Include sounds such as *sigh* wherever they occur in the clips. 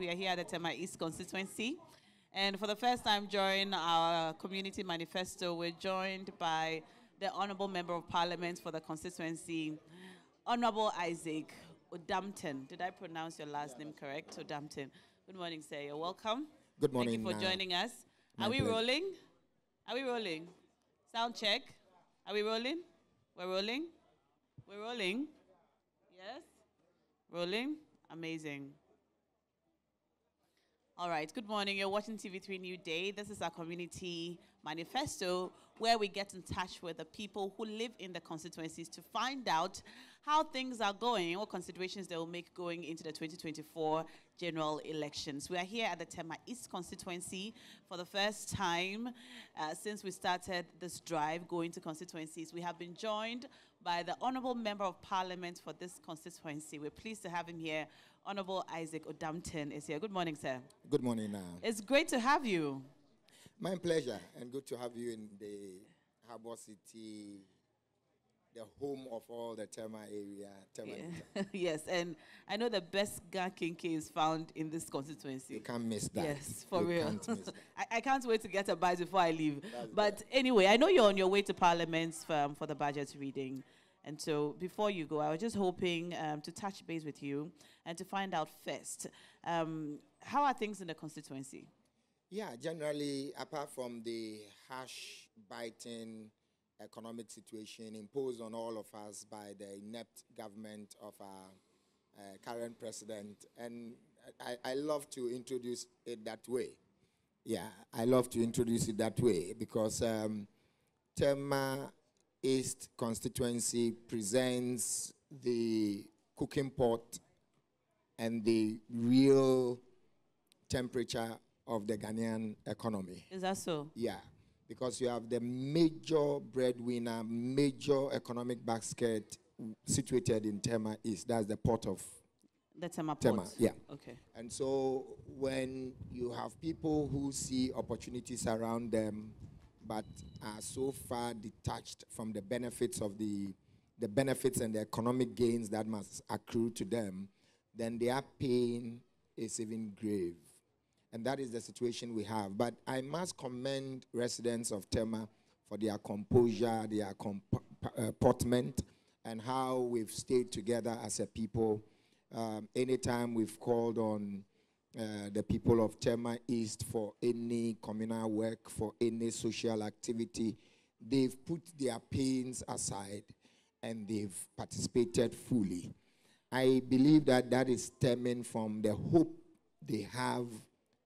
We are here at the Tema East constituency. And for the first time during our community manifesto, we're joined by the Honorable Member of Parliament for the constituency, Honorable Isaac Odamtten. Did I pronounce your last name correct? Odamtten. Good morning, sir. You're welcome. Good morning. Thank you for uh, joining us. Are we pleasure. rolling? Are we rolling? Sound check. Are we rolling? We're rolling? We're rolling? Yes? Rolling? Amazing. All right, good morning. You're watching TV3 New Day. This is our community manifesto where we get in touch with the people who live in the constituencies to find out how things are going, what considerations they will make going into the 2024 general elections. We are here at the Tema East constituency for the first time uh, since we started this drive going to constituencies. We have been joined by the Honorable Member of Parliament for this constituency. We're pleased to have him here. Honorable Isaac Odamtten is here. Good morning, sir. Good morning. Uh, It's great to have you. my pleasure, and good to have you in the Harbour City, the home of all the Tema area. Tema Yeah. *laughs* yes, and I know the best Gankinke is found in this constituency. You can't miss that. Yes, for You real. Can't. *laughs* I, I can't wait to get a bite before I leave. That's but anyway, I know you're on your way to Parliament for, um, for the budget reading. And so before you go, I was just hoping um, to touch base with you and to find out first um, how are things in the constituency? Yeah, generally, apart from the harsh, biting economic situation imposed on all of us by the inept government of our uh, current president, and I, I love to introduce it that way. Yeah, I love to introduce it that way because um, Tema East constituency presents the cooking pot and the real temperature of the Ghanaian economy. Is that so? Yeah, because you have the major breadwinner, major economic basket situated in Tema East. That's the port of The Tema Port? Tema. Yeah. Okay. And so when you have people who see opportunities around them but are so far detached from the benefits of the the benefits and the economic gains that must accrue to them, then their pain is even grave. And that is the situation we have. But I must commend residents of Tema for their composure, their comportment, and how we've stayed together as a people. Um, anytime we've called on uh, the people of Tema East for any communal work, for any social activity, they've put their pains aside and they've participated fully. I believe that that is stemming from the hope they have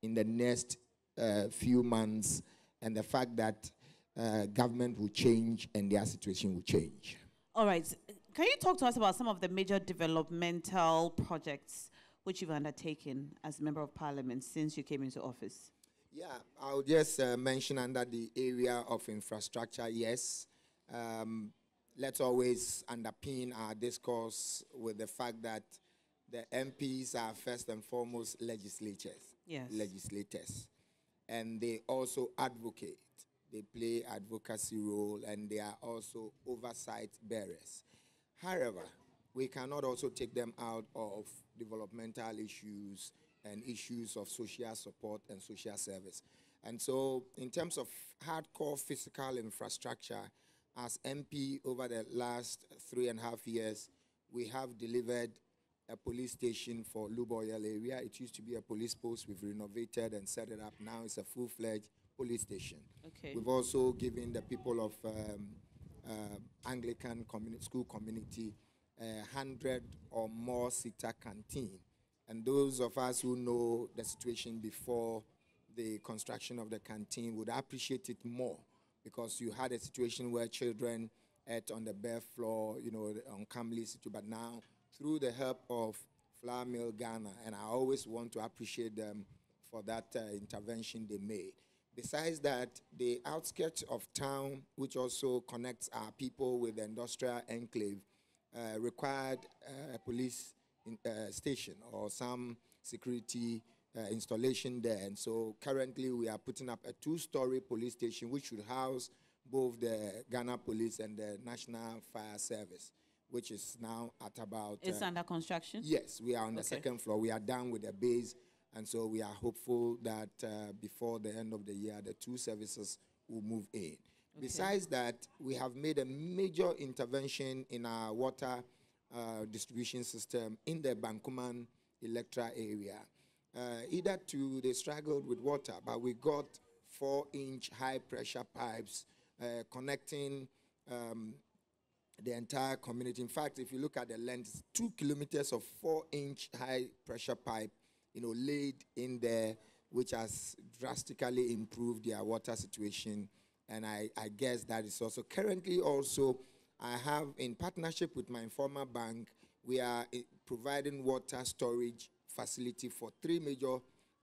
in the next uh, few months and the fact that uh, government will change and their situation will change. All right. Can you talk to us about some of the major developmental projects which you've undertaken as a Member of Parliament since you came into office? Yeah, I'll just uh, mention under the area of infrastructure, yes. Um, let's always underpin our discourse with the fact that the MPs are first and foremost legislators. Yes. Legislators. And they also advocate. They play advocacy role and they are also oversight bearers. However, we cannot also take them out of developmental issues and issues of social support and social service. And so, in terms of hardcore physical infrastructure, as MP over the last three and a half years, we have delivered a police station for Luboyal area. It used to be a police post. We've renovated and set it up. Now it's a full-fledged police station. Okay. We've also given the people of um, uh, Anglican communi- school community a hundred or more seater canteen. And those of us who know the situation before the construction of the canteen would appreciate it more because you had a situation where children ate on the bare floor, you know, the uncomely situation. But now, through the help of Flour Mill Ghana, and I always want to appreciate them for that uh, intervention they made. Besides that, the outskirts of town, which also connects our people with the industrial enclave, uh, required uh, a police in, uh, station or some security uh, installation there. And so currently we are putting up a two-story police station which should house both the Ghana Police and the National Fire Service, which is now at about It's uh, under construction? Yes, we are on the Okay. second floor. We are done with the base And so we are hopeful that uh, before the end of the year, the two services will move in. Besides that, we have made a major intervention in our water uh, distribution system in the Bankuman Electra area. Uh, either two, they struggled with water, but we got four inch high pressure pipes uh, connecting um, the entire community. In fact, if you look at the length, two kilometers of four inch high pressure pipe, you know, laid in there, which has drastically improved their water situation. And I, I guess that is also currently also, I have in partnership with my former bank, we are eh, providing water storage facility for three major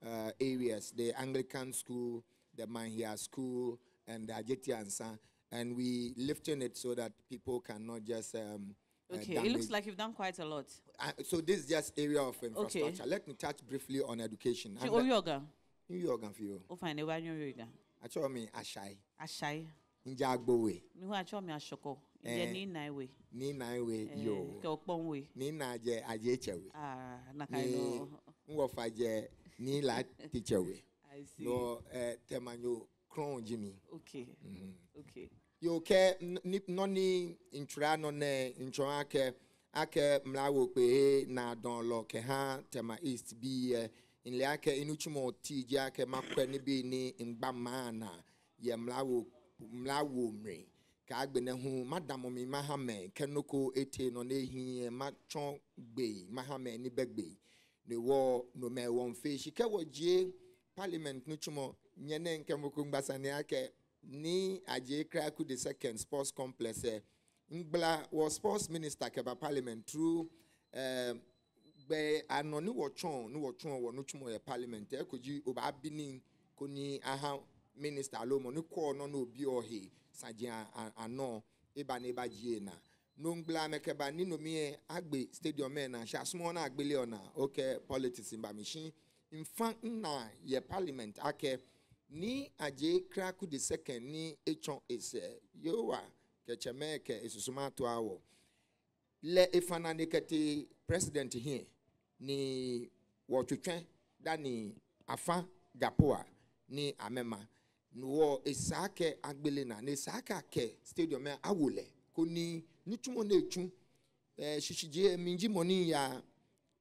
uh, areas, the Anglican school, the Manhia school, and the Ajeti Ansa and we lifting it so that people cannot just um, uh, Okay, it looks like you've done quite a lot. Uh, so this is just area of infrastructure. Okay. Let me touch briefly on education. Ṣé And orí achọ mi ashai ashai nje agbowe. Mihu achọ mi ashoko nje eh, ni naiwe ni naiwe eh, yo. Ke okponwe. Ni na je aje echewe. Ah na kai no ni la *laughs* tichewe. I see. No eh temanyo kron jimi okay mm -hmm. okay yo ke no ni ntura no ne ntura ke ake mlawo pe na don lo ke ha tema east bi eh, nle ake inuchumo ti ji ake makwe ni bi ni ngba mana ye mlawo mlawo mre. Ka agbe ne hu madam mi mahame kenoko ete no ne hi ma chon gbe mahame ni begbe. Ne wo no me won fe shi ke wo jie parliament no chumo nyene nke moko ngbasa ne ake ni aje kraku the second sports complex eh, ngbla was sports minister keba parliament through eh, bɛɛ anɔ ne wɔtwɔn ne wɔtwɔn wɔ no twom yɛ parliament. Ɛkɔgye ɔbaa bi ne kɔni aha minister alo mo ne kɔɔ no na obi ɔhe sagye anɔ eba ne eba gye na nongbla mɛkɛba ne nomiɛ agbe stadium mɛ na hyɛ asomɔ na agbele ɔna ɔkɛ politics mba nfa nna yɛ parliament akɛ ni agye kraku the second ni etwɔn esɛ yowa kɛkyɛmɛ kɛ esusuma to. le efanani kɛtɛ president hin ni wɔtwitwɛn da ni afa japoa ni amɛma wɔ esaa kɛ agbele na ne saa ka stadium awo lɛ ko ni nutumɔ ne tu ɛɛ sisijie ya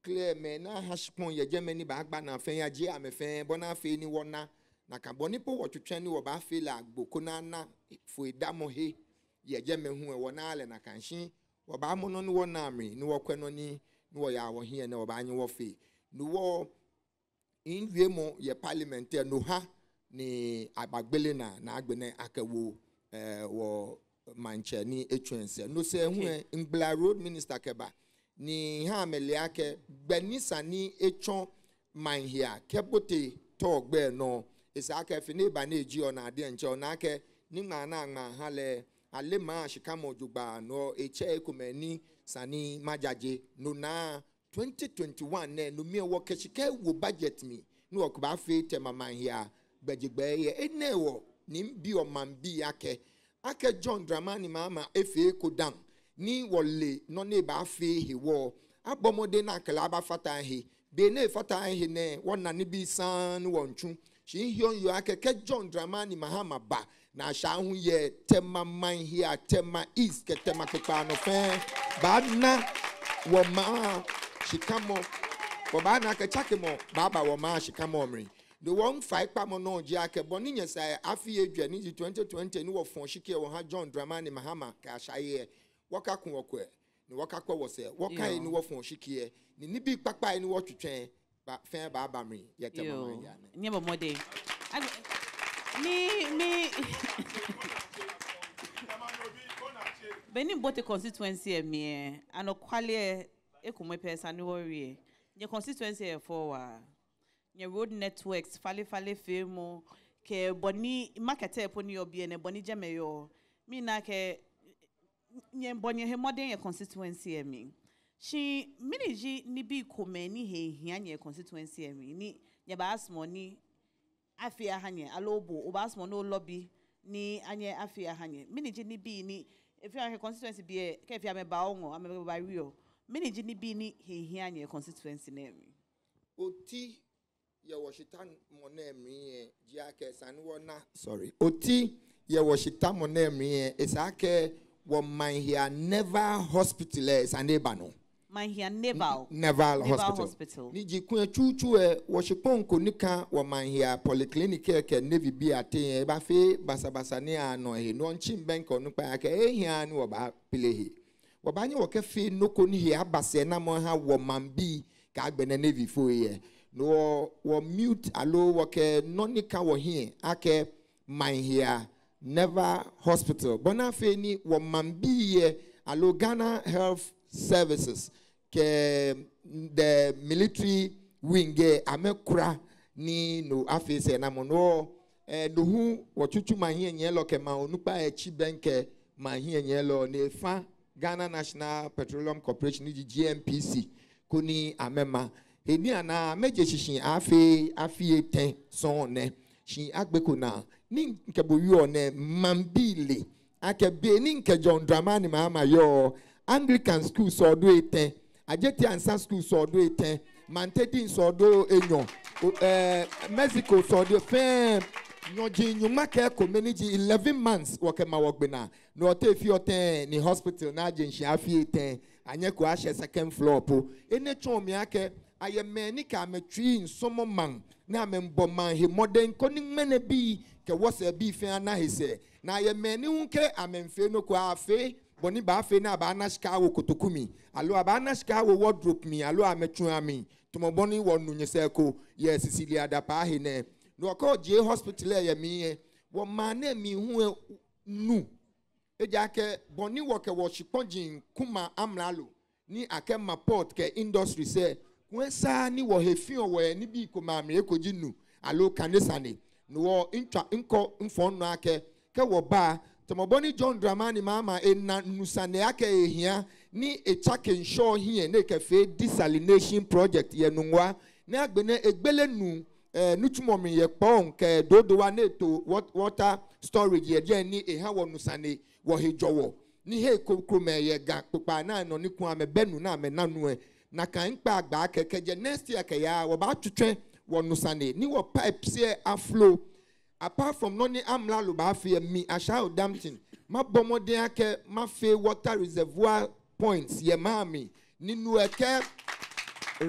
clear mɛ na hasipɔn yɛ jɛmɛ ni gba na fɛn ya jie amɛ fɛn bɔ na ni wɔna na ka bɔ nipo wɔtwitwɛn ni wɔ baa fɛ la agbo ko na fo edamɔ he yɛ jɛmɛ hu ɛwɔ na lɛ na ka. wɔbaa mo no ne wɔ naame ne wɔkɔ no ne ne wɔyɛ awɔheɛ na wɔbaa nye wɔfe ne wɔ nwie mu yɛ parliament no ha ne abagbele na n'agbene akawo ɛɛ eh, wɔ mankyɛ ne etwɛnsɛ no sɛ ehu ngbla road minister kɛba ne ha amele akɛ gbɛnisa ne etwɔn manhia kɛbote tɔɔ gbɛɛ nɔ esi akɛ fi ne ba ne egyi ɔna adeɛ nkyɛn ɔna akɛ ne ŋmaa na ŋmaa ha lɛ. alema shikama ojugba no eche ekumeni sani majaje. No na 2021 ne no mi wo keshike wo budget mi. No okuba fe temaman hia gbejigbe ye. Ene wo ni bi oman bi ake. Ake john dramani mama efe ko down ni wole no ba fe he wo. Abomode na kala ba fata he. Be ne fata he ne wona ne bi san wonchu shi hion yo ake ke john dramani mahama ba. na ahyɛ ahu yɛ tɛma man hia tɛma east kɛtɛma kepa no fɛn baana wɔ maa hyika mɔ wɔ baana kɛkyake mɔ baaba wɔ maa hyika mɔ mri. De wɔn fa ipa e mɔ no gye akɛ bɔ ne nyɛ sɛ afi yɛ dwa ne gye twenty twenty ne wɔ fɔn hyike wɔ ha john Dramani mahama ka ahyɛ yɛ wɔka ko wɔkɔ ne wɔka kɔ wɔ sɛ wɔka yɛ ne wɔ fɔn hyike ne ne bi kpakpa yɛ ne wɔ twitwɛn fɛn baaba mri yɛ tɛma man hia ne. nyɛ bɔ me me benin bote constituency e me anokwale e kuma pesa ni worry eh. nye constituency e for wa. Nye road networks fale fale femo. Ke boni market e poni obi ene boni jeme yo. Me na ke nye boni he modern ye constituency e me she miniji ni bi kuma ni he nye constituency e me ni nye ba asmo ni afei ahanye alobo obasmo no lobby ni anye afei ahanye miniji ni bi ni efi ahanye constituency bi e ke fi ameba onwo ameba rio miniji ni bi ni hehi anye constituency na emi oti ya washita mo na emi e eh, ji aka san wo na sorry. Oti ya washita mo na emi e eh, isa aka wo man here never hospital is an ebano here Naval. neval Naval hospital. Hospital. ni gye kun tutu ɛ wɔhyɛ pɔnkɔ nika wɔ manhia polyclinic ɛ kɛ navy bi ate ɛ ba fe basabasa ne a nɔ he no ɔnkyi mbɛnkɛ ɔno kpa akɛ ehia ne wɔ ba pele he wɔ ba nye wɔ kɛ fe noko ne he abasɛ na mo ha wɔ man bi ka agbɛnɛ navy fo yɛ no wɔ wɔ mute alo wɔ kɛ nɔnika wɔ he akɛ manhia never hospital. Bɔnna afei ni wɔ man bi yɛ alo ghana health services kɛ the military wing ɛ amɛkura ni no afei sɛ nam no ɛ nohu wɔtutu mahia nyɛ lɔ kɛ ma onukpa ɛkyi bɛnkɛ mahia nyɛ lɔ n'efa ghana national petroleum corporation ni gnpc ko ni amɛma ana mɛgye hyehye afei afie tɛn sɔn nɛ hyi agbeko na ni nkɛbowi ɔnɛ mambile akɛbe ni nkɛ john dramani mahama yɔ. Anglican school sɔɔdo etɛn ajeti ansa school sɔɔdo etɛn mantedi sɔɔdo enyo ɛɛ mexico sɔɔdo fɛn nyɔdzi nyuma kɛ kɔmɛnidzi eleven months wɔkɛma wɔgbena na ɔtɛ fi ɔtɛn ni hospital na agye nhyia fie tɛn anyɛ ko ahyɛ second floor po. Ene twɛn mi akɛ ayɛ mɛni ka amɛtwi nsɔmɔ man na amɛnbɔ man he mɔden kɔni mɛnɛ bi kɛ wɔsɛ bi fɛn anahe sɛ na ayɛ mɛni ho kɛ amɛnfe no ko afe bɔnni baafe na abaa na sika wɔ kotoku mi. Alo abaa na sika wɔ wardrobe mi alo amɛtwi mi. Tɔmɔbɔni wɔ nunyɛsɛ yɛ sisili adapa ahe nɛ na ɔkɔ gye hospital ɛyɛ mi yɛ wɔ maa na mi hu nu. Egya kɛ bɔnni wɔ kɛ wɔ shikpɔngyin kuma amralo ni akɛ ma port kɛ industry sɛ saa ni wɔ hefi wɔ yɛ ni ko maa mi ekogyi nu. Alo kanesane na wɔ ntwa nkɔ nfɔn no akɛ kɛ wɔ baa tɔmɔbɔni john dramani maama ena nusane akɛ ehia ni etwa kenshaw hiɛ ne kɛfɛ desalination project yɛ nungwa ne agbene egbele nu ɛɛ nutumɔmi yɛ kpɔn kɛ dodowa ne to wat- water storage yɛ diɛ ni eha wɔ nusane wɔ he jɔwɔ ni he kokromɛ yɛ ga kpekpa na nɔ ne kun amɛ bɛnu na amɛ nanu ɛ. Na kan kpa agba kɛkɛ jɛ next year kɛ ya wɔ ba tutwɛ wɔ nusane. Ni wɔ pipe seɛ aflo apart from nɔni amla lo b'a fɛ mi ahyia o dampton ma bɔ mɔden akɛ ma fɛ water reservoir points yɛ maa mi. Ninu ɛkɛ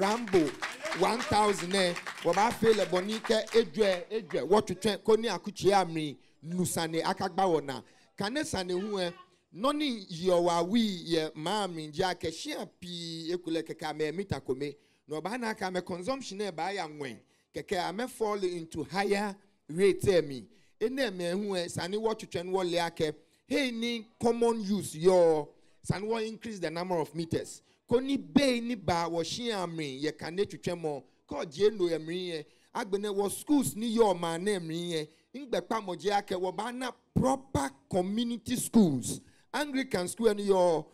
rambo one thousand ɛ wɔ b'a fɛ lɛ bɔnni kɛ edwɛ edwɛ wɔtwitwɛ ko ni akutuya ami nusane akagba wɔ na. Kane sane hu ɛ nɔni yɔwawi yɛ maa mi gye akɛ hyia pii ekulɛ kɛkɛ amɛ mita kome na ɔbaa na aka amɛ consumption ɛ baa yɛ anwɛn kɛkɛ amɛ fall into higher retemi eneme hu e, sani wo twetwen wo le ake. Hey ni common use your sani wo increase the number of meters. Koni bay ni ba wo shin amrin ye kan ne twetwen mo. Ko je no emrin ye. Agbene wo schools ni your man na emrin ye. Ngbepa mo je ake wo ba na proper community schools. Anglican school ni your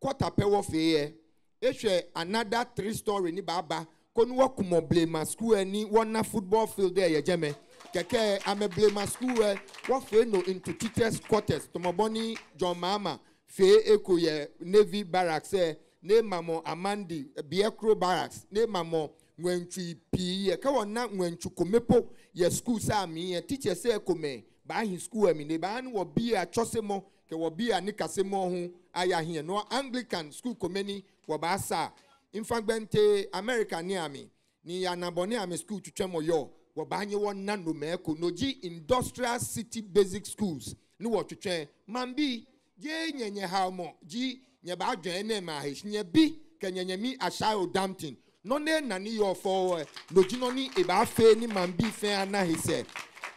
quarter pe wo fe ye. Ehwɛ another three story ni baaba ko ni wɔ school ni wɔn na football field yɛ yɛ gyɛmɛ kɛkɛ amɛ blema school ɛ wɔ fee no into teachers quarters. Tɔmɔbɔni john mahama fee eko yɛ navy barracks ɛ ne mamɔ amandi biekro barracks. Ne mamɔ ŋwɛntwi pii yɛ kɛ wɔn na ŋwɛntwi komepo yɛ school saa mi yɛ teachers ɛ kome baahi school ɛmi ne baa ni wɔ bi atsɔse mɔ kɛ wɔ bi ani kase mɔ ho ayɛ ahiɛ no anglican school komeni wɔ baa saa nfagbɛnte america ne ami ni anabɔ ne ami school twitwɛ mɔ yɔ wɔ baa nye wɔn nano mɛɛko. N'ogyi industrial city basic schools. Ne wɔ twitwɛ mambi gye nyɛnyɛ ha mɔ. Gyi nyɛ baa dwɛn ne ma ahe nyɛ bi kɛ nyɛnyɛ mi ahyia o dampton nɔne nani yɔ fɔwɔ n'ogyi nɔni eba fe ni mambi fɛn anahe sɛ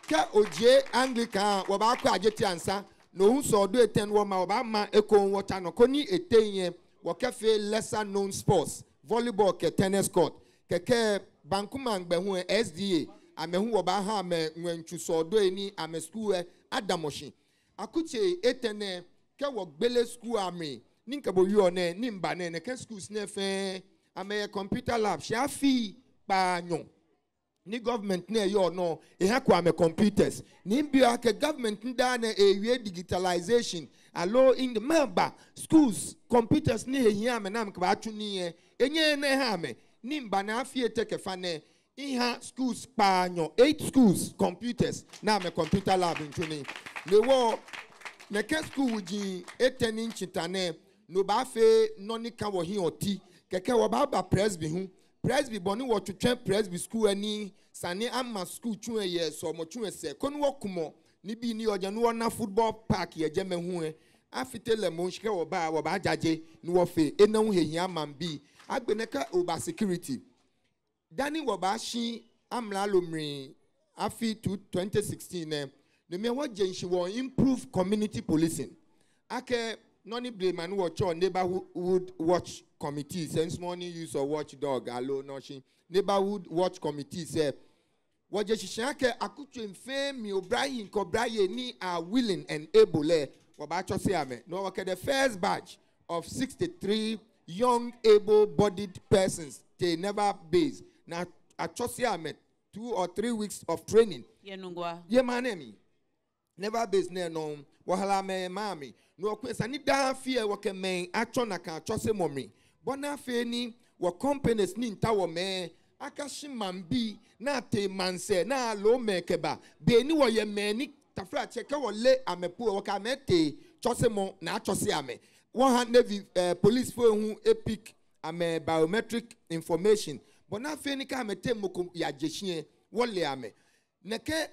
kɛ ogyie anglican a wɔba akɔ agye ti ansa na sɛ ɔdo eten wɔ ma wɔba ama eko wɔta no. Ko ni eten yɛ wɔkɛfe lesser known sports volleyball kɛ tennis court kɛkɛ bankuma ngbɛho amehu wɔ baa ha ame nwɛntusɔdoe ni ame sukuuɛ e, adamɔsi akutse etene ke wɔ gbele sukuu ame ni nkebo yɔ ne ni nba ne ne ke sukuus ne fɛn e ame kɔmputa lab si afi kpaa ni gɔvmɛnt ne yɔ nɔ eha ko ame kɔmputɛs ni bia ke gɔvmɛnt da ne ewie digitalization. Alo in the mɛba schools kɔmputɛs ne ehia ame na kaba atu ni yɛ enye ne ha ame. Ni nba ne afi ete kefa ne. ịha schools kpaanyọ eight schools computers. Na ame computer lab ntwene na ewo school ji eteni nchitane na ọba afe nọnika wọ hi ọti keke ọba aba presby ho presby bọ ne wọ twetwe presby school ani sani ama school tún ẹyẹ sọmọ tún ẹsẹ kọni wọ kumọ níbi ni ọjà ni wọn na football park yẹ jẹ mẹhu ẹ e. afite lẹmọ nsikẹ wọba wọba ajaje ni wọfe enahu hehia mambi agbeneka ọba security. Dani wɔ ba ahyi amla alomiri afi to 2016 nɛ ne mɛ wɔ gye nhyɛ wɔ improve community policing. Akɛ nɔni blame ani wɔ kyɛw neighborhood watch committee sɛ nsumɔni use of watchdog alo nɔɔsi neighborhood watch committee sɛ wɔgye hyehyɛ akɛ akutwe mfɛn mi obrahin kɔbraye ni are willing and able lɛ wɔba atwɔ se amɛ na wɔkɛ the first batch of 63 young able-bodied persons they never base na atwɔsi ame two or three weeks of training. yẹnugwa. yẹ maa nẹ mi. Never base nẹ nọ wàhálà mẹ maa mi na ọkùnrin sani daa fi ẹ wọkẹ mẹn atwọ na kan atwọsi mọ mi bọna afei ni wọ companies ni nta wọ mẹẹ akasi man bi na ate mansẹ na alo mẹ kẹba beeni wọ yẹ mẹ ni tafra kyẹ kẹ wọ lé amẹpo wọ ká mẹ te twọsi mọ na atwọsi amẹ wọn ha navy ẹ police fo ehun epic ame biometric information bɔn n'a fɛn ni ka hame te moko ya dzesiɛ wɔle ame ne ke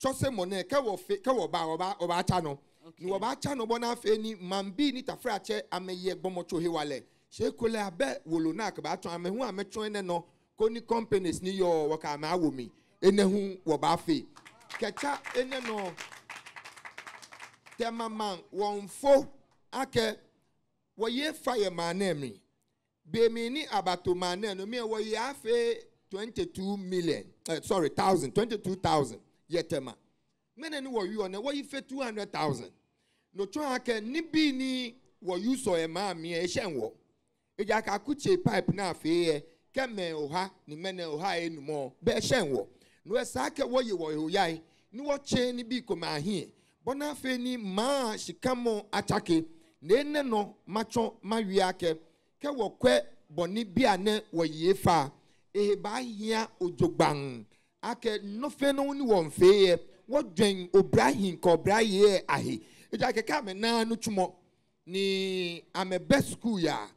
tsɔse mɔ ne ke wɔ fe ba ɔba ɔba tsa nɔ ɔba tsa nɔ bɔn n'a ni mambi ni tafra tsɛ ame yɛ gbɔmɔtso he wa lɛ se ko lɛ abe wolo na kaba tsɔ ame hu ame tsɔ ne nɔ ko ni companies ni yɔ wɔka ame awo mi ene hu wɔba fe. Kɛtsa ene nɔ tɛmama wɔn fo akɛ wɔye fa yɛ maa nɛ mi. bemini abatomanen mi wɔ yi afe twenty two million. Uh, sorry thousand twenty two thousand yɛtɛma mɛnɛ ni wɔ yɔ nɛ wɔ yi fɛ two hundred thousand. N'otsɔ ha kɛ nibi ni wɔ yi sɔ ɛma mi yɛ ɛhyɛ wɔ edza pipe na afe yɛ e, kɛmɛ oha ni mɛnɛ oha e, yɛ numɔ bɛ ɛhyɛ wɔ no e, ɛsɛ akɛ wɔ yi wɔ yi ya yi ni wɔ tse ni bi kɔmɛ ahi yɛ bɔn afe ni maa sikamɔ atsake ne nenɔ matsɔ ma wi akɛ. ke wɔkɔɛ bɔne bi a ne wɔyie fa. Ebaahia odzogban ake nɔfɛ no ne wɔn fɛ yɛ. Wɔdwɛn obrahin ka obrahin yɛ ahe. Edwa keke ame nan no twomɔ ne amebɛ sukuu ya.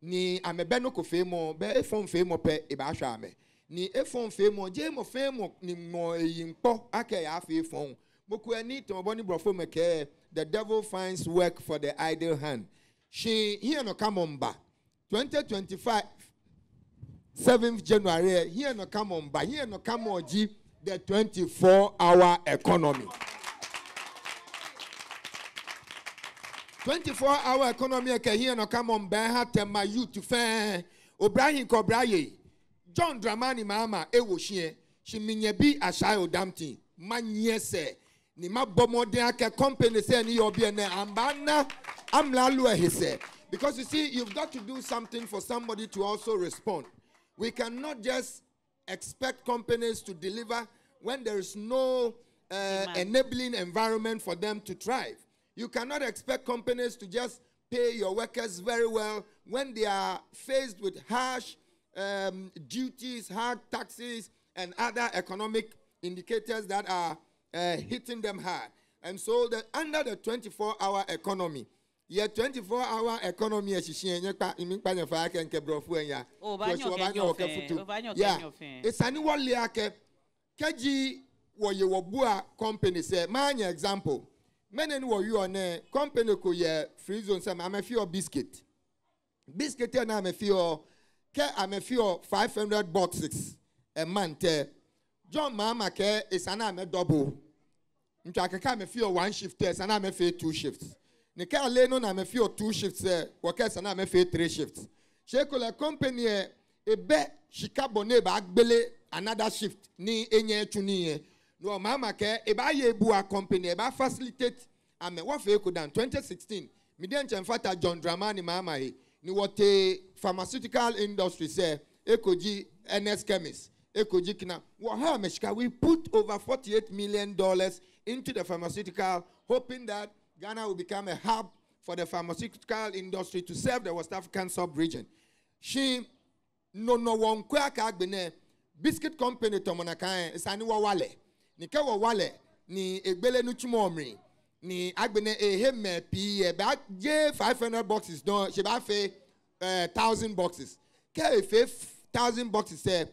Ne amebɛ no ko fɛn mu bɛ efɔn fɛn mu pɛ ebaahwɛ ame ne efɔn fɛn mu gye mu fɛn mu ne mɔ eyi nkpɔ ake yɛ afɛ efɔn moku ani tɔmɔbɔ ne borɔfo mu kɛɛ the devil finds work for the idle hand. Hyɛn hiɛ no ka. 2025 7th January here no come on by here no come on G the 24 hour economy 24 hour economy ɛkɛ here no come on by hat tema youth fan. Obrahin Kobraye John Dramani Mahama ewo she hyemenye bi ahyɛ odam tin manyɛ ne ma bɔ mmɔden akɛ company sɛ ne yɛ ɔbi ɛnɛ amba na amla alo ɛhe because you see you've got to do something for somebody to also respond. We cannot just expect companies to deliver when there is no uh, enabling environment for them to thrive. You cannot expect companies to just pay your workers very well when they are faced with harsh um, duties, hard taxes, and other economic indicators that are uh, hitting them hard. And so, the, under the 24 hour economy, yɛ 24-hour economy ɛsisi yɛ nyekpa nyekpa nyefa akɛ nkɛbrɔfu ɛnya fire ɔba nyɛ ɔkɛ futu ya Yeah. wɔli akɛ kɛji wɔyɛ wɔbua company sɛ maa nyɛ example mɛnɛ ni wɔyi ɔnɛ company ko yɛ free zone sɛ amɛfi yɔ biscuit biscuit yɛ na amɛfi yɔ kɛ amɛfi yɔ five hundred boxes a month tɛ john mahama kɛ esani amɛ double ntwa kɛkɛ ame fi ɔ one shift ɛ esana ame fi two shifts. Ne kɛ ale no na ame fi ɔ two shifts ɛ wɔkɛ esana ame fi three shifts. Sekola company yɛ ebe sika bɔ ne ba gbele another shift ni enye etu ni yɛ no mahama kɛ eba yɛ ebua company eba facilitate ame wɔfɛ eko dan twenty sixteen midian kyɛnfata john dramani mahama yi ni wɔte pharmaceutical industry sɛ ekoji ns chemist ekoji kina wɔ ha amesika we put over forty eight million dollars into the pharmaceutical hoping that ghana will become a hub for the pharmaceutical industry to serve the west african sub-region. She no no wɔn kɔ aka agbene biscuit company tɔmɔna kan sani wɔ walɛ ni kɛ wɔ walɛ ni egbele nu tumɔ ni agbene ehe mɛ pii ɛ bɛ je five hundred boxes dɔn ṣe b'a fɛ ɛɛ eh, thousand boxes. Kɛ efe thousand boxes ɛ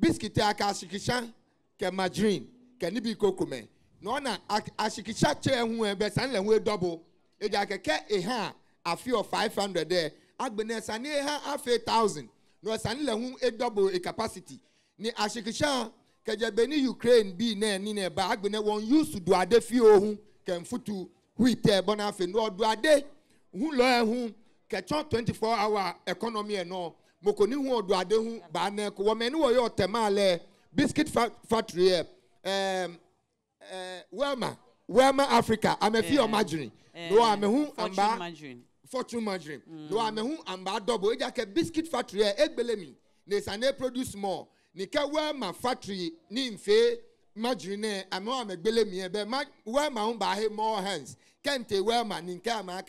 biscuit aka asikisa kɛ margarine kɛ nibi koko mɛ na ɔna asikisa kyɛ ɛhu ɛ bɛ sani lɛ hu edɔbo edza kɛkɛ eha afi ɔ five hundred dɛ agbene sani eha afe thousand. Na ɔsani lɛ edɔbo e capacity. Ni asikisa kɛjɛbɛ ni ukraine bi na ɛni na ɛba agbene wɔn use do ade fi ohun kɛnfutu wheat ɛ bɔ n'afɛ no ɔdo ade hu lɔ ɛhu kɛtɔn twenty four hour economy ɛ nɔ mokoni hu ɔdo ade hu baanɛ ko. Wɔmɛ ni wɔyɛ ɔtɛmɛ alɛ biscuit fa factory ɛ ɛɛm ɛɛ wɛma wɛma africa amɛfi ɔmadwiri Eh, no amɛhu amba fortune margarine no amɛhu amba dɔbɔ edza kɛ biscuit factory ɛ egbele mi. Ne sane produce more. Ne kɛ wɛma factory ne nfe margarine ɛ amɛhu amegbele mi ɛ bɛ ma wɛma ho baahe more hands. Kɛnte wɛma ne nkɛ ama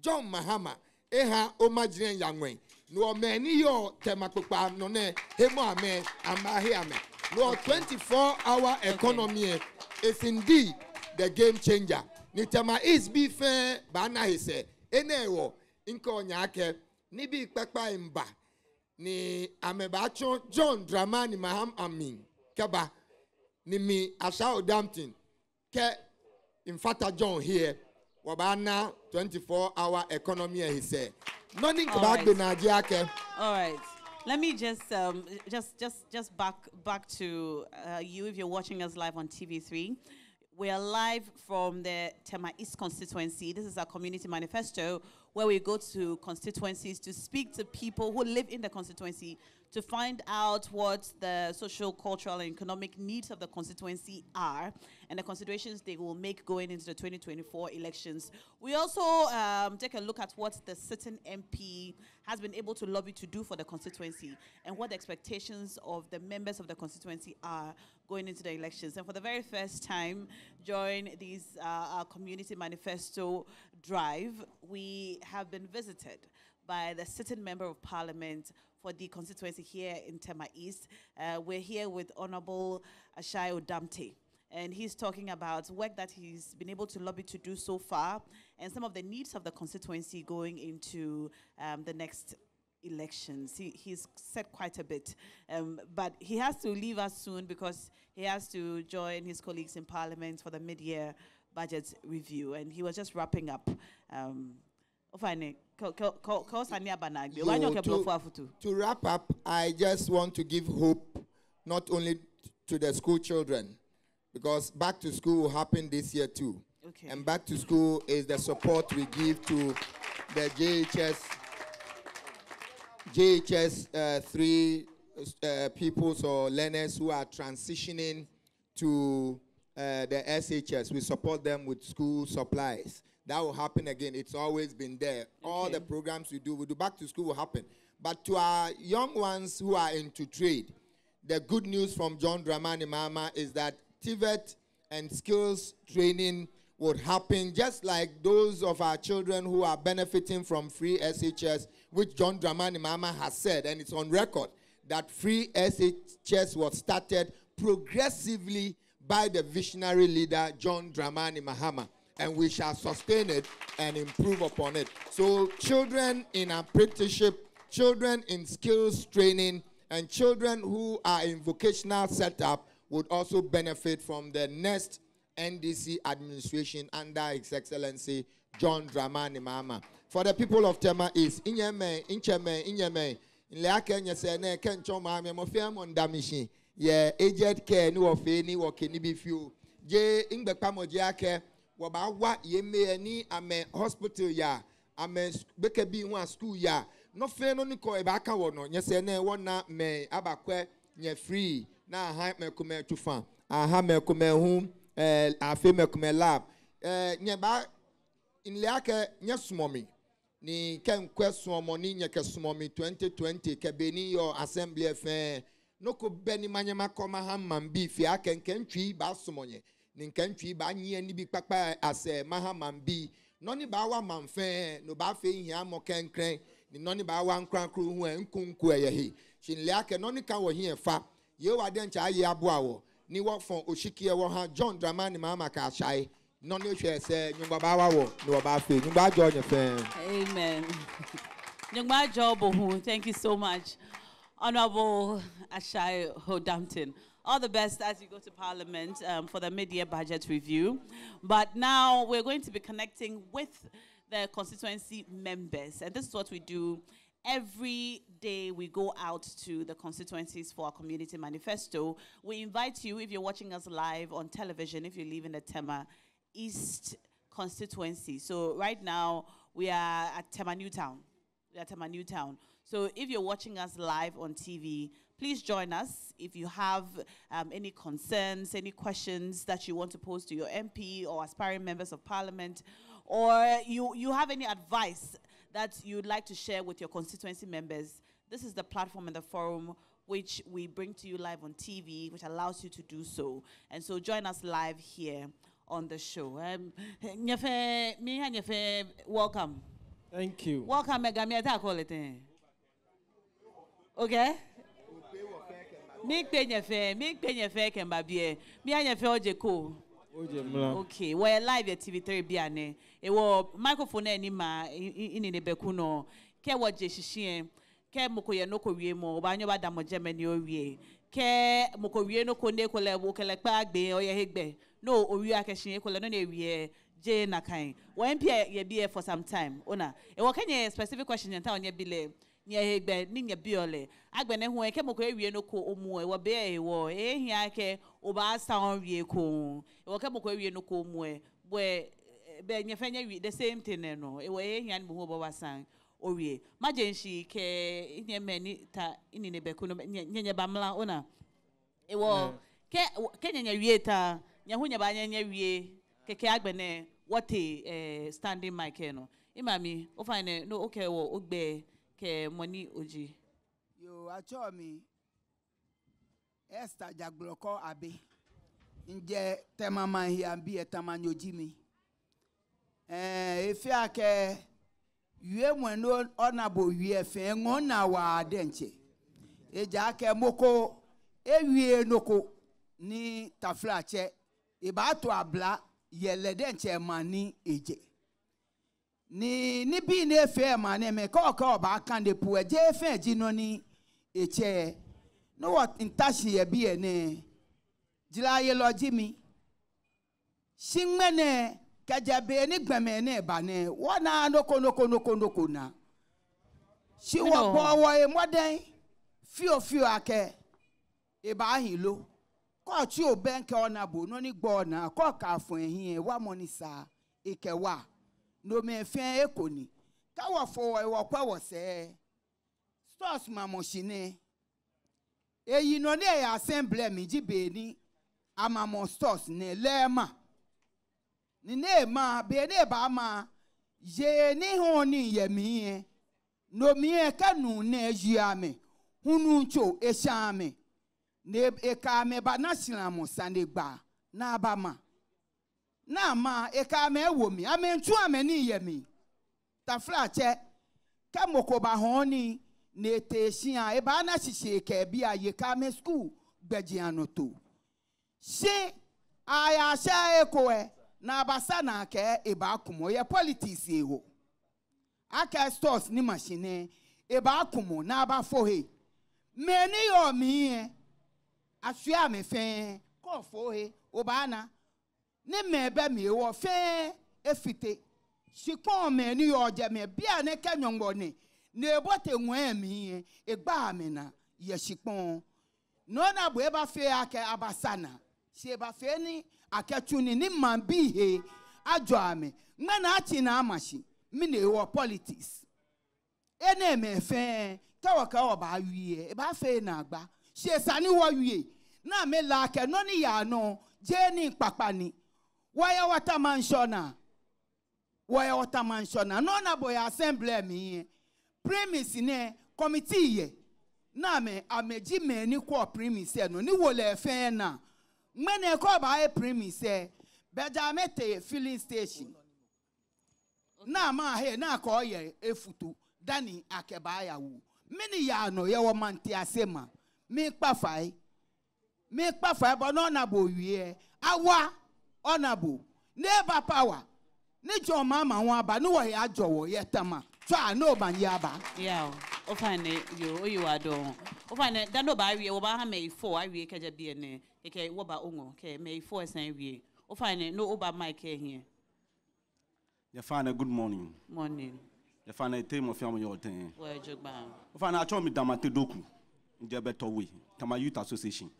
john mahama eha o margarine yanwɛn no ɔmɛ ni yɔ tɛmakpekpa nɔ nɛ hemo amɛ amahe amɛ no twenty four hour economy ɛ is indeed the game changer. Ni tɛma east bi fɛn baana yi sɛ ene wɔ nke ɔnyaakɛ ni bi kpɛkpa mba. Ni amɛbaatso john dramani maham amin. Kɛba ni mi asao dampton kɛ nfata john here twenty four hour economy ɛhi sɛ nɔni nkaba Alright. gbe n'agye akɛ. All right. Let me just um, just just just back back to uh, you if you're watching us live on TV3. We are live from the Tema East constituency. This is our community manifesto where we go to constituencies to speak to people who live in the constituency to find out what the social, cultural, and economic needs of the constituency are and the considerations they will make going into the 2024 elections. We also um, take a look at what the sitting MP has been able to lobby to do for the constituency and what the expectations of the members of the constituency are going into the elections. And for the very first time during this uh, our community manifesto drive, we have been visited by the sitting member of parliament for the constituency here in Tema East. Uh, we're here with Honorable Ashai Odamtten. And he's talking about work that he's been able to lobby to do so far and some of the needs of the constituency going into um, the next elections. He, he's said quite a bit, um, but he has to leave us soon because he has to join his colleagues in parliament for the mid-year budget review. And he was just wrapping up. Um, nyoke to-. To wrap up, I just want to give hope not only to the school children, because back to school will happen this year too. Okay. And back to school is the support we give to the JHS, JHS uh, three uh, pupils or learners who are transitioning to uh, the SHS. We support them with school supplies. That will happen again. It's always been there. All the programs we do, we do back to school will happen. But to our young ones who are into trade, the good news from John Dramani Mahama is that TVET and skills training would happen just like those of our children who are benefiting from free SHS, which John Dramani Mahama has said, and it's on record, that free SHS was started progressively by the visionary leader John Dramani Mahama, and we shall sustain it and improve upon it. So, children in apprenticeship, children in skills training, and children who are in vocational setup would also benefit from the next NDC administration under His Excellency John Dramani Mahama. For the people of Tema East, Inyeme, Incheme, Inyeme, Nleake Nyese, Ne, Kencho Mahame, Mofia Mondamishi, Ye, aged care, ni ni woke, ni bifiu, Je, Ingbekpa Mojiake, Waba wa, Yeme, ni ame hospital ya, ame beke bi nwa school ya, no fe no ni ko ebe aka wo no, Nyese, Ne, wona me abakwe, nye free, na aha mekume tufa, aha mekume hum, eh, afe mekume lab, eh, nye ba, nle ake nye sumomi ni kɛnkɛ sɔmɔ ni nyɛkɛ sɔmɔ mi twenty twenty kɛbe ni yɔ assembly fɛn noko bɛ ni manyama kɔma ha man bi fia kɛnkɛn tui ba sɔmɔ nyɛ ni kɛntui ba nyiɛ ni bi kpakpa asɛ ma ha man bi nɔni ba wa man fɛn no ba fɛ yi hɛn kɛnkɛn ni nɔni ba wa nkrankuru hu ɛ nkunku ɛyɛ hi. Sinlɛ akɛ nɔni kan wɔ hi fa. Yewa den kya ayɛ abo ni wɔ fɔn osikiɛ wɔ ha john dramani mahama k'a sa. Amen. *laughs* Nyongma Jobohu, thank you so much. Honorable Ashai Hodampton. All the best as you go to Parliament um, for the mid-year budget review. But now we're going to be connecting with the constituency members. And this is what we do every day we go out to the constituencies for our community manifesto. We invite you, if you're watching us live on television, if you live in the Tema East constituency. So right now we are at Tema Newtown. We're at Tema Newtown. So if you're watching us live on TV, please join us. If you have um, any concerns, any questions that you want to pose to your MP or aspiring members of parliament, or you, you have any advice that you'd like to share with your constituency members, this is the platform and the forum which we bring to you live on TV, which allows you to do so. And so join us live here on the show. Um, Nyefe, me and Nyefe, welcome. Thank you. Welcome, Megami. I call it. eh? Okay? Mi kpe Nyefe, mi kpe Nyefe kemba. Mi a Nyefe oje ko. Oje mla. Okay, we're live at TV3 biane. E wo microphone any ma ini ne beku no. Ke wo je shishie. Ke moko ye no ko wie mo, ba nyo ba da mo Germany o wie. Ke moko wie no ko ne ko le wo kele pa agbe o ye hegbe. no owi akɛhyɛ ekola no na ewie gye na wɔn mpia yɛ bi yɛ for some time ona. E ɛwɔ kɛnyɛ specific question yɛn ta wɔn bi lɛ nyɛ egbɛ ne nyɛ bi ɔlɛ agbɛ ne ho ɛkɛ mɔkɔ ewie no ko omu ɛwɔ bɛɛ ɛwɔ ehia kɛ ɔba asan wie ko ɛwɔ e kɛ mɔkɔ ewie no ko omu ɛ bɔɛ bɛɛ nyɛfɛ nyɛ wie the same thing nɛ no. E ɛwɔ ehia ne mu ho bɔ wasan owie magye nsi kɛ nyɛ mɛ ni ta ni ne bɛ ko nyɛ nyɛ bamla ona. Ɛwɔ mm. kɛ kɛ nyɛ nyɛ wie taa. nyahu nyaba anya nya wie. Keke agbene wote eh, standing mic no. Imami o fine no okay wo ogbe ke money oji. Yo acho mi. Esther Jagbloko Abe. Nje temama hi ambi etamanyo jimi eh efi ake yue mwenu ọnabụ yue fe ṅụ na wa dị nche. Eji aka moko ewie noko ni taflache ìbátò àbla yẹlẹ dẹ nkyɛn ma ni egye ni ni bi na efe ma ne me kɔɔkɔɔ baaka de pu egye efe egyi no ni ekyɛ ne wɔ ntahyɛ yɛ bi yɛ ne gyina yɛ lɔgye mi. Hyinmɛ ne kɛgyɛbee ne gbɛmɛ ne ba ne wɔna noko noko noko noko na si wɔ bɔ wɔ yɛ mɔden fiofio ìbáhìn ló. kɔɔtsi o bɛn kɛ ɔna bo nɔni gbɔ ɔna kɔɔ ka wa mɔni sa ekɛ ekoni kawɔ fɔ ɛwɔ kɔ wɔ sɛ stɔs mamɔsini eyi nɔni ɛyɛ e asɛnblɛ mi dzi beeni amamɔ ma. Beeni ba ma yee e ne hɔn ni yɛ mi yɛ nomi kanu ne yia mi hunu tso esia mi. E na eka meba na silamu sanegba na abama na ama eka me ewo mi ame ntu ame ni ye mi. Tafra che ka moko ba honi e na ete shia eba na shishe ke bi aye ka me school gbeji anoto she aya sha eko e na abasa na ke eba kumo ye politics ewo aka stores ni machine eba kumo na aba fohe meni yo mi ye asua mi fɛn. Kɔɔfo he obaana ne mɛ bɛ mi wɔ fɛn efite. Sikpɔn mɛ ni yɔ ɔjɛ mɛ bia ne kɛ nyɔngbɔ ne. Ne bɔ te ŋɔɛ mi yɛ egba mi na yɛ sikpɔn nɔɔna bo eba fɛ akɛ abasana. Si eba fɛ ni akɛtuni ni man bi he adzɔ ami ŋmɛna ati na ama si mi ne wɔ politics. Ene mɛ fɛn kɛwɔ kɛwɔ ba wie eba fɛ na agba si esani wɔ wie na me lake no ni ya no je ni papani waya wata manshona waya wata manshona no na boya assembly mi premise ne committee ye na me ameji me ni ko premise no ni wole fe na mene ko ba e premise beja mete filling station. Na ma he na ka oye efutu. Dani akeba ya wu mini ya no ye wo manti asema mi pafai mekpafu ebe na ọnabụ oyie awa ọnabụ n'eba pawa n'ịjọ ma ama nwa aba n'ụwa ya jọwọ ya tama tụ a ya aba. ya o fane yo o yi wa dɔn o fane dando ba awie wɔ ba ha mɛ ifo awie kɛjɛ bie ne e kɛkɛ wɔ ba oŋɔ kɛ mɛ ifo e ɛsɛn wie o fane no ba maa e kɛ hiɛ. yɛ fane good morning. morning. yɛ fane te mɔ fiamu yɔ tɛn. wɔ o fane atsɔ mi dama te doku njɛ bɛ tɔwe tama youth association.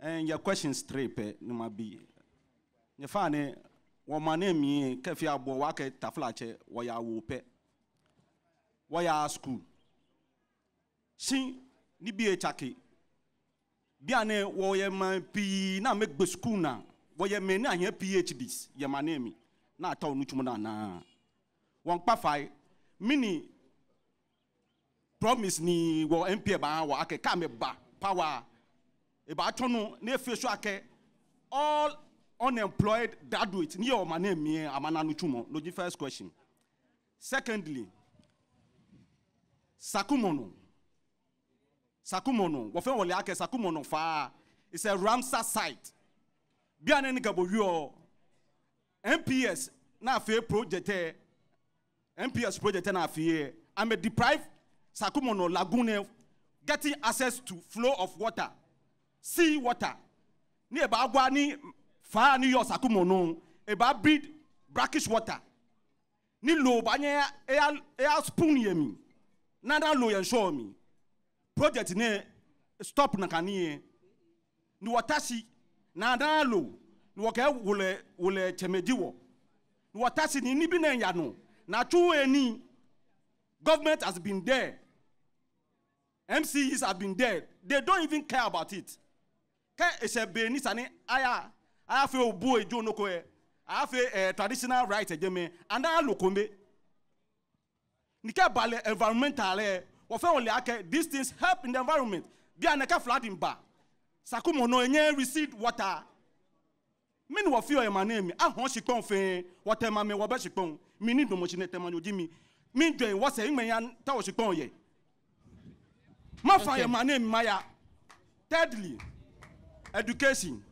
and your questions trip eh, nima bi. Ne fa ne wɔma ne ke kɛfɛ abɔ wakɛ taflakyɛ wɔyɛ awo pɛ wɔyɛ asukuu si ni bi ekyake bia ne wɔyɛ ma pii na mɛ gbɛ sukuu na wɔyɛ mɛ ne ahɛ phds yɛ ma ne mi. Na ata wɔn tum na naa wɔn kpa fa e, mini promise ni wɔ npa ba wɔ akɛ kaa mɛ ba power eba atɔ no ne efe so akɛ all unemployed graduate ni yɛ ɔma ne mie amana no first question. Secondly sakumono. Sakumono wɔfɛn wɔle akɛ sakumono faa it's a ramsar site. Bia ne ne gabo wiɔ mps na afei project ɛ mps project na afei i'm a deprived sakumono lagoon getting access to flow of water sea water. Ní ẹ̀bá agwa ní fire ní yọ sakumo no ẹ̀bá breed brackish water. Ní lo ọba nyẹ ẹ̀yà spoon yẹ mi. Nada lo yẹn sọ mi. Project ní stop nàkà níyẹn ní wọ́tá si nada lo ní wọ́kẹ́ wòlẹ̀ wòlẹ̀ tẹ̀mẹ̀dì wọ̀. Ní wọ́tá si ní níbi náà yà nù. Nàtú ẹni government has been there. Mces have been there. They don't even care about it kɛ ɛsɛ bee ni sani aya aya fɛ obu ejo noko yɛ aya fɛ ɛɛ traditional right ɛjɛ mɛ ana lokombe nikɛ balẹ̀ environmental yɛ wɔfɛ wɔlɛ akɛ these things help in the environment. Bí a nɛkɛ flooding ba sakumo no enye receive water. Mi ni wɔ fi ɔyɛ ma ne mi ahɔn sikpɔn fɛn wɔtɛ ma mi wɔbɛ sikpɔn mi ni domosi ne tɛ ma nyɔ di mi. Mi jɔ yen wɔsɛ ŋmɛ ya ta wɔ sikpɔn yɛ ma fa yɛ ma ne mi ma ya. Thirdly education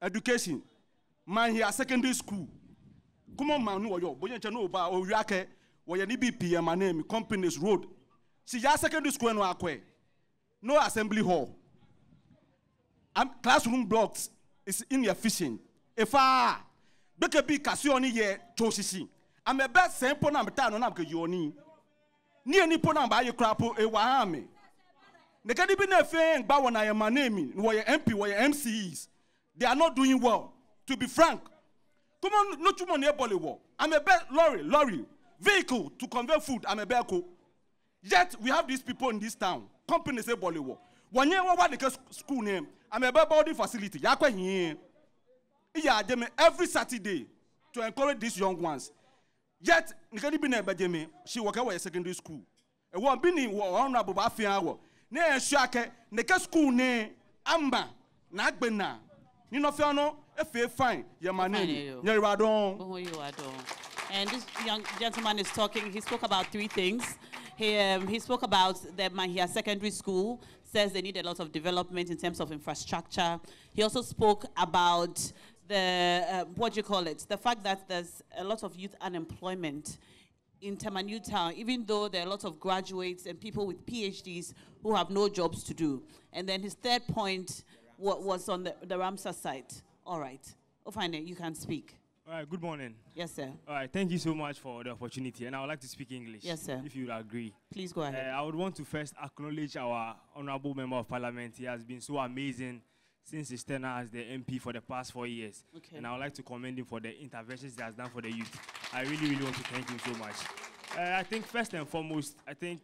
education ma hia secondary school kuma ma nu wɔyɔ bonya nkyɛn n'o ba owi akɛ wɔyɛ ni bpm anam companies road si ya secondary school ɛnu akɔɛ no assembly hall am classroom blocks is inefficient efa gbɛkɛ bi kasi ɔni yɛ tso sisi amɛ bɛ sɛn pɔnam taa nɔ nam kɛ yi ɔni ni yɛ ni pɔnam b'a ye kura po ewa hàn mi. Nìkẹ́ni bí náà fẹ́ gbà wọn àyẹ̀ mà náà mi wọ́n yẹ mp yẹ mces they are not doing well to be frank. Come on, kọ́mọ lójúmọ̀ ní ẹ̀bọ̀lẹ̀ wọ̀. Àmì ẹbẹ lorry lorry. Vehicle to convey food àmì ẹbẹ kó yet we have these people in this town. Companies yẹ wọ́n wá nìkẹ́ school name. Àmì ẹbẹ body facility. Yà á kọ́ yìnyín iya ajeme every saturday to encourage these young ones. Yet nkedi bi na me she wɔkɛ wɔ yɛ secondary school. Ɛwɔ bi ni wɔ ɔno aboba afia wɔ ne akɛ neke ne ama na agbe na ni no fine yɛ ma ne Fine, ni yo. nyɛriba dɔn. Who you are. And this young gentleman is talking. He spoke about three things. He, um, he spoke about the Mahia Secondary School, says they need a lot of development in terms of infrastructure. He also spoke about the, uh, what do you call it, the fact that there's a lot of youth unemployment in Tamanu Town, even though there are lots of graduates and people with PhDs who have no jobs to do. And then his third point wa- was on the, the Ramsar site. All right. Ofane, you can speak. All right, good morning. Yes, sir. All right, thank you so much for the opportunity, and I would like to speak English. Yes, sir. If you would agree. Please go Uh, ahead. I would want to first acknowledge our honorable member of parliament. He has been so amazing since his tenure as the MP for the past four years. Okay. And I would like to commend him for the interventions he has done for the youth. I really, really want to thank him so much. Uh, I think first and foremost, I think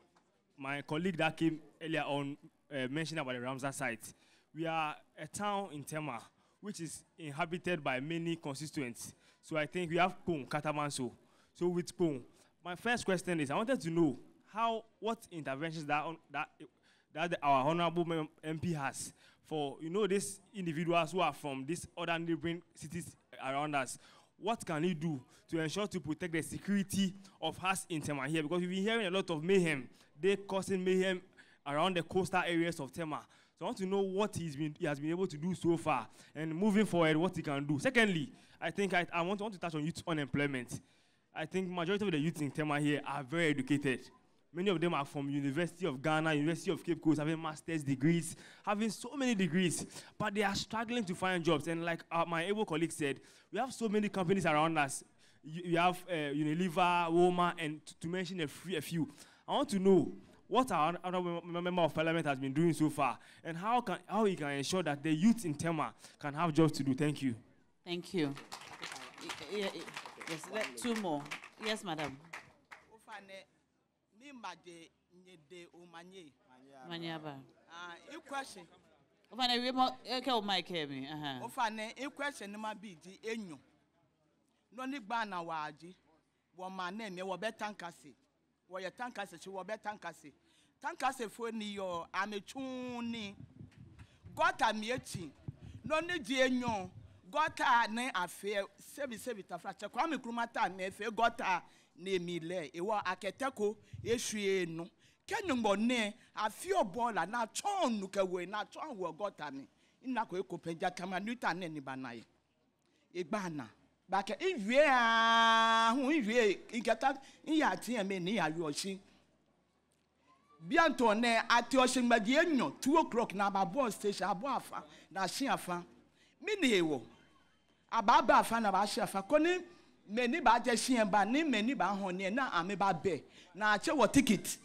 my colleague that came earlier on uh, mentioned about the Ramsar site. We are a town in Tema, which is inhabited by many constituents. So I think we have Kpone, Katamanso. So with Kpone, my first question is, I wanted to know how, what interventions that, on, that, that our honorable MP has for, you know, these individuals who are from these other neighboring cities around us. What can he do to ensure to protect the security of us in Tema here? Because we've been hearing a lot of mayhem. They're causing mayhem around the coastal areas of Tema. So I want to know what he's been, he has been able to do so far and moving forward, what he can do. Secondly, I think I, I want, want to touch on youth unemployment. I think majority of the youth in Tema here are very educated. Many of them are from University of Ghana, University of Cape Coast, having master's degrees, having so many degrees, but they are struggling to find jobs. And like uh, my able colleague said, we have so many companies around us. You, you have uh, Unilever, Wilmar, and to, to mention a, free, a few. I want to know what our other member of parliament has been doing so far, and how can how he can ensure that the youth in Tema can have jobs to do. Thank you. Thank you. Yes, two more. Yes, madam. Mi made nyede umanye. Manyaba. Ah, i question. Ofana, we mo okay, o mic here me. Uh-huh. Ufane, i question ma bi di enyo. No ni gba na waji. Wo ma na me wo be tankase. Wo ye tankase chi wo be tankase. Tankase fo ni yo ametun ni. Gota mi echi. No ni di enyo. Gota ne afe sebi sebi tafra kwa mi kruma ta me fe gota n'emi lɛ ewa akɛtɛko esue nu. Kɛnugbɔ nɛ afiɔ bɔ na tsɔn nukɛwɛ na tsɔn wɔ gɔta ni nnako eko pɛnja kama nuta nɛ niba na ye. Egba na. Bakɛ iwie ahun iwie. Nkɛta iya tiɲɛ mi ni ayɔ si biantɔ nɛ ati ɔsɛngbadi enyɔ two o'clock na aba bɔ station abo afa na si afa. Mi ni ewɔ aba ba afa na aba si afa. meni ba agye hyɛn ba ne meni ba ahɔneɛ na ame ba bɛ na akyɛ wɔ ticket.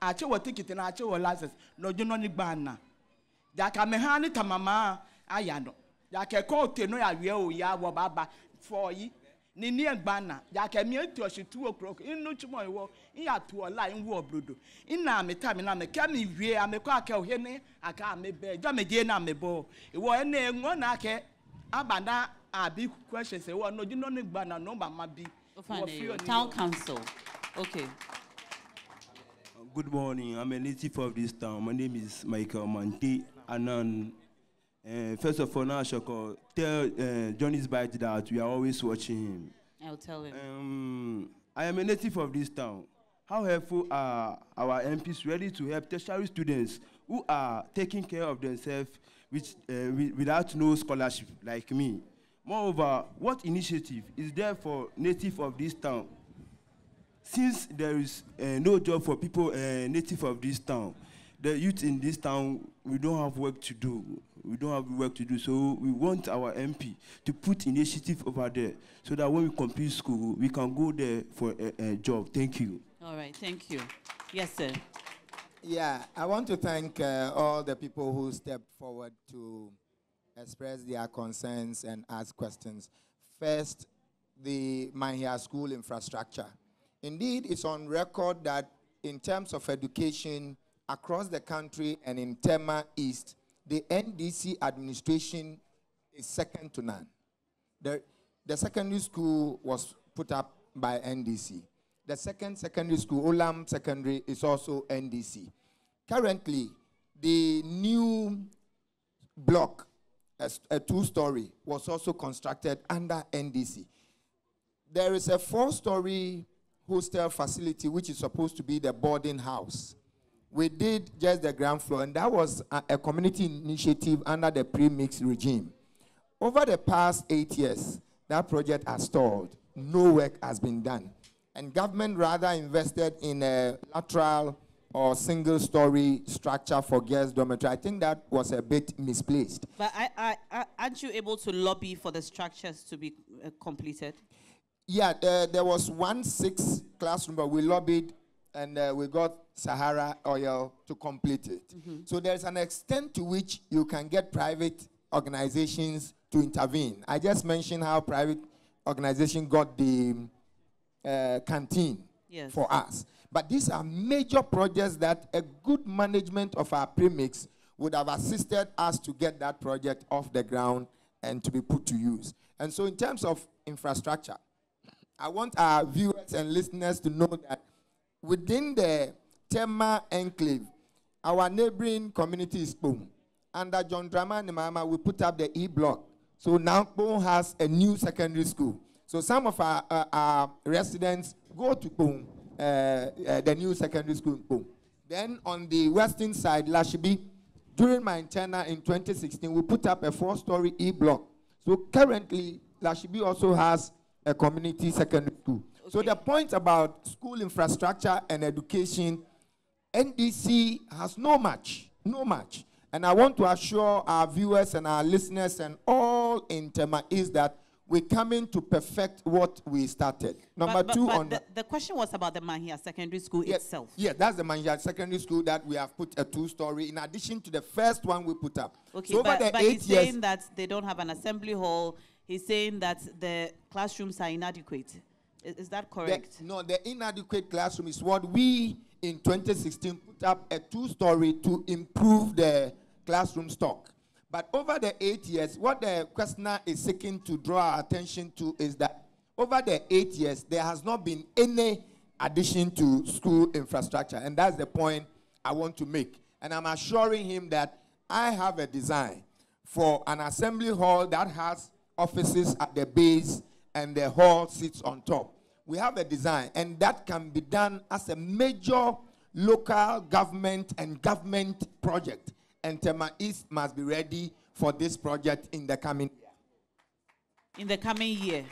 Akyɛ wɔ ticket na akyɛ wɔ license. Na ɔgye nɔne gba na. Yaka me ha ne tamama aya no. Yaka ɛkɔ ote no yaweɛ o ya wɔ ba ba. Fɔyi ne nie gba na. Yaka mi etu ɔhyɛ tu wɔ kuro inu twemɔ ɛwɔ iya tu ɔla nwu ɔbrodo ina ame ta mi na me kɛ mi wie ame kɔ akɛ ohe ne aka ame bɛ gya me die na ame bɔ ɛwɔ ɛna ɛŋɔ na akɛ aba. Abi questions wo no juno ni gba na no mama bi. Fi Ofana, oni town council. Okay. Good morning. I'm a native of this town. My name is Michael Mante. Um, uh, first of all, now, Shoko, tell uh, Johnny's Bite that we are always watching him. I'll tell him. Um, I am a native of this town. How helpful are our MPs ready to help tertiary students who are taking care of themselves with, uh, wi- without no scholarship, like me? Moreover, what initiative is there for native of this town since there is uh, no job for people uh, native of this town, the youth in this town, we don't have work to do. We don't have work to do. So we want our MP to put initiative over there so that when we complete school, we can go there for a, a job. Thank you. All right, thank you. Yes, sir. Yeah, I want to thank uh, all the people who stepped forward to express their concerns and ask questions. First, the Mahia School infrastructure. Indeed, it's on record that in terms of education across the country and in Tema East, the NDC administration is second to none. The, the secondary school was put up by NDC. The second secondary school, Olam Secondary, is also NDC. Currently, the new block, a, a two-story, was also constructed under NDC. There is a four-story hostel facility which is supposed to be the boarding house. We did just the ground floor, and that was a, a community initiative under the pre-mix regime. Over the past eight years, that project has stalled. No work has been done. And government rather invested in a lateral or single story structure for girls' dormitory. I think that was a bit misplaced. But I, I, I, aren't you able to lobby for the structures to be uh, completed? Yeah, there, there was one six classroom, but we lobbied and uh, we got Sahara Oil to complete it. So there's an extent to which you can get private organizations to intervene. I just mentioned how private organization got the uh, canteen Yes. for us. But these are major projects that a good management of our premix would have assisted us to get that project off the ground and to be put to use. And so, in terms of infrastructure, I want our viewers and listeners to know that within the Tema enclave, our neighboring community is Boom. Under John Dramani Mahama, we put up the E block. So now Boom has a new secondary school. So some of our, uh, our residents go to Boom, Uh, uh, the new secondary school in. Then on the western side, Lashibi, During my tenure in 2016, we put up a four-story E-block. So currently, Lashibi also has a community secondary school. So the point about school infrastructure and education, NDC has no match, no match. And I want to assure our viewers and our listeners and all in Tema is that we're coming to perfect what we started. Number But- but- two but on the, the question was about the Mahia Secondary School yeah, itself. Yeah, that's the Manja Secondary School that we have put a two-story in addition to the first one we put up. Okay, so but, the but eight he's years, saying that they don't have an assembly hall. He's saying that the classrooms are inadequate. Is, is that the, correct? no, the inadequate classroom is what we in 2016 put up a two-story to improve the classroom stock. But over the eight years, what the questioner is seeking to draw our attention to is that over the eight years, there has not been any addition to school infrastructure. And that's the point I want to make. And I'm assuring him that I have a design for an assembly hall that has offices at the base and the hall sits on top. We have a design, and that can be done as a major local government and government project. And Tema East must be ready for this project in the coming In the coming year.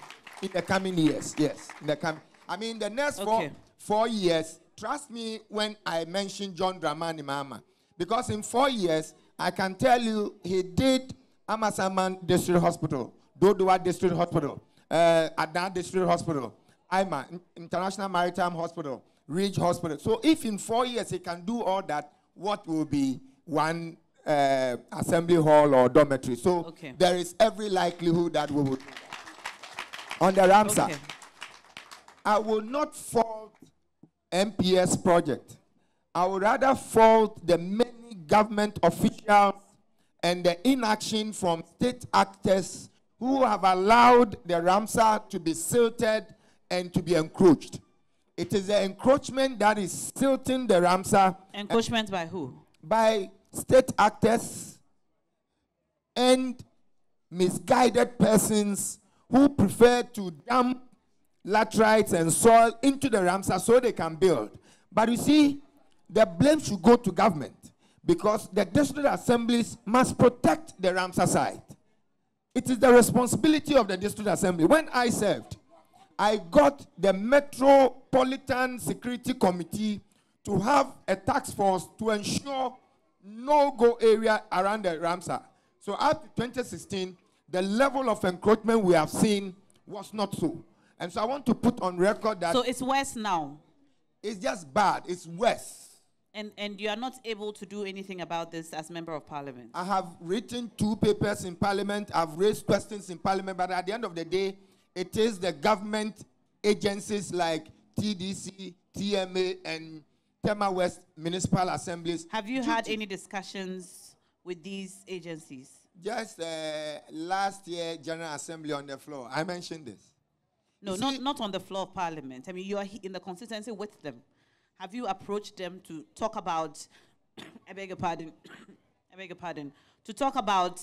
in the coming years. Yes, in the coming. I mean, the next four Okay. four years. Trust me when I mention John Dramani Mahama, because in four years I can tell you he did Amasaman District Hospital, Dodowa District Hospital, uh, Adan District Hospital, IMA International Maritime Hospital, Ridge Hospital. So if in four years he can do all that, what will be one uh, assembly hall or dormitory? So Okay. there is every likelihood that we will. On the Ramsar. Okay. I will not fault MPS project. I would rather fault the many government officials and the inaction from state actors who have allowed the Ramsar to be silted and to be encroached. It is the encroachment that is silting the Ramsar Encroachment by who? By state actors and misguided persons who prefer to dump laterites and soil into the Ramsar so they can build. But you see, the blame should go to government because the district assemblies must protect the Ramsar site. It is the responsibility of the district assembly. When I served, I got the Metropolitan Security Committee to have a task force to ensure no-go area around the Ramsar. So up to 2016, the level of encroachment we have seen was not so. And so I want to put on record that So it's worse now. it's just bad. It's worse. And, and you are not able to do anything about this as member of parliament. I have written two papers in parliament. I've raised questions in parliament, but at the end of the day, it is the government agencies like TDC, TMA, and Tema West municipal assemblies. Have you had any discussions with these agencies? Just uh, last year, General Assembly on the floor, I mentioned this. No, You not, see- not on the floor of parliament. I mean, you are in the constituency with them. Have you approached them to talk about, *coughs* I beg your pardon, *coughs* I beg your pardon, to talk about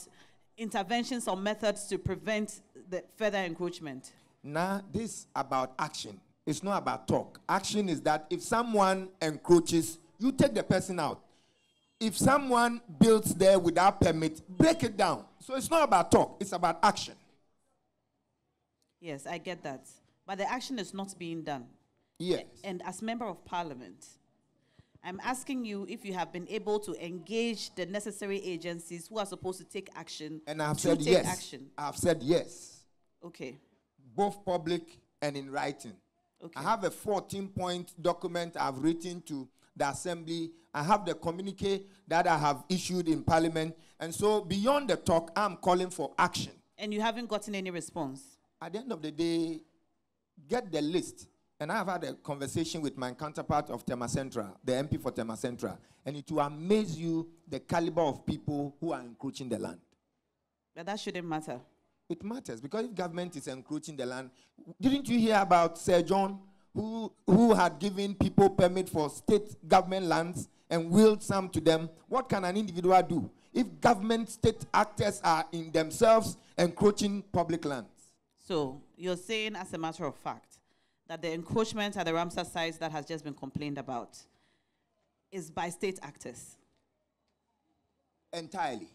interventions or methods to prevent the further encroachment? Now, this about action. It's not about talk. Action is that if someone encroaches, you take the person out. If someone builds there without permit, break it down. So it's not about talk, it's about action. Yes, I get that. But the action is not being done. Yes. And as member of parliament, I'm asking you if you have been able to engage the necessary agencies who are supposed to take action And I've said take yes. action. I've said yes, Okay. both public and in writing. Okay. I have a 14 point document I've written to the assembly. I have the communique that I have issued in parliament. And so, beyond the talk, I'm calling for action. And you haven't gotten any response. At the end of the day, get the list. And I've had a conversation with my counterpart of Tema Central, the MP for Tema Central, and it will amaze you the caliber of people who are encroaching the land. But that shouldn't matter. It matters because if government is encroaching the land, didn't you hear about Sir John, who who had given people permit for state government lands and willed some to them? What can an individual do if government state actors are in themselves encroaching public lands? So you're saying, as a matter of fact, that the encroachment at the Ramsar sites that has just been complained about is by state actors. entirely.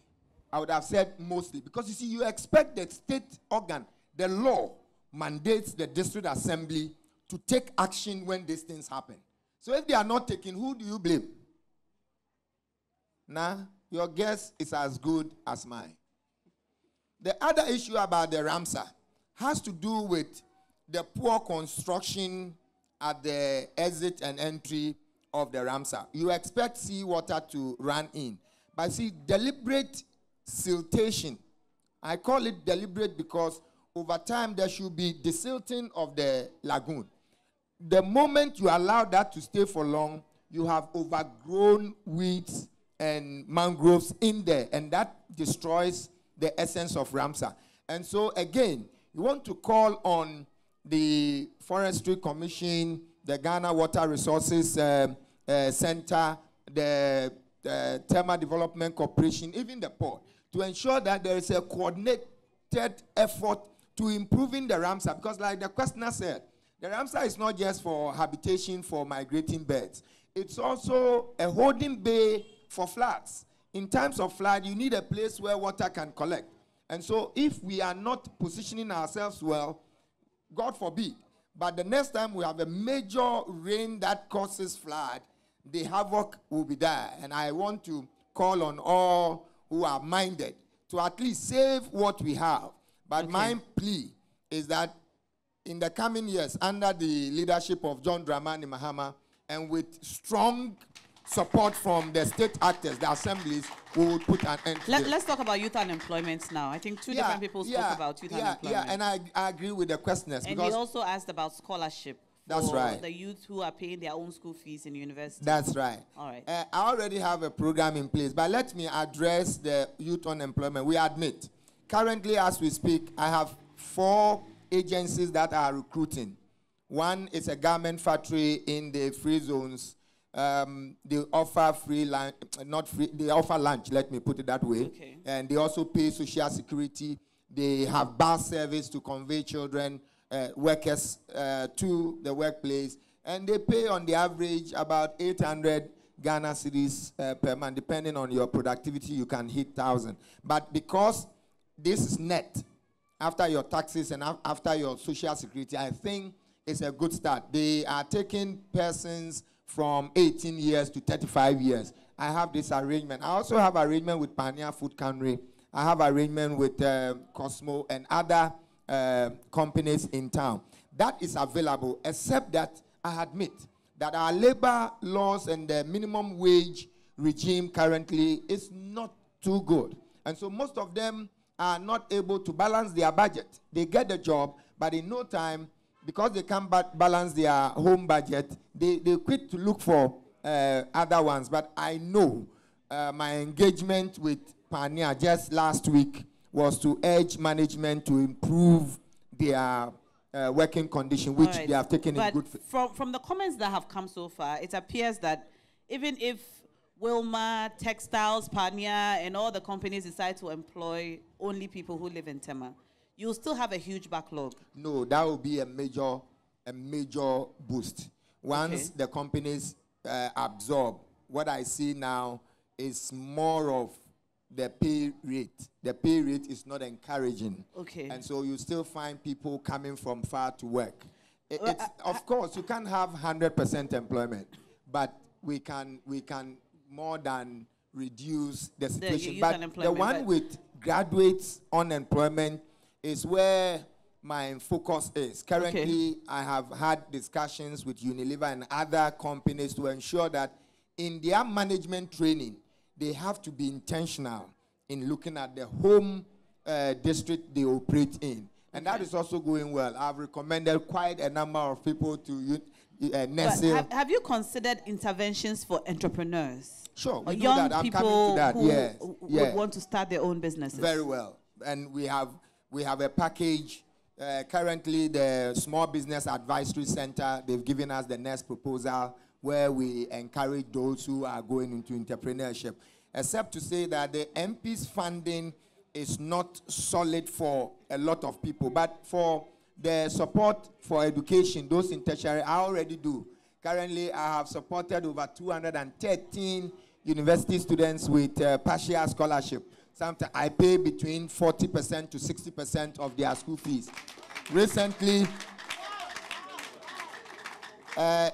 I would have said mostly. Because you see, you expect the state organ, the law mandates the district assembly to take action when these things happen. So if they are not taking, who do you blame? Nah, your guess is as good as mine. The other issue about the Ramsar has to do with the poor construction at the exit and entry of the Ramsar. You expect seawater to run in. But see, deliberate siltation, I call it deliberate because over time there should be the silting of the lagoon. The moment you allow that to stay for long, you have overgrown weeds and mangroves in there, and that destroys the essence of Ramsar. And so, again, you want to call on the Forestry Commission, the Ghana Water Resources uh, uh, Center, the uh, Development Corporation, even the port, to ensure that there is a coordinated effort to improving the Ramsar. Because, like the questioner said, the Ramsar is not just for habitation for migrating birds, it's also a holding bay for floods. In times of flood, you need a place where water can collect. And so, if we are not positioning ourselves well, God forbid, but the next time we have a major rain that causes flood, the havoc will be there. And I want to call on all who are minded to at least save what we have. But Okay. my plea is that in the coming years, under the leadership of John Dramani Mahama, and with strong support from the state actors, the assemblies, we would put an end to Let, Let's talk about youth unemployment now. I think two different people spoke about youth yeah, unemployment. Yeah, and I, I agree with the questioners and because he also asked about scholarship That's right. the youth who are paying their own school fees in university. That's right. All right. Uh, I already have a program in place, but let me address the youth unemployment. We admit, currently as we speak, I have four agencies that are recruiting. One is a garment factory in the free zones. Um, they offer free lunch, not free, they offer lunch, let me put it that way. Okay. And they also pay social security. They have bus service to convey children, uh, workers uh, to the workplace. And they pay on the average about 800 Ghana cedis uh, per month. Depending on your productivity, you can hit 1,000. But because this is net, after your taxes and af- after your social security, I think it's a good start. They are taking persons from 18 years to 35 years. I have this arrangement. I also have arrangement with Pioneer Food Cannery. I have arrangement with uh, Cosmo and other uh, companies in town. That is available, except that I admit that our labor laws and the minimum wage regime currently is not too good. And so most of them are not able to balance their budget. They get the job, but in no time, because they can't ba- balance their home budget, they, they quit to look for uh, other ones. But I know uh, my engagement with Pioneer just last week was to urge management to improve their uh, working condition, which right. they have taken in good faith. From, from the comments that have come so far, it appears that even if Wilmar, Textiles, Pioneer, and all the companies decide to employ only people who live in Tema, you'll still have a huge backlog. No, that will be a major, a major boost. Once Okay. the companies uh, absorb, what I see now is more of the pay rate. The pay rate is not encouraging. Okay. And so you still find people coming from far to work. I- Well, it's, of course, you can't have 100% employment, but we can, we can more than reduce the situation. youth but the one but- with graduates unemployment is where my focus is. Currently, okay. I have had discussions with Unilever and other companies to ensure that in their management training, they have to be intentional in looking at the home uh, district they operate in. And that is also going well. I've recommended quite a number of people to uh, have, have you considered interventions for entrepreneurs? Sure, we young that. I'm people coming to that. who yeah. would want to start their own businesses. Very well. And we have we have a package. Uh, currently, the Small Business Advisory Center they've given us the next proposal where we encourage those who are going into entrepreneurship. Except to say that the MP's funding is not solid for a lot of people, but for the support for education, those in tertiary, I already do. Currently, I have supported over 213 university students with uh, partial scholarship. Sometimes I pay between 40% to 60% of their school fees. Recently, uh,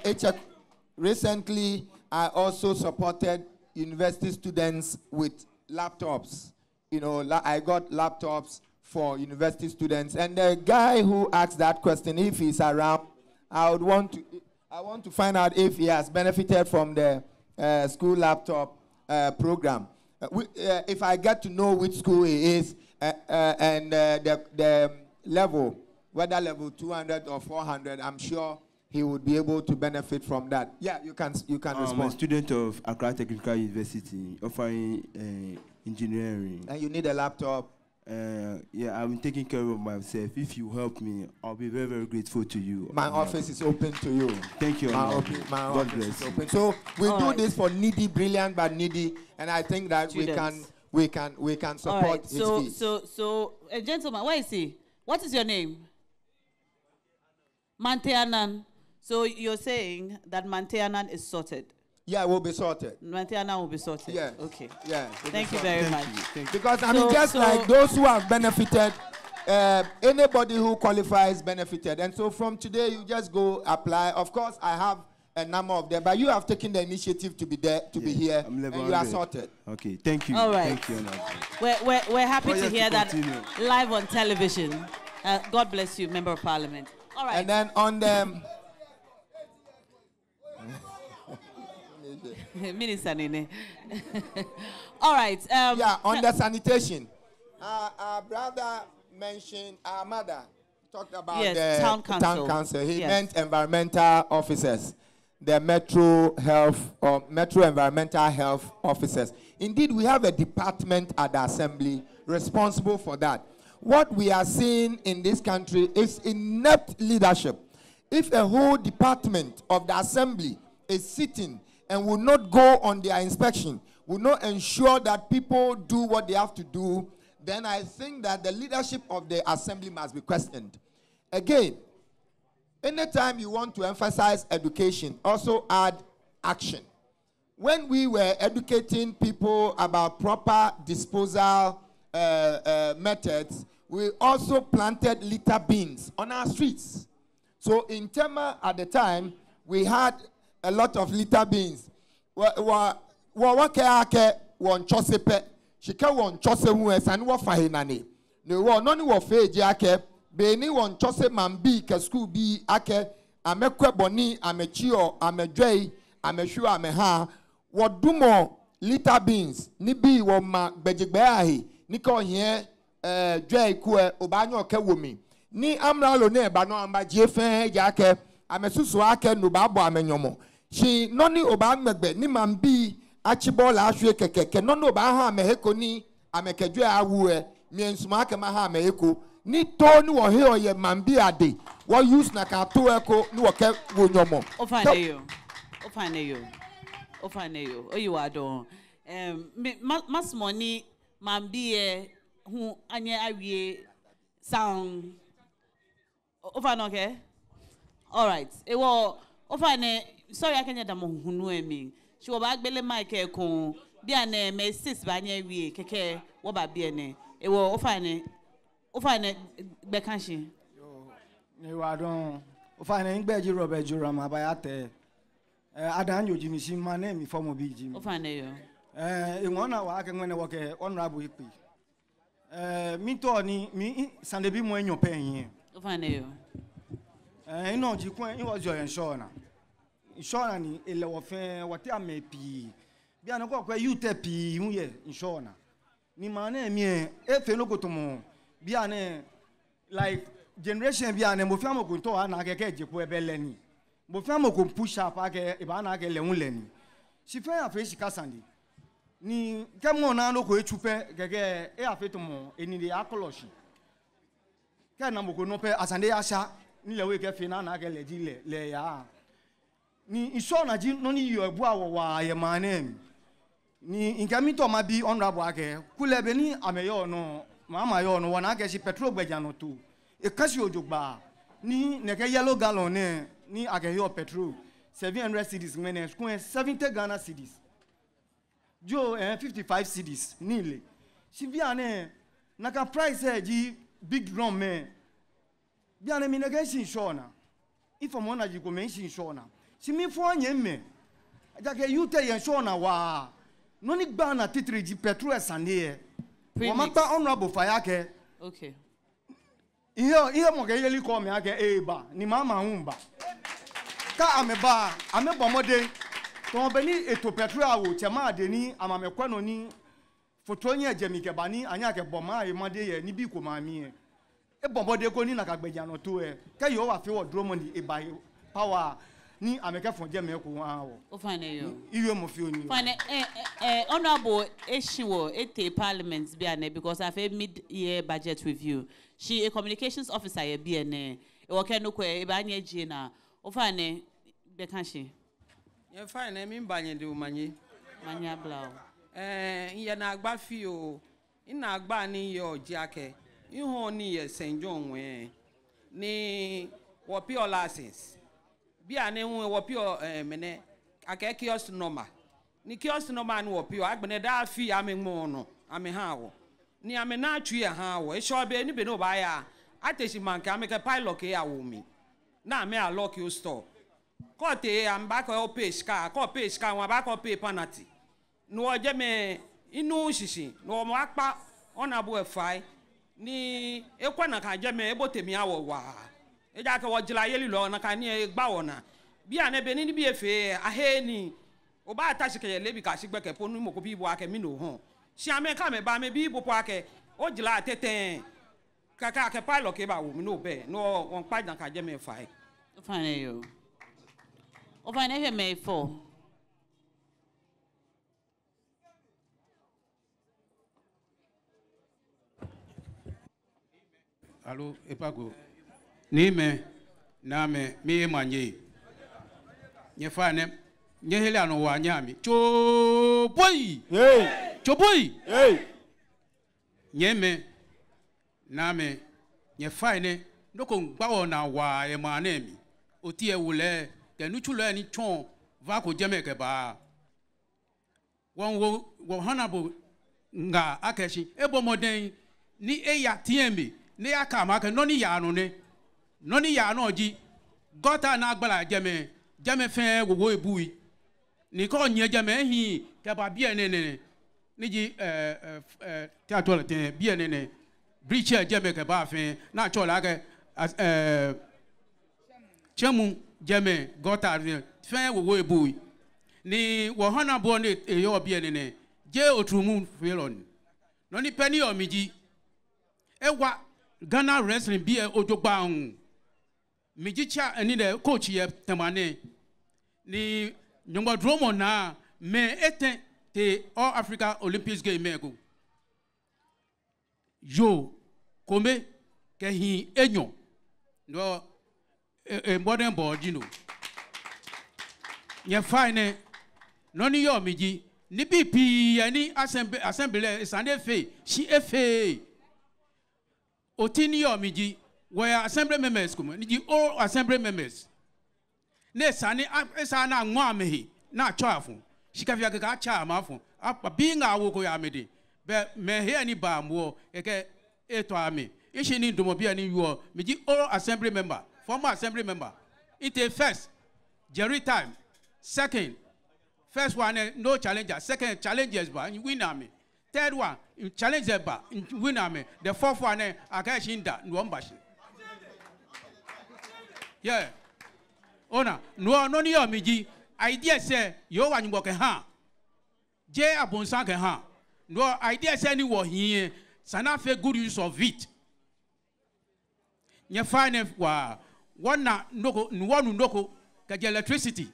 recently, I also supported university students with laptops. You know, la- I got laptops for university students. And the guy who asked that question, if he's around, I would want to, I want to find out if he has benefited from the uh, school laptop uh, program. Uh, we, uh, if I get to know which school he is uh, uh, and the, the level, whether level 200 or 400, I'm sure he would be able to benefit from that. Yeah, you can you can respond. I'm a student of Accra Technical University offering uh, engineering. And you need a laptop. Uh, yeah, I'm taking care of myself. If you help me, I'll be very, very grateful to you. My Uh, office is open to you. Thank you. My, Honorable. opi- my God office bless. is open. So we All do right. this for needy, brilliant, but needy, and I think that we can we can we can support right. his So, fees. so, so, a gentleman, where is he? What is your name? Manteanan. So you're saying that Manteanan is sorted. yeah, we'll be sorted. Manteanan will be sorted. Yeah. Okay. Yeah. we'll Thank you sorted. very Thank much. you. Thank you. Because I mean, So- just so- like those who have benefited, uh, anybody who qualifies benefited. And so from today, you just go apply. Of course, I have a number of them, but you have taken the initiative to be there, to be here, I'm and you are 100. sorted. Okay, thank you. All right. Thank you, We're, we're, we're happy to Project to hear that live on television. Uh, God bless you, Member of Parliament. All right. And then on the *laughs* Minister Nene. *laughs* All right. Um, yeah, on the sanitation, uh, our brother mentioned our mother talked about Yes, the town council. Town council. He Yes. meant environmental officers, the Metro Health or Metro Environmental Health officers. Indeed, we have a department at the assembly responsible for that. What we are seeing in this country is inept leadership. If a whole department of the assembly is sitting and will not go on their inspection, will not ensure that people do what they have to do, then I think that the leadership of the assembly must be questioned. Again, anytime you want to emphasize education, also add action. When we were educating people about proper disposal uh, uh, methods, we also planted litter bins on our streets. So in Tema at the time, we had a lot of litter beans. Wɔ wɔkɛ akɛ wɔn twɔse pɛ hyika wɔn twɔse hu ɛsan wɔ fahe nane. Ne wɔ ɔno ne wɔ feegye akɛ beeni wɔn twɔse man bi ka sukuu bi akɛ amɛkɔ bɔni amɛkyiɔ amɛdwɛyi amɛhwiɔ amɛha wɔdumɔ litter beans ne bi wɔ ma gbɛgyegbɛɛ ahe ne ka ɔhɛn ɛɛ dwɛyi kuɛ ɔbaa nyɛ ɔkɛ wɔ mi. Ne amralo ne ɛba no amagye fɛn gye akɛ amɛsoso akɛ no baabɔ amɛnyɔmɔ. si nɔni o b'a ni maa bi atsi bɔɔla asue kɛkɛkɛ nɔni o b'a hã ni amekɛdzo ya awu yɛ miɛnsuma kɛmɛ hã ame heko ni tɔ ni wɔ he ɔyɛ maa bi ade. Wɔ use na ka to ɛko ni wɔ kɛ wo nyɔmɔ. o ne yo. O ne yo. O ne yo o yi wa dɔn ɛɛ masumɔ ni maa bi yɛ hu anyɛ awie sound o fa nɔ all right. Ewɔ o fa ne. sɔrɔ akɛnyɛ dama hunu ɛmi si wɔ ba gbɛlɛ mic ɛkun bi anɛ mɛ six ba nyɛ wie kɛkɛ wɔ ba bi ɛnɛ ɛwɔ ɔfa ɛnɛ ɔfa ɛnɛ gbɛkan si. ìwà dùn ɔfa ɛnɛ ńgbẹ́jì rọ̀bẹ̀ jura mà bá yà tẹ̀ ɛ adan yóò jí mi sí ma ne mi fọ́mọ bí jí mi. ɔfa ɛnɛ yɔ. ɛ ìwọ̀n náà wà á kẹ́kẹ́ ŋwẹ́nẹ́ wọ́kẹ́ honorable ìpè ɛ mi tọ́ ni mi sandebi mọ ẹ̀yàn pẹ́ yẹn. ɔfa ɛnɛ yɔ inshora ni ele wo fe wate ame pii bia ne ko ko yute pi hu ye inshora ni ma na mi e, e fe no koto mo. Bia ne like generation bia ne mo fi amoko to ana keke jepo ebe leni mo fi amoko push up ake e ba na ake lehun leni si fe afe si kasandi ni kemo na no ko echupe keke e, e afe to mo eni de akoloshi ke na mo ko no pe asande asha ni lewe ke fe na na ake le di le le ya ni nsɔɔnagye no e ne yɛ ɛbu awɔ wɔ ayɛmaa ni nka mi tɔma bi ɔnurabɔ akɛ kulɛ bɛ ni amɛyɔ no maama yɔ no wɔn akɛse pɛtro gbɛdza no to ekasi odzogba ni nɛkɛ yɛlo galɔn nɛ ni ake pɛtro petrol. hundred cedis ŋmɛnɛ sukun yɛ e seventy ghana cedis jo eh fifty five cedis ni le sibia nɛ naka price e yɛ dzi big drum me. Bia nɛ mi nɛkɛ si nsɔɔna ifɔmɔ na dzi ko mɛ si nsɔɔna. Na si mi fɔ nye mɛ jake yu tɛ yɛn sɔ na waa nɔni gba na titiri ji petrol ɛsan de yɛ wɔn ma gba honourable faya kɛ Okay. ihe ihe mɔ kɛ yeli kɔ mɛ akɛ ee ba ni maa ma hun ba ka ame ba ame bɔmɔden tɔn bɛ ni eto petrol awo cɛma ade ni amamɛkɔ no ni foto nyɛ jɛmi kɛba ni anya kɛ bɔnma ye mɔde yɛ ni bi ko maa mi yɛ e bɔmɔden ko ni na ka gbɛdza nɔ to yɛ kɛ yɔ wa fi wɔ duro mɔ ni eba ye pawa ni ameka fonje me ko ha wo. O fine yo. Iwe mo fi oni fine eh, eh eh honorable eh, eshiwo ete eh, parliament bi ane because i have mid year budget review she a communications officer ye bi ene e wo ke no e ba anye ji na. O fine be kan she? Ye fine mi ba nye de o manye manye bla eh ye na agba fi o. Ina agba ni ye oji ake. Ihun ni ye senjo onwe ni wo pure license. bia ne hu wɔ pio eh, mene aka kiosk noma ni kiosk noma ne wɔ pio agbene da fi ame mu no ame ha wo ni ame na atwi ha wo e sho be ni be no ba ya ateshi man ka ame ka pilot ke awo mi. Na ame a lock you store. Ko te am ba ko page ka ko page ka wọn ba ko pay penalty. No je me inu sisi. No mo apa ona bo e fai ni ekwa na ka je me ebo temi awo wa eja ke wajila yeli lo na kan ni e gba wona. Bi ane be ni bi efe ahe ni. O ba ta se keye lebi ka si gbeke ponu mo ko bi bo ake mi no hon. Si ame ka me ba me bi bo po ake o jila tete kaka ke pa lo ke ba wo mi no be. No won pa jan ka je me fa e. O fa ne yo. O fa ne he me fo. Allô, Epago. n'ime na-amị mee ma nye nyefe anyị nye hele a n'ụwa anyị amị choboi! Choboi nye me na-amị nyefe anyị noko gbawo na wa ema nemi oti e wule ke nuchu le ni chon va ko jeme ke ba. Won wo won hanabo nga akeshi. Ebo moden ni eya tiemi ni aka ma ke no ni ya anu ni nɔni yaa nɔ dzi gɔta na gbala jɛmɛ jɛmɛ fɛn wowo ye bui nikɔ nyɛ jɛmɛ ehin kɛba biɛ nɛnɛ ne dzi ɛɛ ɛɛ eh, ɛɛ eh, eh, teatɔ le tɛ biɛ nɛnɛ biritsɛ e jɛmɛ kɛba fɛn n'a tsɔ la kɛ ɛɛ tsɛmu jɛmɛ gɔta fɛn wowo ye bui ni wɔhɔna bɔ ne eyɔ biɛ nɛnɛ dze oturumu fɛ lɔ ni. E nɔni pɛ ni yɔ mi dzi ewa ghana wrestling biɛ ojogba ŋu. mejicha ani dɛ coach yɛ tɛmane. Ni nyɔngbɔduro mɔ naa mɛ etɛ te all africa olympics game mɛ ko yo kome kɛhin enyo. Nɔ mbɔdɛ bɔ dino nyɛ fain nɛ nɔni yɔ mi ni bi pii ɛni asɛnbilɛ sande fe si efe o ti ni yɔ mi. wɔyɛ assembly members kɔmɔ ne gye all assembly members. Ne saa ne na ŋɔ amehi na atwa afo sikafi akeka akya amafo apa bii ŋa awo ko yɛ amede bɛ mɛhia ni baamuɔ ɛkɛ etɔ e ame esi ni domobia ni yuɔ me gye all assembly member former assembly member. Nte first jerry time. Second first one eh, no challenger. Second challengers ba win ame third one challenger ba win ame the fourth one eh, akɛyɛ e si nda nuwɔ. yeah. Ona no no ni yomi ji idea se yo wa nyimbo ke ha. Je abonsa ke ha. No idea se ni wo hin sana fe good use of it. Nye fine wa wona ndoko nwonu ndoko ke electricity.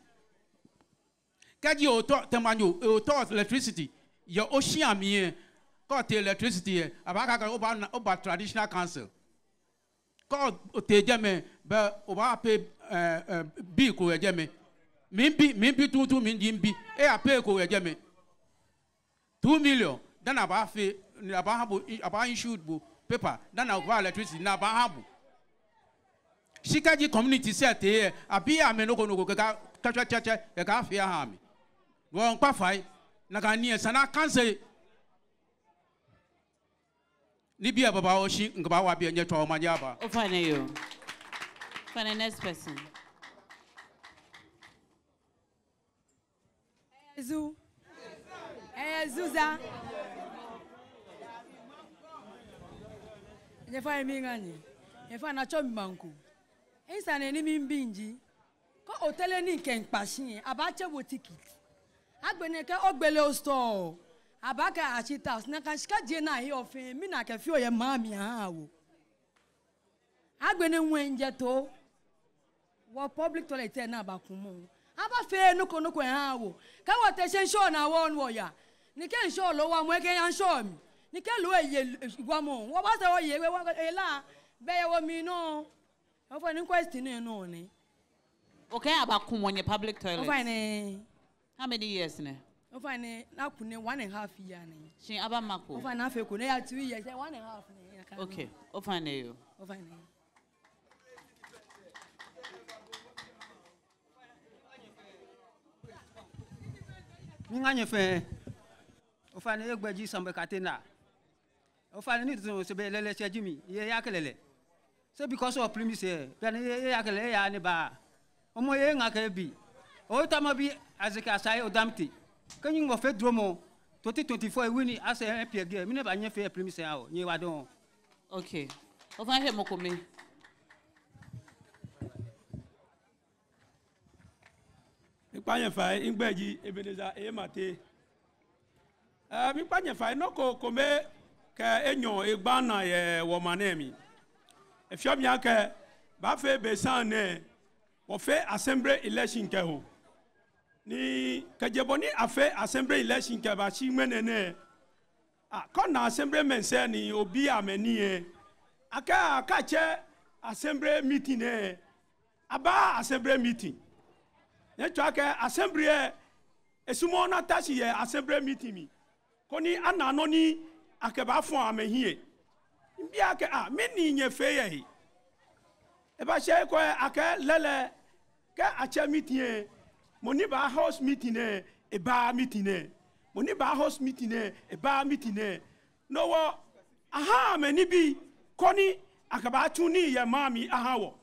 Ke je temanyo o electricity. Your ocean mi ko te electricity abaka ka oba oba traditional council. Kɔ o te jɛmɛ bɛ o b'a pe ɛɛ bi ko yɛ jɛmɛ min bi min bi tuntun min di bi. E y'a pe ko yɛ jɛmɛ two million dana a fe a b'a bo a b'a bo paper dana o electricity na a b'a sikaji community sɛ te yɛ a bi a mɛ noko noko kɛ ka kɛtɛ kɛtɛ kɛ k'a fi a hàn mi. Wọn kpa fa na ka neɛ sana kanse ni Nibia baba oshi ngaba wabi enye twa omanyaba. Ofane oh, yo. For the next person. Ezu. Ezuza. Nyefa emingani. Nyefa na chomi manku. Isa ne ni mimbinji. Ko otele ni kenkpashin abache wo ticket. Agbene ke ogbele o store. Abaka achita na kan shika je na hi ofin mi na ke fi oye mami ha wo. Agbene nwe nje to. Wo public toilet na ba kun mo aba fee nuku nuku ha wo ka wo te shen show na wo ya. Ni ke show lo wa mo ke yan show mi. Ni ke lo eye wa mo. Wo ba se wo ye we e la be ye wo mi no. O fo ni question ni no ni okay abakum on your public toilet. ni how many years ne? nfa ne na kun ne one and half year ne. sin a b'a ma ko. nfa n'a fɛ ko ne y'a two years one and half ne. ok o fa ne ye o. o fa ne ye. min ka ɲɛfɛ o fa ne ye gbɛji sanbɛ ka te na o fa ne ni tuntun sɛbɛ lɛlɛsɛ ji mi i ye y'a kɛlɛ lɛ se because of primis yɛ bɛn e y'a kɛlɛ e y'a ne ba o mo ye n ka kɛ bi o tama bi azeke ye o dam ten kanyi ŋgɔ fɛ duro mɔ twenty twenty four wini asɛ ɛpɛ e gɛ mi ne ba nye fɛ ɛpirimi sɛ awɔ nye wa dɔn. ok o fana fɛ mɔkɔ mi. nípa yẹn fa ngbẹ̀jì ebeneza eyemate ẹ nípa yẹn fa nọkọ kòmé kẹ enyo egbana yẹ wọmanẹ mi efiọ e e mi akẹ bàfẹ bẹsàn nẹ wọfẹ assembly election kẹ o ni kadzebɔ ni afɛ assemble election kɛ ba si mɛ a kɔna assemble mɛ ni obi amɛ ni yɛ e. a kɛ a ka cɛ assemble meeting e. nɛ a ba assemble meeting. Ne tɔ kɛ assemble yɛ esumɔ na tasi yɛ assemble meeting mi. Ko ni a nanɔ ni a kɛ ba fɔ amɛ yɛ n bi kɛ a mi ni nyɛ fɛ yɛ ye e ba sɛ kɔ yɛ a kɛ lɛlɛ kɛ a cɛ meeting yɛ mo ní house meeting ẹ ẹ bá meeting ẹ. Mo ní house meeting ẹ ẹ bá meeting ẹ. Lọ́wọ́ aha mẹ níbi kọ́ni àkàbà tún ní ìyẹn máa mi aha wọ̀.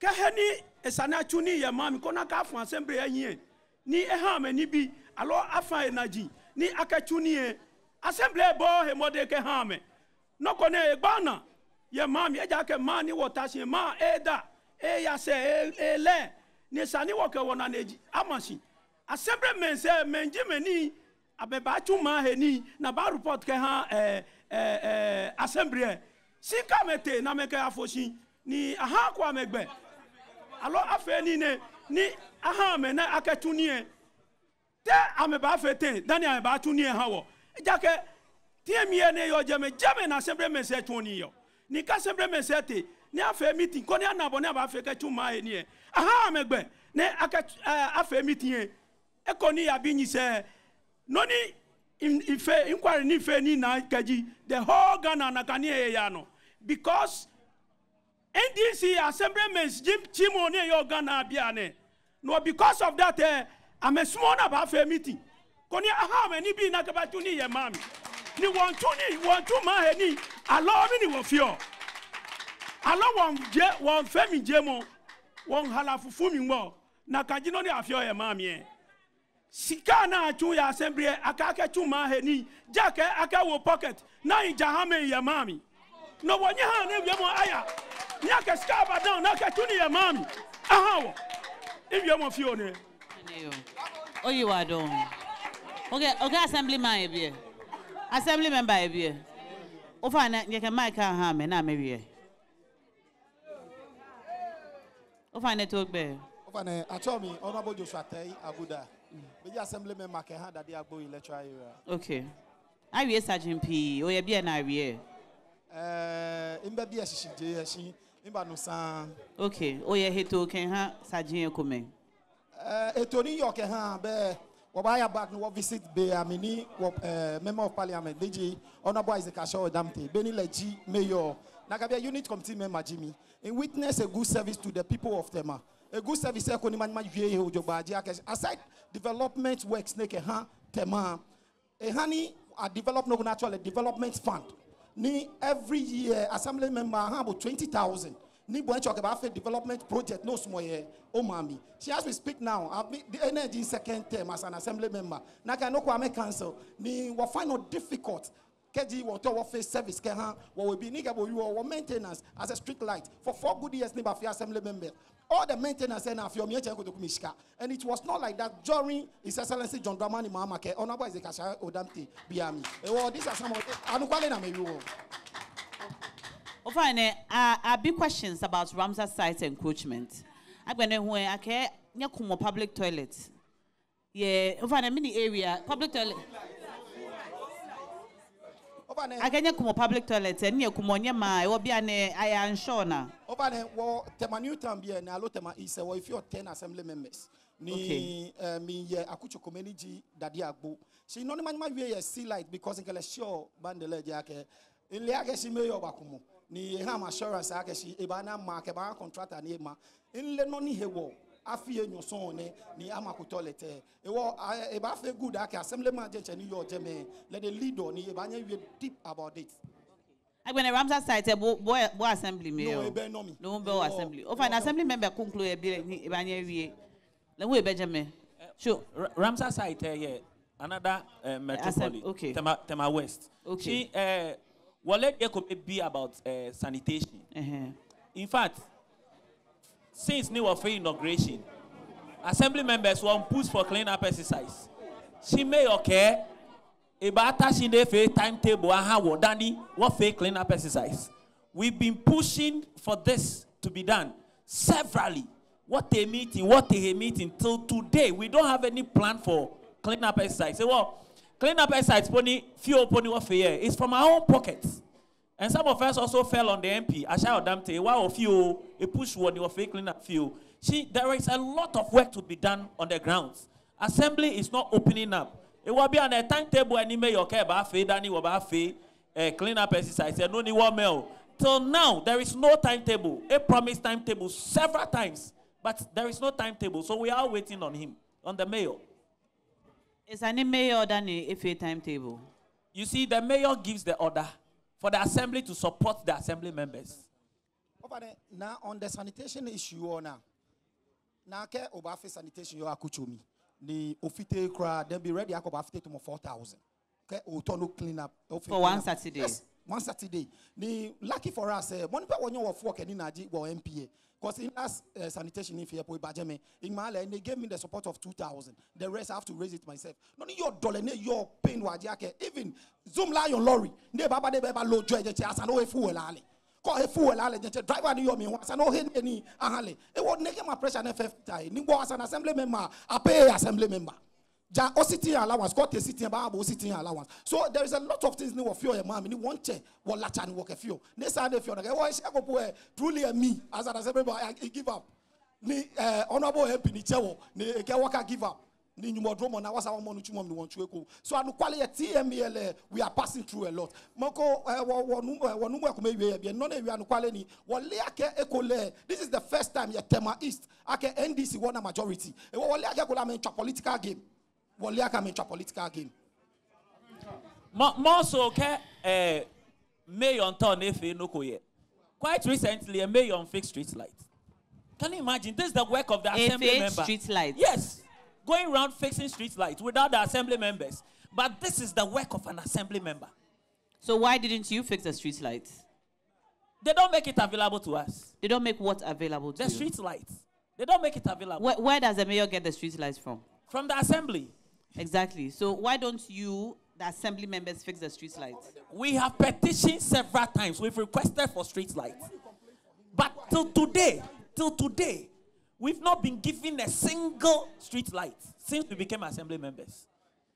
Kẹ́hẹ́ ní ẹ̀sánná tún ní ìyẹn máa mi kọ́ná ká fún afa ẹ̀nàjì. Ní akẹ́tún ní ẹ̀. Asẹ́mbìrì ẹ̀ bọ́ ẹ̀mọ́dé kẹ́hán mẹ nọ́kọ́ ní ẹ̀ gbọ́nà yẹ máa mi ẹ̀já kẹ́ máa ní wọ̀ta ṣe máa ẹ̀ dà. Ẹ̀ yà sẹ́ ne sani wɔ kɛ wɔna ne dzi ama si asɛmbrɛ mɛnsɛ mɛndzi mɛni abɛbatu hɛni na ba report kɛ hã ɛɛ ɛɛ ɛɛ asɛmbrɛ. Sika mɛ te na mɛ kɛ afosi ni aha kɔ amɛ gbɛ alo afɛ ne ni aha mɛ ne akɛtu ni yɛ tɛ amɛba fɛ te dani amɛba tu ni yɛ hã wɔ. Jake tiɲɛ mi yɛ ne yɔ jɛmɛ jɛmɛ na asɛmbrɛ mɛnsɛ tɔni yɔ. Ni ka asɛmbrɛ mɛnsɛ te ni afɛ meeting kɔ ni anabɔ ni aba fɛ kɛ tu ma. aha megbe ne aka afa emi tinye eko ni yabi noni ife nkwari ni ni na keji. The whole ghana na ka ni eya no. Because ndc assemblymen jim chimo ne eya ghana bia ne. No because of that eh, ame small na ba afa emi koni aha me ni bi na kaba tu ni yɛ maa ni wɔn tu ni wɔn tu maa hɛ ni. Alɔ mi ni wɔ fiyɔ alɔ wɔn je wɔn fɛn mi je mo. wɔn hala fufu mi gbɔ na kadzi nɔ ne afiɔ yɛ maa miɛ sika naa tún yà sɛnbire akakɛ tún maa hɛ ni. Jákɛ akɛ wò pɔkɛt náà yìí jahame yɛ maa mi nɔbɔ nyi hã ne wiɛ mɔ aya. Ní akɛ sika abadan náà kɛ tún ni yɛ maa mi ahã wɔ e wiɛ mɔ fi o ne. o yi wa dɔn oge oge assembly man e yɛ bi yɛ assembly member e yɛ bi yɛ o fa na yɛ kɛ mic kan hã mɛ n'a mɛ wi yɛ. ofane to gbe ofane atomi honorable joshua tei aguda. Meji assemblyman mark ha dade agbo electoral area. Okay awie sergeant p. O ye bi e na awie eh mba bi ehihie je ehihie mba no san okay o ye heto ken ha sergeant ekome eh eto ni yo ken ha be wɔbaa back wɔ visit bay amini wɔ eh, member of parliament deji honourable isaac Ashai Odamtten beni leji mayor. Nagabia unit committee member jimmy. In witness a good service to the people of tema. A good service eh, ɛkɔ ni ma ni ma wie yɛ ojogba agye aside development works kɛ ha tema. Eh, Ehani a develop no natural development fund. Ni every year assembly member ha about 20000 ni bo encho ba fe development project? No small ye o mami she as we speak now i've been the energy second term as an assembly member. Na ka no kwa me council? Ni we find it difficult. Tɔ wɔ face service kɛ ha wɔ wɔ bi ni ka bɔ wi wɔ wɔ maintenance as a street light. For four good years ba fi assembly member. All the maintenance and me check to and it was not like that during his excellency john dramani ke. Honorable ezekasha odamtten biami well these are some of anukwale ofane uh, abi questions about Ramsar site encroachment. I'm going to agbene ho eh, ake nyakumo public toilets. yeah ofane eh, mini area public toilet. Eh, Aganya kumo public toilet ni ekumo nyema e obi ane aya nsure na obane wo tema new town bi na alo tema is wo if your ten assembly members ni mi ye akucho community dadi agbo. She no manyma we ye see light because in kele sure bandele jake ile age si bakumo ni ham assurance akɛsi eba na ma kɛba contractor ni ema nle nɔ ni hewɔ afi ye nyɔsɔn ne ni amakutɔ le tɛ ewɔ eba fɛ good akɛ assembly man jɛ cɛ ni yɔ jɛmɛ le de leader ni eba nye yue deep about it. agbẹnẹ ramsar site eh, bo bo bo assembly mi o no oh. bɛ o assembly o fana assembly member kunkolo yɛ bi ni eba nye yue lóhun ebe jɛmɛ. so ramsar site yɛ another uh, metropolis okay. tema tema west. okay. Eh, Wallet there could be about uh, sanitation. In fact, since new of inauguration, assembly members were push for clean up exercise. She may okay. Ibata she dey fe timetable aha dani what fe clean up exercise. We've been pushing for this to be done severally. What a meeting, what a meeting till today. We don't have any plan for clean up exercise. Say, well, clean up exercise pony few pony what here. It's from our own pockets. And some of us also fell on the MP. Ashai Odamtten, wow, of you, a push one, you fake clean up few. She, there is a lot of work to be done on the grounds. Assembly is not opening up. It will be on a timetable email your care about fe, Danny, about fe, uh, clean up exercise, and only one mail. Till now, there is no timetable. A promised timetable several times, but there is no timetable. So we are waiting on him, on the mayor. Is an mayor than a FA timetable? You see, the mayor gives the order for the assembly to support the assembly members. Over there, now on the sanitation issue or now. Now ke obafe sanitation yo akuchomi. Ni ofite kra then be ready ako bafite to mo 4000. Ke otono clean up. For one. Saturday? Yes, one Saturday. Ni lucky for us eh money pe wonyo wo work ni naji wo MPA. Because in last uh, eh, sanitation in here, Bajeme, in and they gave me the support of 2,000. The rest I have to raise it myself. No, your dollar, your pain, wajake. Eh, even Zoomlion lorry, ne baba de baba low joy, as I know if you lale. Ko e fu lale, je driver ni yo mi wasa no he ni ahale. Eh, e wo neke my pressure FF tie. Ni bo an assembly member, pay assembly member. Ja allowance, a ba bo sitting allowance. So there is a lot of things ni wo feel your mom ni one chair, wo lacha ni wo ke feel. Ne sa ne na ke wo she go po truly a me as assembly member I, I give up. Ni eh honorable MP ni chewo ni ke waka give up. Ni nyumo dromo na wasa no chumom ni won chueko. So anu kwale TML eh, we are passing through a lot. Eh, eh, nu ko me wie bi no na wi anu kwale ni ekole. This is the first time ye Tema East ake NDC won a majority. E wo le ake kola me political game. Wo le ake me political game. More, more so, okay, uh, mayor on town efe no koye. Quite recently, a mayor on fixed street light. Can you imagine? This is the work of the assembly FA member. street light. Yes, going around fixing street lights without the assembly members. But this is the work of an assembly member. So why didn't you fix the street lights? They don't make it available to us. They don't make what available to The you? street lights. They don't make it available. Where, where does the mayor get the street lights from? From the assembly. Exactly. So why don't you, the assembly members, fix the street lights? We have petitioned several times. We've requested for street lights. But till today, till today, we've not been given a single street light since we became assembly members.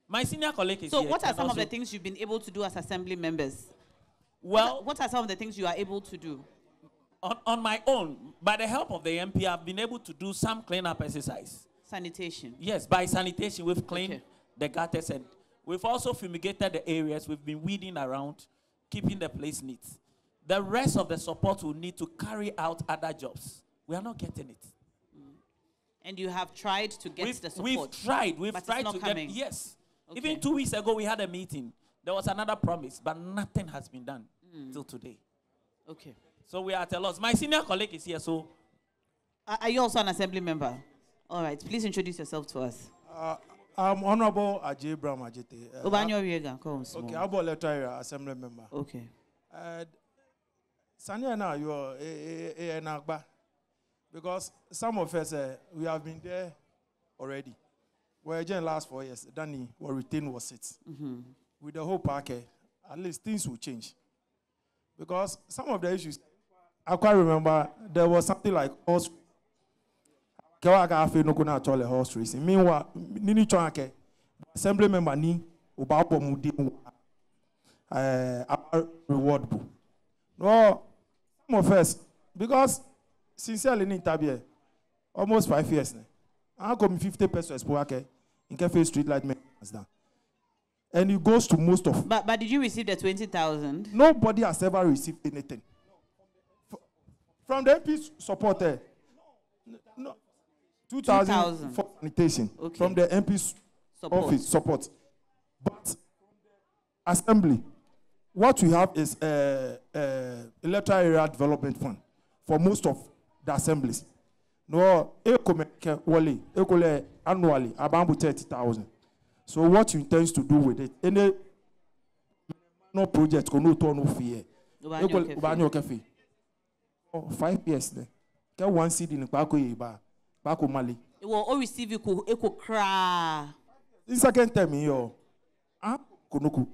My senior colleague is So here. what are some of the things you've been able to do as assembly members? Well, what are some of the things you are able to do? on, on my own, by the help of the MP, I've been able to do some cleanup exercise. Sanitation. Yes, by sanitation, we've cleaned the gutters and we've also fumigated the areas. We've been weeding around, keeping the place neat. The rest of the support will need to carry out other jobs. We are not getting it. Mm. And you have tried to get we've, the we've support. tried. We've tried it's not to coming. get yes. Okay. Even two weeks ago, we had a meeting. There was another promise, but nothing has been done mm. till today. Okay. So we are at a loss. My senior colleague is here, so are you also an assembly member? All right. Please introduce yourself to us. Uh, I'm Honorable Ajay Bram Ajite. Uh, come small. Okay, Abo Letter Area Assembly Member. Okay. Uh, Sanya now you are a Nagba. Because some of us, uh, we have been there already. Well, during last four years, Danny, what retain was it. Mhm. With the whole packet, at least things will change. Because some of the issues, I quite remember there was something like horse. kewa aga afe no go na atɔ le horse racing meanwhile nini tsɔn akɛ assembly member ni o ba bɔ mu den wa ɛɛ aba reward bo no mo first because sincerely ni nta biɛ almost five years ne an ko mi fifty pesos po akɛ nke face street light maintenance down and it goes to most of. but but did you receive the twenty thousand. nobody has ever received anything from the mp supporter. Eh? No. 2000 2,000. for sanitation. Okay. From the MP's Support. office support. But assembly, what we have is uh, uh, electoral area development fund for most of the assemblies. No, wale, ekole annually about thirty thousand. So what you intend to do with it? Any no project ko no turn no fear. Ubanyo Kefi. Five years there. Get one seed in Bako Yeba, kpako mali. ìwọ o receive eko eko kraa. in second term yìí ọ ah konoku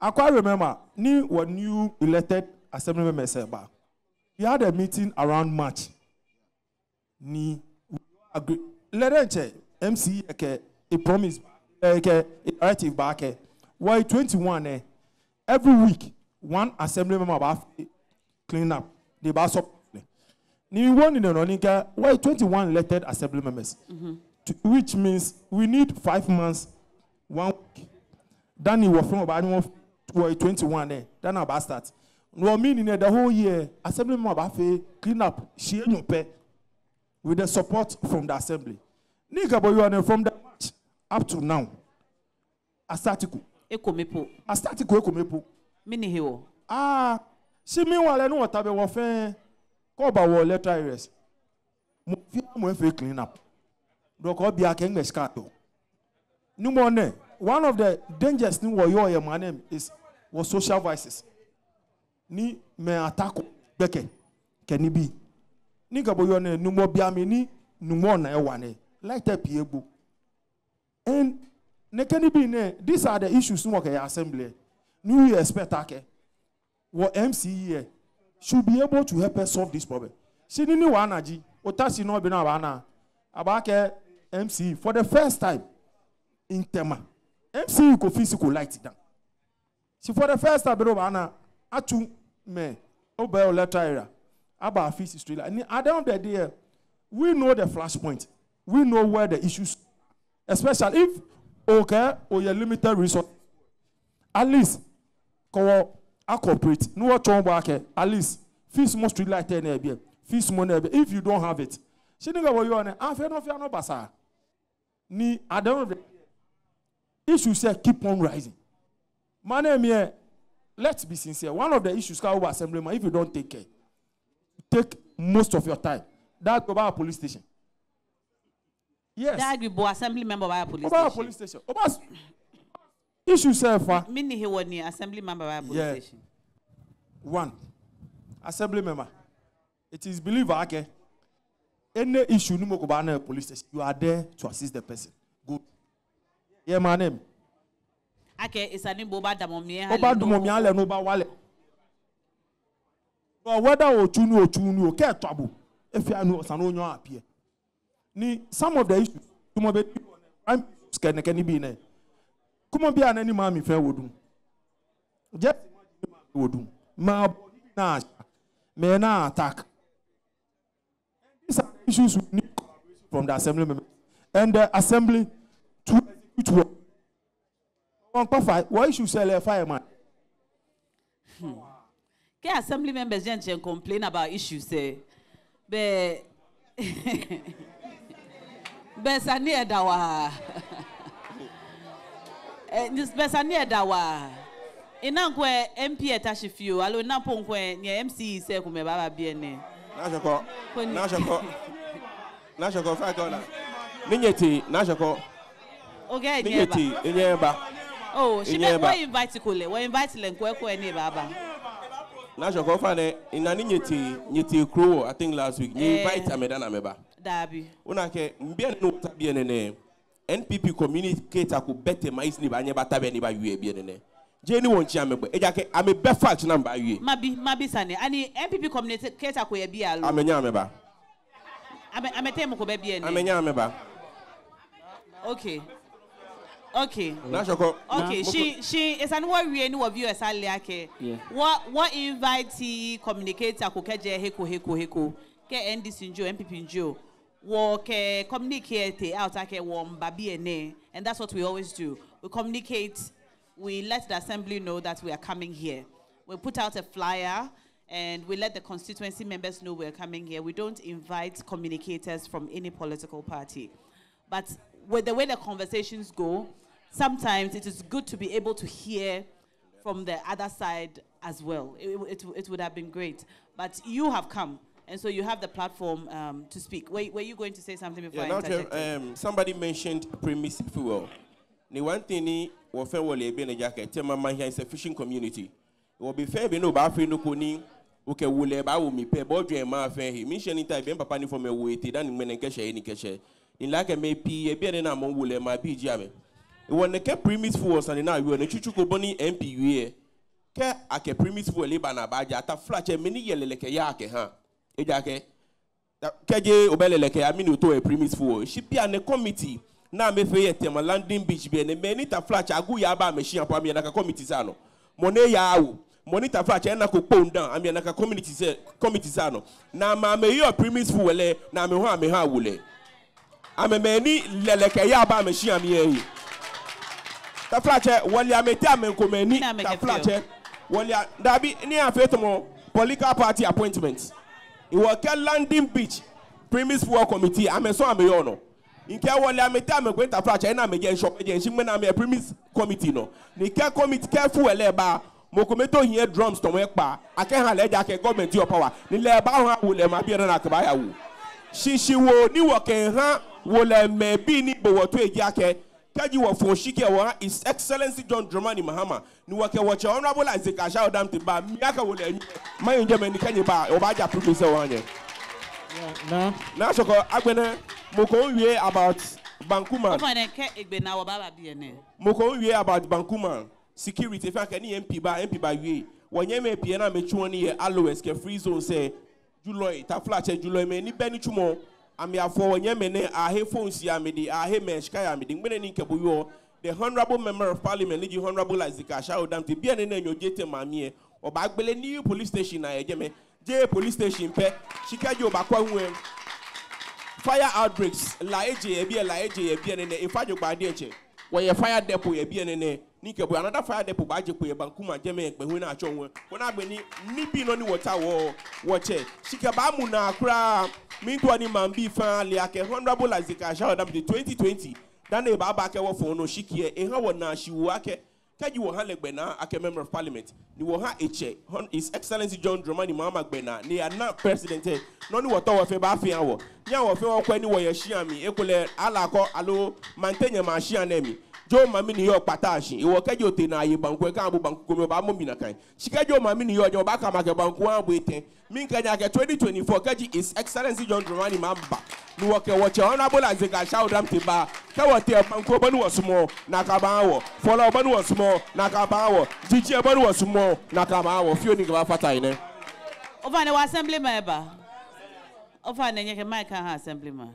akwa remember ni wọ new elected assembly members ẹ ba we had a meeting around march. Ni agree. Lẹ́dẹ̀ mc ẹ̀kẹ́ a promise ẹ̀kẹ́ eh, a directive ba kẹ́ eh. wọ́n e twenty one ẹ̀ eh. every week one assembly member ba clean up. They ba support. Ni one in the running why 21 elected assembly members to, which means we need five months, one week. Then you were from about were 21 there. Then about start. No meaning the whole year, assembly member clean up, she with the support from the assembly. Nika boy you from the March up to now. Astatiku. Ekomepo. Astatiku ekomepo. Mini hiwo. Ah, si meanwhile no watabe wo fe ko kɔba wɔ letter areas mo fi mo efe clean up. Dɔkɔ bi ake ŋmɛ scarto numɔ one of the dangers ni wɔ yɔ yɛ maa nɛm is wɔ social vices. Ni mɛ atako gbɛkɛ kɛni bi ni gabo yɔ nɛ numɔ biami ni numɔ na yɛ wa nɛ laitɛ pie gbo and ne kɛni bi nɛ these are the issues ni wɔ kɛ yɛ assembly ni yu yɛ expect akɛ wɔ mc yɛ should be able to help us solve this problem. See ni ni wa anaji, otasi no be na wa na. Abake MC for the first time in Tema. MC ko physical light down. See for the first time be wa na atu me obe o letter area. Aba office street. And at the end of the day, we know the flashpoint. We know where the issues, especially if okay or your limited resource. At least, a cooperate. No what chon back at least fees more street light na be. Fees more na. If you don't have it, nigga what you on. Ah, fe no fe no basa. Ni of the issues say keep on rising. My name here. Let's be sincere. One of the issues can over assemblyman if you don't take care, take most of your time. That go by a police station. Yes. That agree bo assembly member by a police station. police station. Over issue sẹ́ẹ̀fà. Ah. mi ni he wọ ni assembly member by police yeah. station. one assembly member it is believer ake okay? any issue ni mo ko ba na police station you are there to assist the person Good. hear my name. ake isani bo ba damomiya e halẹ. ó bá ba halẹ ní ó bá wálẹ̀. but whether otu ni otu ni o kẹ́ ẹ̀ tọ́ àbò efi anu ọ̀sán ló yan àpìẹ́ ni some of the issues tí mo bẹ tí ne. ní prime minister kẹ́nikẹ́ni kuma bi a n'ani maame fɛn wɔ dum jɛ wɔ dum maa bɔ nibi naa ahyia mɛ attack. These issues we collaboration from the assembly members. And the assembly two. execute well wọn kpa fa wọ issue sẹ fire man. kí assembly members jẹ́ ǹjẹ́ complain about issues ẹ̀? Bẹ́ẹ̀ *laughs* bẹ́ẹ̀ sani ẹ̀dá wa bɛsa ne ɛda waa ina nkɔ mp ɛta hye fio alo ina po nkɔ nea mc yi sɛ kumɛ baba bie ne. n'asɔkɔ n'asɔkɔ n'asɔkɔ fɛn kɛ ɔla ne nye ti n'asɔkɔ ne nye ti e nye ba. Oh she bɛ wɔ invite ko lɛ wɔ invite lɛ nkɔ ɛkɔ ɛne ba ba. n'asɔkɔ fa dɛ ina ne nye ti nye ti kuro wɔ i think last week. Nye eh. invite amɛ da na mɛ ba. daabi. o na kɛ n bia ne ta bia ne npp communicator ko bɛɛ tɛmɛ ayi sini ba an ɲɛ b'a ta bɛɛ n'i b'a yue biɲɛ nɛnɛ jɛn ni wɔn ci an bɛ bɔ e ja kɛ fa tuna n b'a yue. ma bi ma bi sani. ani npp communicator ko yɛ bi yan. a mɛ ɲa mɛ ba. a mɛ a mɛ tɛ mɔgɔ bɛɛ biɲɛ nɛ. a mɛ ba. ok okay. Nashoko. Okay, nah. she she is an what we any of you as aliake. What what invite communicator ko keje heko heko heko. Ke NDC njo NPP njo. Wo ke communicate out ake wo mbabi ene eh, and that's what we always do. We communicate, we let the assembly know that we are coming here. We put out a flyer and we let the constituency members know we're coming here. We don't invite communicators from any political party. But with the way the conversations go, sometimes it is good to be able to hear from the other side as well. It, it, it would have been great. But you have come, and so you have the platform um, to speak. Were, were you going to say something before Yeah, I interject? um, somebody mentioned premix fuel. The one thing ni wɔ lɛ ebe ne jacket tɛ mama here is a fishing community. Wɔ bi fɛn bi n'o b'a fɛ no ko ni o kɛ wulɛ b'a wo mi pɛ bɔ jɔn ma fɛn he mi sɛ ni ta bɛn papa ni fɔ mɛ wo ete da ni mɛ ne kɛsɛ ye ni la kɛ mɛ pii ebi yɛrɛ n'a mɔ wulɛ ma bi di a mɛ. Wɔ ne kɛ premix fuel sani n'a yɔ ne tutu ko bɔ ni MP yɛ kɛ a kɛ premix fuel le ba na b'a ja ta fila cɛ mɛ ni yɛlɛlɛ kɛ y'a kɛ hàn ejake keje obeleleke aminu to e primis be an a committee na me fe ye tema landing beach be ne me nita flash agu ya ba me shian pa me na ka committee sa no mo ne ya awu mo nita flash na ko pon down ami na ka committee se committee sa no na ma me yo primis fo le na me ho ame ha wule ame me ni leleke ya ba me shian mi yi. Ta flash wali amete ame ko me ni ta flash wali dabi ni afeto mo political party appointments ìwọ̀kẹ́ landing beach primis fuel committee amẹ̀sán àmì ọ̀nà nkẹ́ wọlé amẹ́tẹ́ àmẹ́gbẹ́ ntàfàṣà ẹ̀nà àmẹ́jẹ́ nsọ́ ẹ̀jẹ̀ nsí mẹ́nà àmẹ́ primis committee nọ nìkẹ́ committee kẹ́ fuel ẹ̀ bá mokometo yẹn drums tọ̀wọ́ ẹ̀ pa. Akẹ́hàn lẹ́jà kẹ́ gọ́ọ̀mẹ̀ntì ọ̀pá wa nílẹ̀ ẹ̀ bá wọn àwò lẹ̀ máa bí ẹ̀rọ náà kẹ́bá yà wò ṣìṣì wo níwọ̀kẹ́ hàn wò lẹ̀ mẹ́ bí ní bòwọ́tò èjì akẹ́? Kaji wa Fonshiki wa His Excellency John Dramani Mahama ni wakewatcha Honorable Isaac Ashao Damte ba miaka wole mayo njema ni kanye ba obaja producer wanye. Na na so ko agbene mo ko wie about Bankuman. Ko ne ke egbe na wo baba bi ene. Mo ko wie about Bankuman security fa ka ni MP ba MP ba wie. Wonye me pie na me twu ne ye Aloes ke free zone say July ta flash July me ni beni twu mo ameafoɔ wɔnyɛ me ne ahefo nsia me de ahe mɛnhyikaya me de ngbene ne nkɛboyiɔ the honourable member of parliament ne Honorable honourable isaac ashao dante bia ne na enyogye te maameɛ ɔba agbele new police station na yɛgye me. Gye police station pɛ hyikagye ɔbaakɔ ahoɛ fire outbreaks laegye yɛ bi yɛ laegye yɛ bi yɛ ne ne. Efa dwogba adeɛ kyɛ wɔyɛ fire depot yɛ bi yɛ ne. n'ike bụ another fire depot bụ ajekwe eba nkuma jeme egbe hụ na-achọ onwe. Hụ na agbeni mmibi nọ ni wọta wọ wọche shike ba amụ na akụra migwa ni ma mbi fa ali ake honorable azika shaw dam de 2020 dana eba aba ake wọfọ no shikie ihe wọ na shiwu ake. Kaji wọ ha legbe na ake member of parliament. Ni wọ ha eche his excellency john dramani mahama gbe na ne ya na president e. nọ ni wọtọ wọfe ba afia wọ nya wọfe wọkwe ni wọ ya shiami ekwele alako alo mantenye ma shia nemi yan nɛ mi jo ni yɔ kpata asi ìwɔ kɛji o te na ayi banku k'an bo banku komi o b'a mo mina kan si kɛji o mami ni yɔ ɲɛ o b'a kama kɛ banku an bo eten min kɛ ɲa kɛ twenty twenty four kɛji his excellence john dramani mahama ni wɔ kɛ wɔkyɛ honourable isaac ashawo dam te ba kɛ wɔ tɛ banku bɛ ni wɔ sumɔ na ka ban wɔ fɔlɔ bɛ ni wɔ sumɔ na ka ban wɔ jiji o bɛ ni wɔ sumɔ na ka ban wɔ fiye ni kaba fata yi nɛ. O fane wa assembly member. O fane nyeke mic ha assembly man.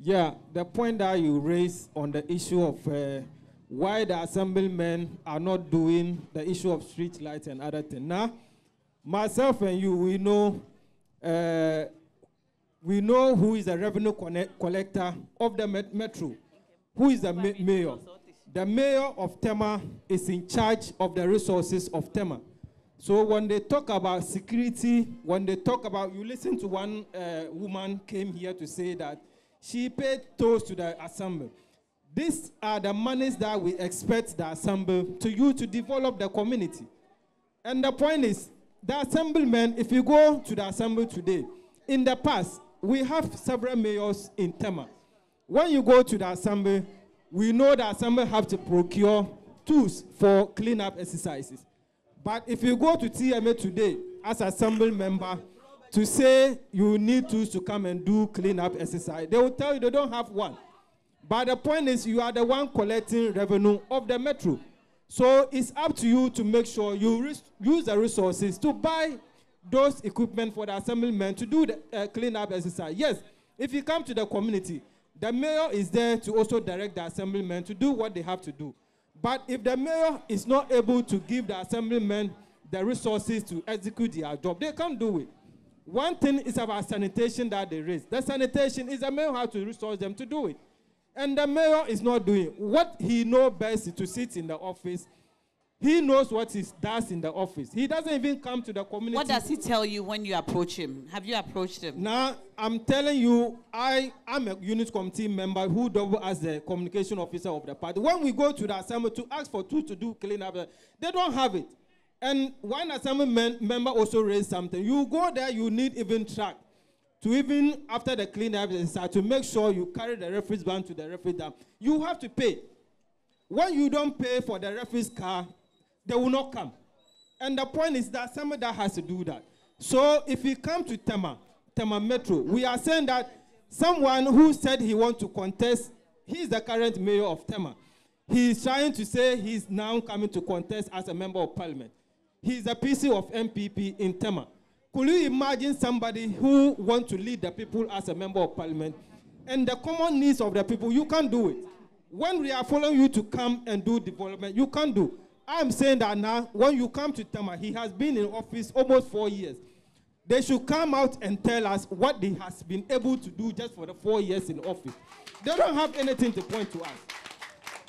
Yeah, the point that you raised on the issue of uh, why the assemblymen are not doing the issue of street lights and other things. Now, myself and you, we know, uh, we know who is the revenue collector of the met- metro, who is the ma- mayor. The mayor of Tema is in charge of the resources of Tema. So when they talk about security, when they talk about, you listen to one uh, woman came here to say that she paid tolls to the assembly. These are the monies that we expect the assembly to use to develop the community. And the point is, the assemblymen, if you go to the assembly today, in the past, we have several mayors in Tema. When you go to the assembly, we know the assembly have to procure tools for cleanup exercises. But if you go to TMA today as assembly member to say you need tools to come and do cleanup exercise, they will tell you they don't have one. But the point is, you are the one collecting revenue of the metro. So it's up to you to make sure you use the resources to buy those equipment for the assemblymen to do the uh, cleanup exercise. Yes, if you come to the community, the mayor is there to also direct the assemblymen to do what they have to do. But if the mayor is not able to give the assemblymen the resources to execute their job, they can't do it. One thing is about sanitation that they raise. The sanitation is the mayor has to resource them to do it. And the mayor is not doing what he knows best is to sit in the office. He knows what he does in the office. He doesn't even come to the community. What does he tell you when you approach him? Have you approached him? Now, I'm telling you, I am a unit committee member who double as the communication officer of the party. When we go to the assembly to ask for two to do cleanup, they don't have it. And one assembly men- member also raised something. You go there, you need even track to even after the cleanup exercise to make sure you carry the refuse van to the refuse dump. You have to pay. When you don't pay for the refuse car, they will not come. And the point is that somebody that has to do that. So if we come to Tema, Tema Metro, we are saying that someone who said he wants to contest, he is the current mayor of Tema. He is trying to say he's now coming to contest as a member of parliament. He is a PC of NPP in Tema. Could you imagine somebody who wants to lead the people as a member of parliament and the common needs of the people? You can't do it. When we are following you to come and do development, you can't do. I'm saying that now, when you come to Tema, he has been in office almost four years. They should come out and tell us what he has been able to do just for the four years in office. They don't have anything to point to us.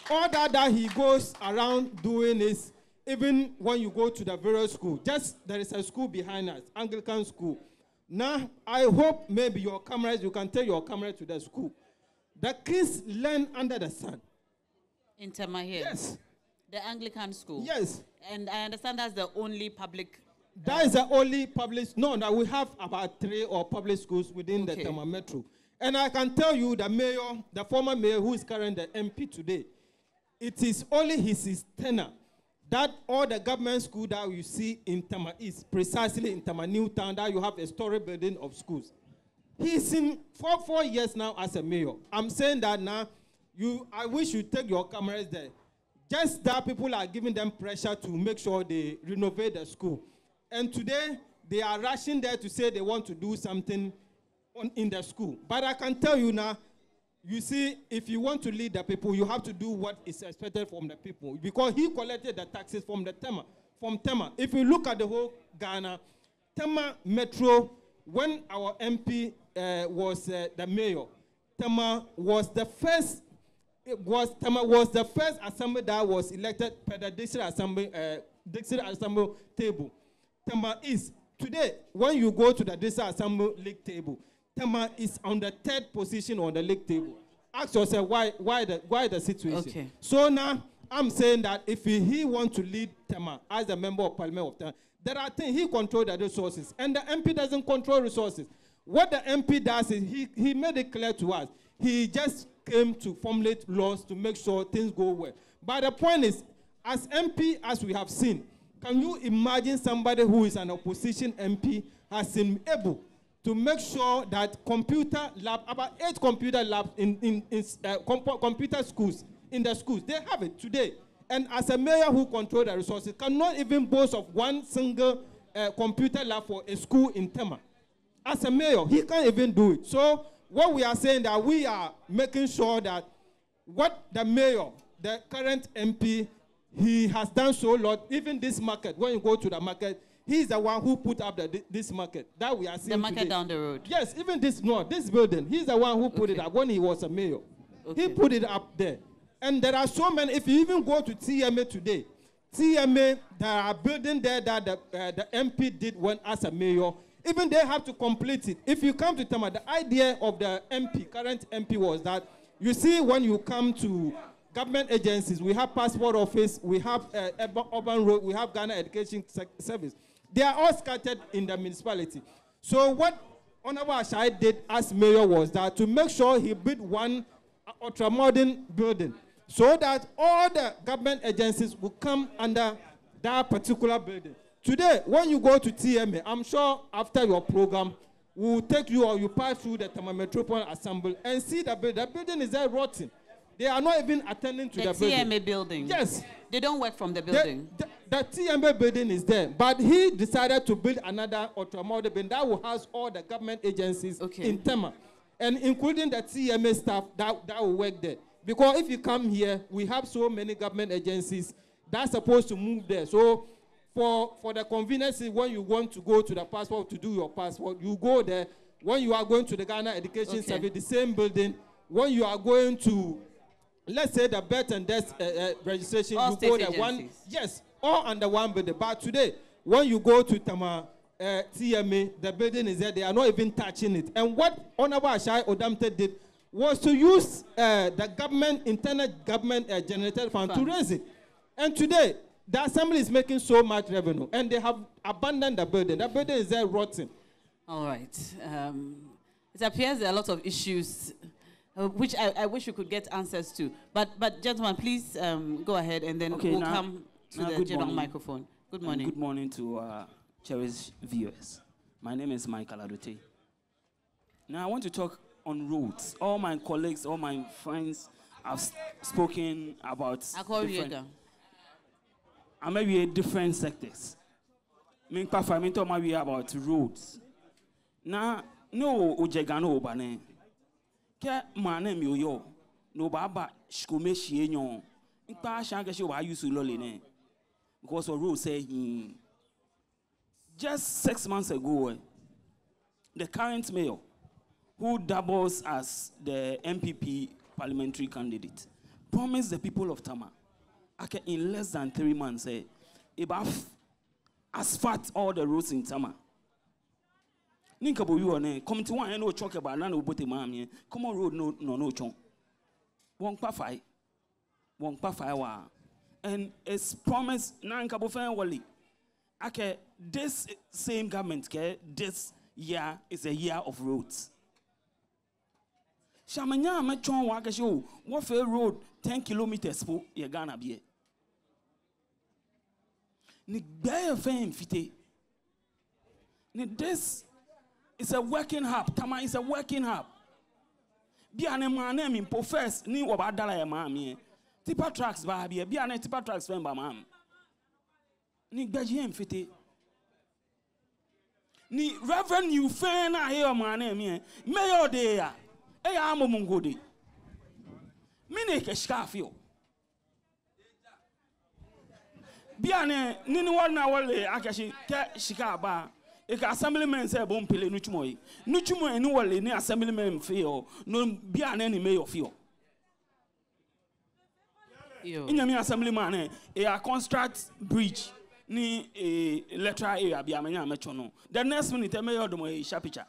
All that that he goes around doing is even when you go to the various school, just there is a school behind us, Anglican school. Now, I hope maybe your cameras, you can take your camera to the school. The kids learn under the sun. In Tema here? Yes. The Anglican school? Yes. And I understand that's the only public. That uh, is the only public. No, no, we have about three or public schools within Okay. the Tema Metro. And I can tell you, the mayor, the former mayor who is currently the MP today, it is only his, his tenure that all the government school that you see in Tema is precisely in Tema New Town that you have a story building of schools. He's in for four years now as a mayor. I'm saying that now. You, I wish you take your cameras there. Just that people are giving them pressure to make sure they renovate the school. And today they are rushing there to say they want to do something on, in the school. But I can tell you now, you see, if you want to lead the people, you have to do what is expected from the people. Because he collected the taxes from the Tema. From Tema. If you look at the whole Ghana, Tema Metro, when our MP uh, was uh, the mayor, Tema was the first it was Tema was the first assembly that was elected per the district assembly uh, district assembly table. Tema is today when you go to the district assembly league table, Tema is on the third position on the league table. Ask yourself why why the why the situation. Okay. So now I'm saying that if he, he wants to lead Tema as a member of parliament of Tema, there are things he controls the resources, and the MP doesn't control resources. What the MP does is he, he made it clear to us. He just came to formulate laws to make sure things go well. But the point is, as MP, as we have seen, can you imagine somebody who is an opposition MP has been able to make sure that computer lab, about eight computer labs in, in, in uh, compo- computer schools, in the schools, they have it today. And as a mayor who controls the resources, cannot even boast of one single uh, computer lab for a school in Tema. As a mayor, he can't even do it. So what we are saying that we are making sure that what the mayor the current MP, he has done so lot. Even this market, when you go to the market, he's the one who put up the, this market that we are seeing The market today. down the road. Yes, even this no, this building, he's the one who put it up when he was a mayor. He put it up there. And there are so many, if you even go to TMA today, TMA, there are buildings there that the, uh, the MP did when as a mayor. Even they have to complete it. If you come to Tema, the idea of the MP, current MP, was that you see when you come to government agencies, we have passport office, we have uh, urban, road, we have Ghana Education Service. They are all scattered in the municipality. So what Honorable Ashai did as mayor was that to make sure he built one ultra-modern building so that all the government agencies will come under that particular building. Today, when you go to TMA, I'm sure after your program, we'll take you or you pass through the Tema Metropolitan Assembly and see the building. The building is there rotten. They are not even attending to The the, building. TMA building. Yes. They don't work from the The- building. The, the TMA building is there, but he decided to build another ultramodern building that will house all the government agencies in Tema, and including the TMA staff that, that will work there. Because if you come here, we have so many government agencies that's supposed to move there. So for, for the convenience, when you want to go to the passport to do your passport, you go there. When you are going to the Ghana Education Okay. Service, the same building. When you are going to let's say the birth and death uh, uh, registration, All you go there one, agencies. yes, all under one building. But today, when you go to Tema uh, TMA, the building is there. They are not even touching it. And what Honorable Ashai Odamtten did was to use uh, the government internal government uh, generated fund to raise it. And today, the assembly is making so much revenue, and they have abandoned the building. The building is there rotting. All right. Um, it appears there are a lot of issues which I, I wish we could get answers to. But, but gentlemen, please um, go ahead and then Okay, we'll now- come to the general morning. microphone. Good And morning. good morning to our cherished viewers. My name is Michael Adote. Now I want to talk on roads. All my colleagues, all my friends have spoken about Akọ different, Wiega. I may be different sectors. Me nkpa fa me talk about roads. Na no ojega no obane. Ke mane mi oyo. No baba shkome shie nyon. Nkpa shan ke shi wa use lole ne. Because the road say he just six months ago, the current mayor, who doubles as the NPP parliamentary candidate, promised the people of Tema, okay, in less than three months, eh, about asphalt all the roads in Tema. ne nka bɔ wi wɔ ne committee one yɛn na o twɔn kɛba anan na o te maa miɛ common road no na na o twɔn wɔn kpa fae wɔn kpa fae wa. And it's promise na nka bɔ fɛn wɔli akɛ this same government kɛ this year is a year of roads. Sàmìnyàn àmẹ́twọ́n wọ́n akẹ́sẹ́ o wọ́n fẹ́ road ten kilometres po yẹ ghana bíẹ́ ne gbɛɛ yɛ fɛn fite ne des is a working hub. Tama is a working hub. Bia ne ma na mi po first ni wo ba dala ye ma mi. Tipa trucks ba bia bia ne tipa trucks fen ba ma. Ni gbaji en fite. Ni revenue fen na he o ma na mi. Mayor de ya. E ya mo mungo. Mi ne ke shika fio. Bia ne ni ni wona wole akashi ke shika ba. ika assemblyman sɛ ɛbɔ mpele no twumɔ yi no twumɔ yi ne wɔle ne assemblyman fee hɔ no bia ne ne mayor fee hɔ nyame assemblyman ne ɛyɛ construct bridge ni e lateral area bia mɛnya mɛtwo no. The next minute ɛmɛyɛ ɔdɔm ɛyɛ sharp picture.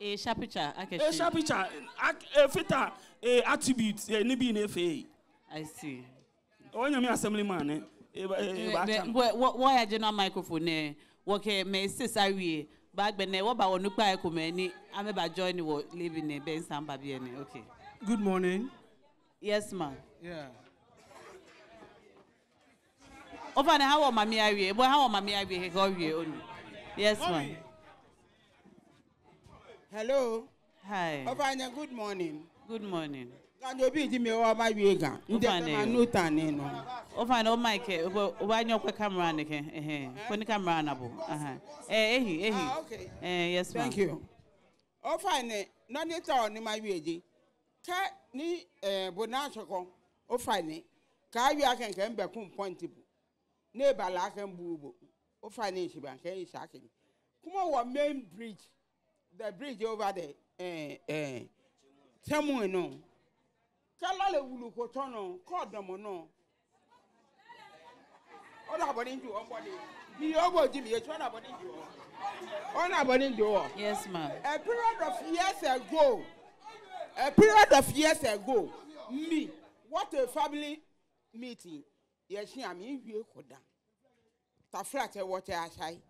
Ɛhyɛ picture akɛhyɛ e picture e attribute ni bi ne fee i see. Ɔnyame assemblyman ne wɔyɛ agye no microphone nɛ wɔkɛ mɛsi sawie bagbɛ nɛ wɔba wɔ nukpa ɛkɔ mɛ ni ameba join wɔ lebi nɛ bɛn san ba bi ɛnɛ okay. good morning. yes ma. Yeah. ofa ne ha wɔ mami awie bɔ ha wɔ mami awie kɛkɛ ɔwie onu yes ma. hello. hi. ofa nye good morning. good morning. gando bi di mi wa ma wie ga. Nde ma no ta ne no o fa no mic e o ba nyo kwa camera ne ke eh eh? ko ni camera na bo aha. Eh eh eh eh yes ma'am. Thank you. O fa ne no ni ta ni ma wie di. Ka ni eh bo na so ko o fa ne ka wi aken ke mbe kun point bu ne ba la aken bu bo o fa ne si ba ke isa ke kuma wa main bridge the bridge over there eh eh tell me no kẹ́lá lè wùlù kò tọ́nà kọ́ ọ̀dọ̀mọ̀ náà ó dàbọ̀ ní ju ọ̀pọ̀ ni. Bí ọgbọ̀ jí mi yé tí ó dàbọ̀ ní ju ọ̀ ó dàbọ̀ ní ju ọ̀. yes ma. a period of years ago a period of years ago me what a family meeting. Yẹ ṣe àmì ìwé kò dá tàfíà tẹ wọ́ tẹ àṣà yìí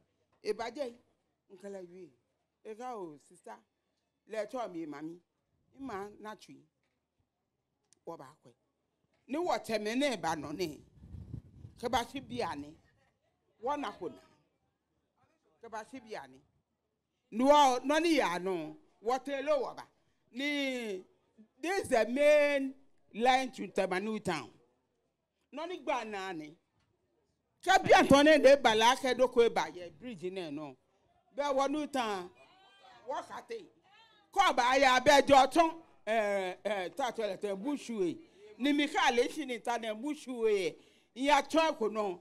ìbàjẹ́ yìí nkẹlẹ́ ìwé ẹ̀ka ò sísá lẹ́tọ́ mi màmí ìmà nàtúyìí wɔ baako ne wɔ tɛmɛ ne ba nɔ ne kebasi bia ne wɔ na ko na kebasi bia ne nɔ nɔni ya no wɔ tele wɔ ba ni this the main line to tamanu town. Nɔni gba naani kebia tɔ ne de bala kɛ doko e ba yɛ bridge ne nɔ bɛ wɔ nu tan wɔ kate kɔba yɛ abɛjɔ. Eh, eh, tatɔlɛtɛ busue nimika ale si ni ta nɛ busue ya tɔ e kɔnɔ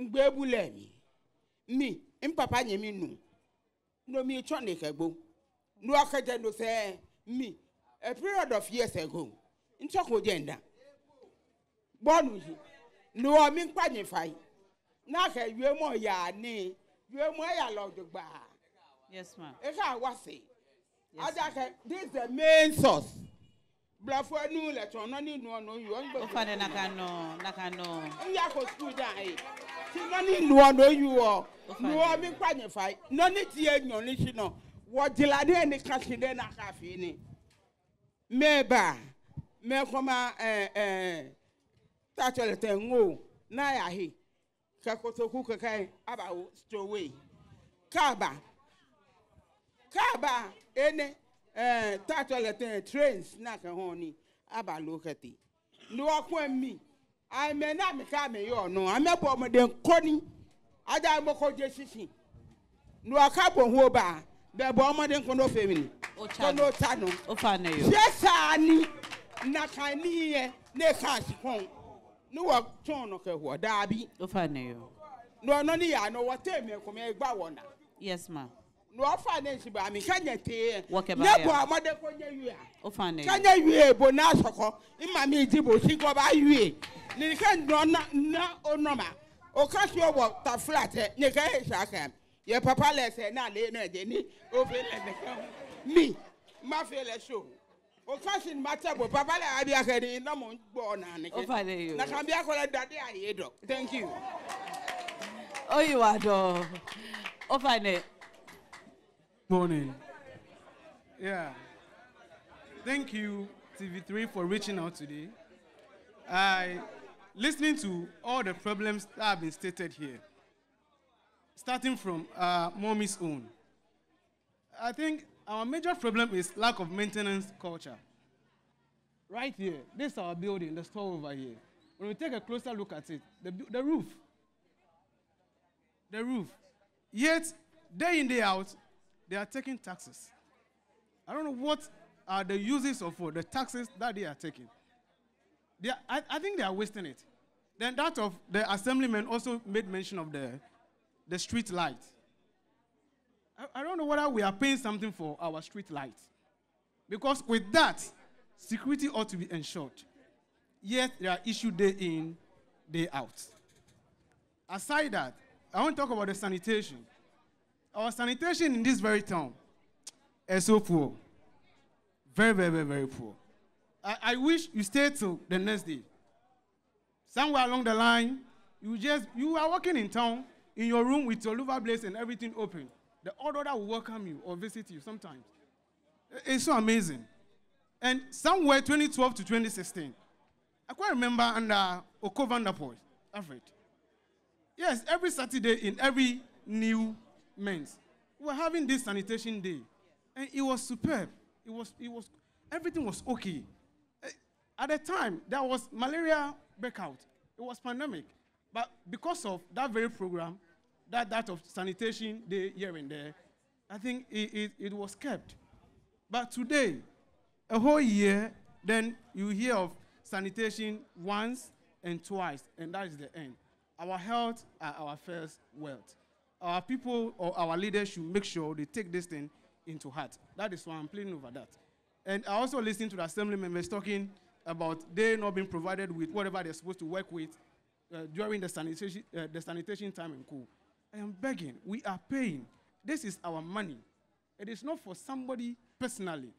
ngbebu lɛ mi. Mi n papa nye mi nu. No mi tɔ ne kɛ gbo. No akɛjɛ no sɛ mi. A period of years ago n tɔ ko jɛ n da bɔnu yi no wɔ mi kpa nye fa yi n'a kɛ yuemɔ yaa ni. Yuemɔ yaa lɔ gbaa. yes ma. e ka wa se. Yes. This is the main source. Brafo anu le tɔn nɔ ni nuɔ nɔ yu. O fa de naka nɔ naka nɔ. N yà kó sukuu dàn yi. Ti nɔ nɔ yu wɔ. Nuɔ mi kpa nye fa yi. Nɔ ni ti yɛ nyɔ ni si nɔ. Wɔ jila de ni kasi de na ka fi ni. Mɛ ba mɛ kɔma ɛɛ ɛɛ tatɔ le tɛ ŋo n'a yà hi. Ka kotoku kɛkɛ a b'a throw away. Kaaba kaaba. ene eh tatwale ten trains na ka ho ni abalo kete ni okwa mi ai me na me ka me yo no amebo mo de nkoni aja mo ko je sisin ni aka bo hu ba be bo mo de nkono femini o cha no cha no o fa na yo. Yesa ni na ka ni ye ne ka si kon ni wo ton no ke ho da bi o fa na yo. No no ni ya no wo te me ko me gba wo na yes ma. Na ɔfa ne nsi ba mi ka nya tee ne bɔ ɔmɔde ko nye yue a O fa ne ka yo. nye yue bo n'a sɔkɔ ima mi di bo si kɔ ba yue ne ka nɔ na na o nɔma o ka si o wɔ ta fila tɛ ne ka ye sa kan yɛ papa lɛ sɛ n'ale ne de ni o fe lɛ ne ka mi ma fe lɛ so o ka si ma tɛ bo papa lɛ abi akɛ ni na mo gbɔ na ne O fa ne yo. na kan bi akɔlɛ dade a ye dɔ thank you. O yi wa dɔ. O fa ne. Morning. Yeah. Thank you, TV3, for reaching out today. I, listening to all the problems that have been stated here, starting from uh, mommy's own, I think our major problem is lack of maintenance culture. Right here, this is our building, the store over here. When we take a closer look at it, the, the roof, the roof. Yet, day in, day out, they are taking taxes. I don't know what are the uses of uh, the taxes that they are taking. They are, I, I think they are wasting it. Then that of the assemblyman also made mention of the, the street light. I, I don't know whether we are paying something for our street light. Because with that, security ought to be ensured. Yet there are issues day in, day out. Aside that, I want to talk about the sanitation. Our sanitation in this very town is so poor. Very, very, very, very poor. I, I wish you stay till the next day. Somewhere along the line, you just you are walking in town in your room with your louver blades and everything open. The order that will welcome you or visit you sometimes. It's so amazing. And somewhere 2012 to 2016, I quite remember under Okoe Vanderpuije, Alfred. Yes, every Saturday in every new men's, we were having this sanitation day. And it was superb. It was, it was, everything was okay. Eh, At the time, there was malaria breakout. It was pandemic. But because of that very program, that, that of sanitation day here and there, I think it, it, it was kept. But today, a whole year, then you hear of sanitation once and twice, and that is the end. Our health are our first wealth. Our people or our leaders should make sure they take this thing into heart. That is why I'm pleading over that. And I also listened to the assembly members talking about they not being provided with whatever they're supposed to work with uh, during the sanitation, uh, the sanitation time in cool. I am begging, we are paying. This is our money. It is not for somebody personally.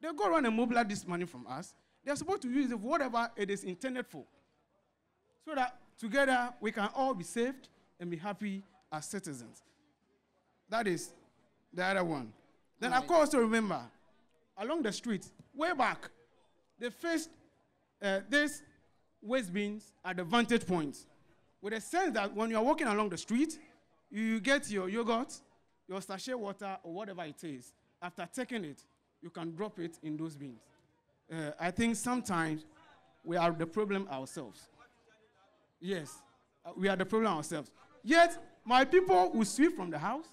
They go around and mobilize this money from us. They're supposed to use it for whatever it is intended for. So that together we can all be saved and be happy as citizens. That is the other one. Then I can also remember along the street, way back, they faced uh, this waste bins at the vantage points with a sense that when you're walking along the street, you get your yogurt, your sachet water, or whatever it is. After taking it, you can drop it in those bins. Uh, I think sometimes we are the problem ourselves. Yes, uh, we are the problem ourselves. Yet, my people will sweep from the house,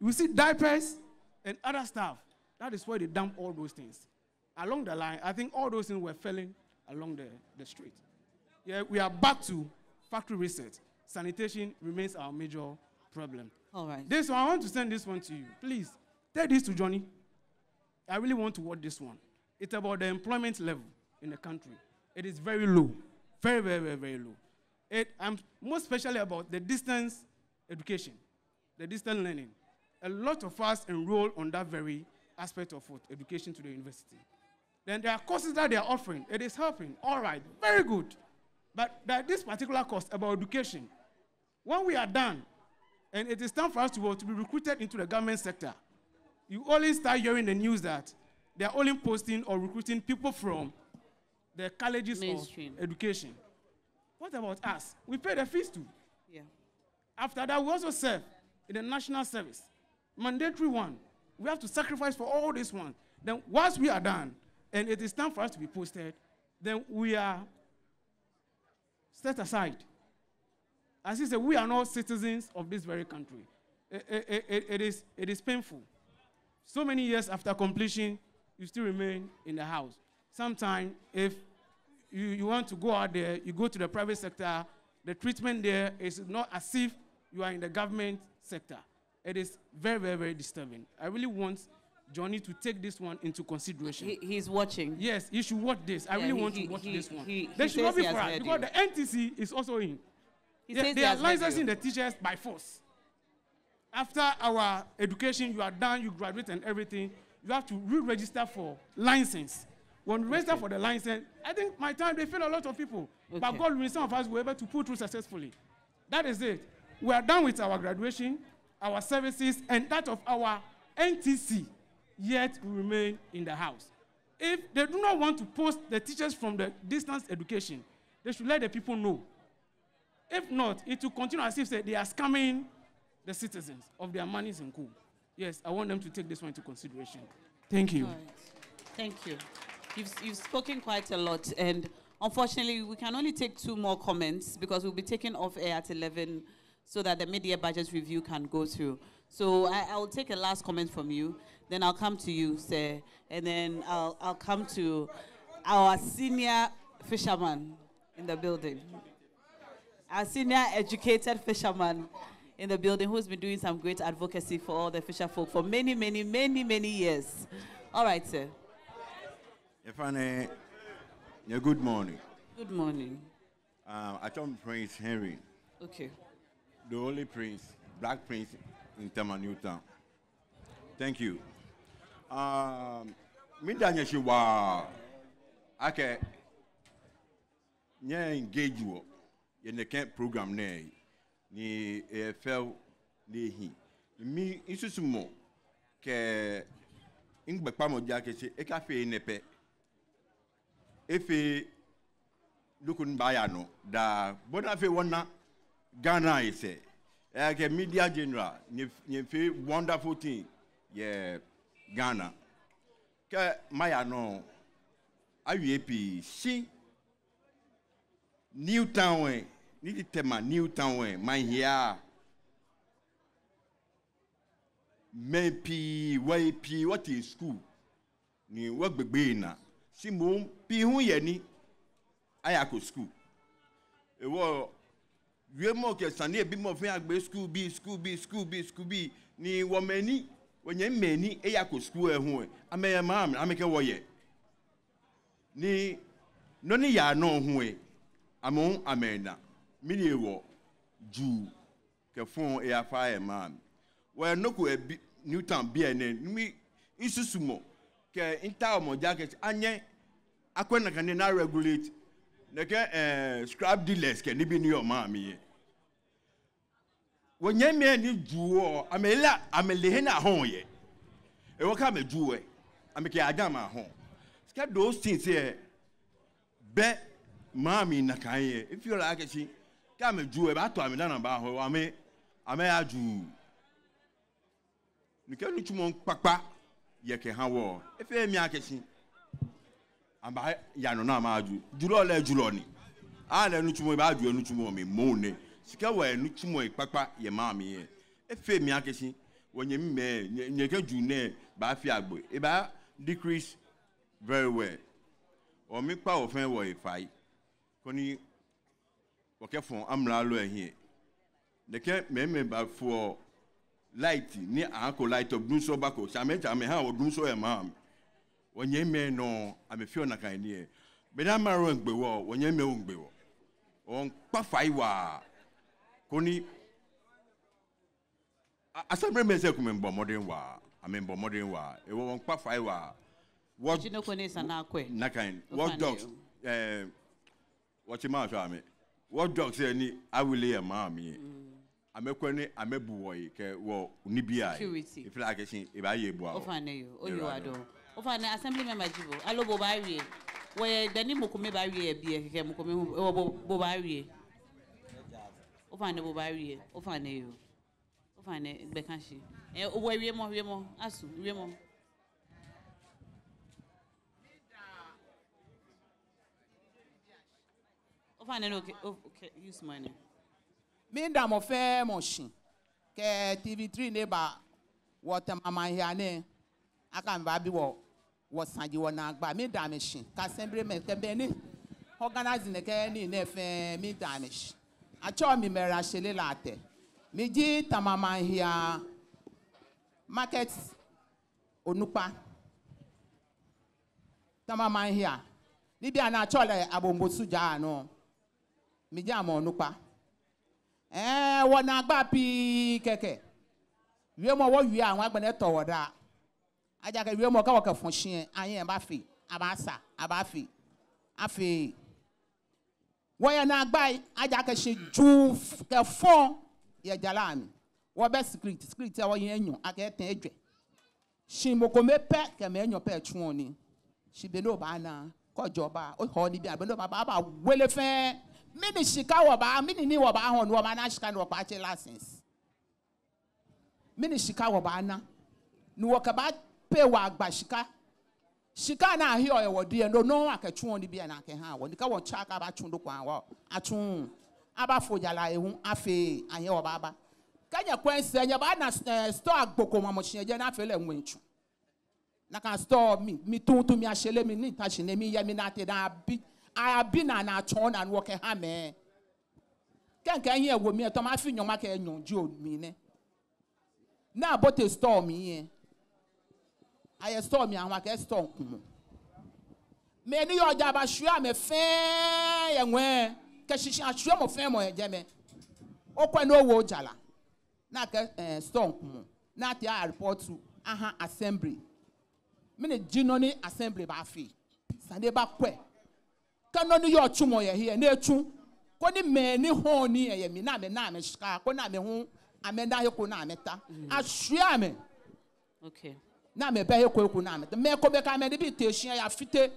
you see diapers and other stuff. That is where they dump all those things. Along the line, I think all those things were falling along the, the street. Yeah, we are back to factory reset. Sanitation remains our major problem. All right. This one, I want to send this one to you. Please, take this to Johnny. I really want to watch this one. It's about the employment level in the country. It is very low. Very, very, very, very low. It, I'm most especially about the distance education, the distance learning. A lot of us enroll on that very aspect of what, education to the university. Then there are courses that they are offering. It is helping. All right, very good. But that this particular course about education, when we are done, and it is time for us to, to be recruited into the government sector, you always start hearing the news that they are only posting or recruiting people from the colleges Mainstream. of education. What about us? We pay the fees too. After that, we also serve in the national service, mandatory one. We have to sacrifice for all this one. Then, once we are done, and it is time for us to be posted, then we are set aside. As he said, we are not citizens of this very country. I- I- I- I- it, is, it is painful. So many years after completion, you still remain in the house. Sometimes, if you, you want to go out there, you go to the private sector, the treatment there is not as if you are in the government sector. It is very, very, very disturbing. I really want Johnny to take this one into consideration. He, he's watching. Yes, you should watch this. I Yeah, really he- want to watch he- this one. he- they he should not be for us because the NTC is also in. He they says they he are licensing the teachers by force. After our education, you are done, you graduate and everything, you have to re-register for license. When you register for the license, I think my time they fail a lot of people. But Okay. God willing, some of us were able to pull through successfully. That is it. We are done with our graduation, our services, and that of our NTC. Yet we remain in the house. If they do not want to post the teachers from the distance education, they should let the people know. If not, it will continue as if they are scamming the citizens of their monies and cool. Yes, I want them to take this one into consideration. Thank you. Right. Thank you. You've, you've spoken quite a lot, and unfortunately, we can only take two more comments because we'll be taking off air at 11 so that the media budget review can go through. So I, I'll take a last comment from you, then I'll come to you, sir, and then I'll, I'll come to our senior fisherman in the building. Our senior educated fisherman in the building who's been doing some great advocacy for all the fisher folk for many, many, many, many years. All right, sir. Good morning. Good morning. Uh, I told Prince Henry, Okay. The only prince, black prince in Tama Newtown. Thank you. Um, me danya shi wa ake nye engage wo ye ne ken program ne ni fel ne hi mi isusu mo ke ngbe pa mo ja ke se e ka fe ne pe efe lukun baya no da bona fe wona Ghana is a like a media general. You feel wonderful thing. Yeah, Ghana. Ke maya no. Awie pii si new town eh, wɛn ne ti tɛ ma new town eh, wɛn man hia mɛn pii wɔyi pii wɔte school ni wɔ gbegbe yi na si mo pii ho yɛ ni ayɛ school ewɔ wiem ɔkɛ sane ebi ma ɔfɛn agbe sukuu bi sukuu bi sukuu bi sukuu bi. Ni wɔn ani wɔnyɛ mmɛni ɛyɛ akɔ sukuu ɛho ɛ amɛyɛ maa mi wɔyɛ ni nɔni yɛ anɔ ho ɛ amu amɛna mini wɔ juu kɛfɔn ɛyɛ afa yɛ maa. Mi wɔyɛ noko ɛbi newtown bi ɛnɛ nimi isusu mɔ kɛ nta ɔmɔ jacket anyɛ akɔ nakane na regulate nekɛ scrap dealers kɛ nibi ni ɔma mi yɛ wònyɛ mìíràn ni juwɔ amela amelehe na hɔn yɛ ɛwɔ ká mi juwɔ amekè ajá ma hɔn sikɛ those things yɛ bɛ maa mi nakan yɛ efi yɔrɔ akɛsi ká mi juwɔ ɛbá tɔ ami nana ba hɔn ame ame ya ju nìkẹ́ nu túmọ̀ kpakpa yɛ kɛ hàn wɔ efi yɛ mi akɛsi an b'a yanu n'a ju julɔ lɛ julɔ ni. A lɛ nutsumu i b'a ju nutsumu mi mɔw ne sika wɔ nutsumu yi kpakpa yɛ maa mi yɛ efe mi a kesi wɔ nye mi mɛ nye ke ju ne b'a fi agbo e decrease very well. Wɔ mi kpa wɔ fɛn wɔ efa yi kɔni wɔ kɛ fɔn amla lɔ yɛ hiɛ nɛkɛ mɛmɛ ba fɔ light ni a ko light dun sɔ ba ko samɛ samɛ hã mi. wenye ime no amefiona kainie bedama ro ngbewo wenye ime ngbewo on pafaiwa koni asamre meze kumembo modern wa amembo modern wa e won pafaiwa what you know koni sana kwe. Na kain what dogs eh what you mouth ame. What dogs e any awile ma mi mm. amekwe ni amebuwo ke wo unibia ifila e keshin ibaye e bua o fane yo. Oluwa Ofa ne assembly member jibo. Alo bo ba wie. Wɔyɛ dani mokome ba wie bi kɛkɛ mokome hu ɛwɔ bo bo ba wie. Ofa ne bo ba wie. Ofa ne yo. Ofa ne bɛka hye. Ɛ owó wie mo wie mo asu wie mo. Ofa ne no okay use money. mi da mo fẹ́ mo ṣìn kẹ tv three ne ba wọ mama hia ne aka mi ba bi wọ wɔsanji wɔ nagba mi da mi si kasembere mɛ kɛmɛ ni? Ɔganazi ne kɛ ni ne fɛ mi da mi si atsɔ mi mɛra sele la tɛ mi dzi tamama hia market onukpa. Tamama hia. Níbi àná atsɔ le abombosu dza nù mi dzi amɔ onukpa. Ɛɛ wɔ nagba pii kɛkɛ. Wiemɔ wɔ wia àwọn agbɛnɛ tɔwɔ ɖa. adzaka wie mɔ kawɔ kɛfɔ siɛ e. anyi yɛn e ba fe a ba sa a ba fe a fe wɔyɛ n'agba yi adzaka si ju kɛfɔ yɛ dzala ami wɔbɛ sikiriti sikiriti awɔ yɛ nyɔ akɛ tɛ edzɛ si mokome pɛ kɛmɛ nyɔ pɛ tún ɔni si bɛ n'o ba na kɔjɔ ba o xɔ ni bi a bɛ ba ba a ba wele fɛn mini sika ba mini ni wɔ ba hɔn wɔ ba n'a sika ni wɔ kpa tse license. Mini sika wɔ ba na. Ni wɔ kaba. pe wɔ agba sika sika na ahi ɔyɛ wɔ deɛ no no akɛtwe wɔn bi ɛna akɛha wɔn nika wɔn kyɛ aka abatwe do kwan wɔ atwe aba fo gyala ehu afei anyɛ wɔ baaba kanya kwan sɛ nyɛ ba na eh, store agboko ma mo kyɛn gye na afei lɛ nwe na ka store mi mi tuntun mi ahyɛlɛ e, mi ne ntahyɛ na mi yɛ mi na ate na abi abi na na atwɔn na wɔ kɛha mɛɛ kɛnkɛn yɛ wɔ mi ɛtɔn ma afi nyɔma kɛ nyɔn gye omi ne. Na abote store mi yɛ. ayɛ store mmiɛnho eh, a kɛyɛ store nkomo mmienu yɛ ɔgya abasua mɛ fɛn yɛ nwɛn kɛhyehyɛ asua ah, mɔ fɛn mɔ yɛ eh, gyɛmɛ okɔ ne owo gyala na kɛ ɛɛ eh, store nkomo na te a ah, report aha assembly. Mene gyi no ne assembly baafe sane ba kɔɛ kano ne yɛ ɔtwe mɔ yɛ heɛ ne etu ko ne mmienu hɔn ne yɛ yɛ mi na mɛ na mɛ sika ko na mɛ ho amɛ na yɛ ko na mɛ ta. Mm. Asua mɛ. na mɛ bɛyɛ koeko na mɛ mɛ ko bɛ ka mɛ ne bi te siɛ ya fite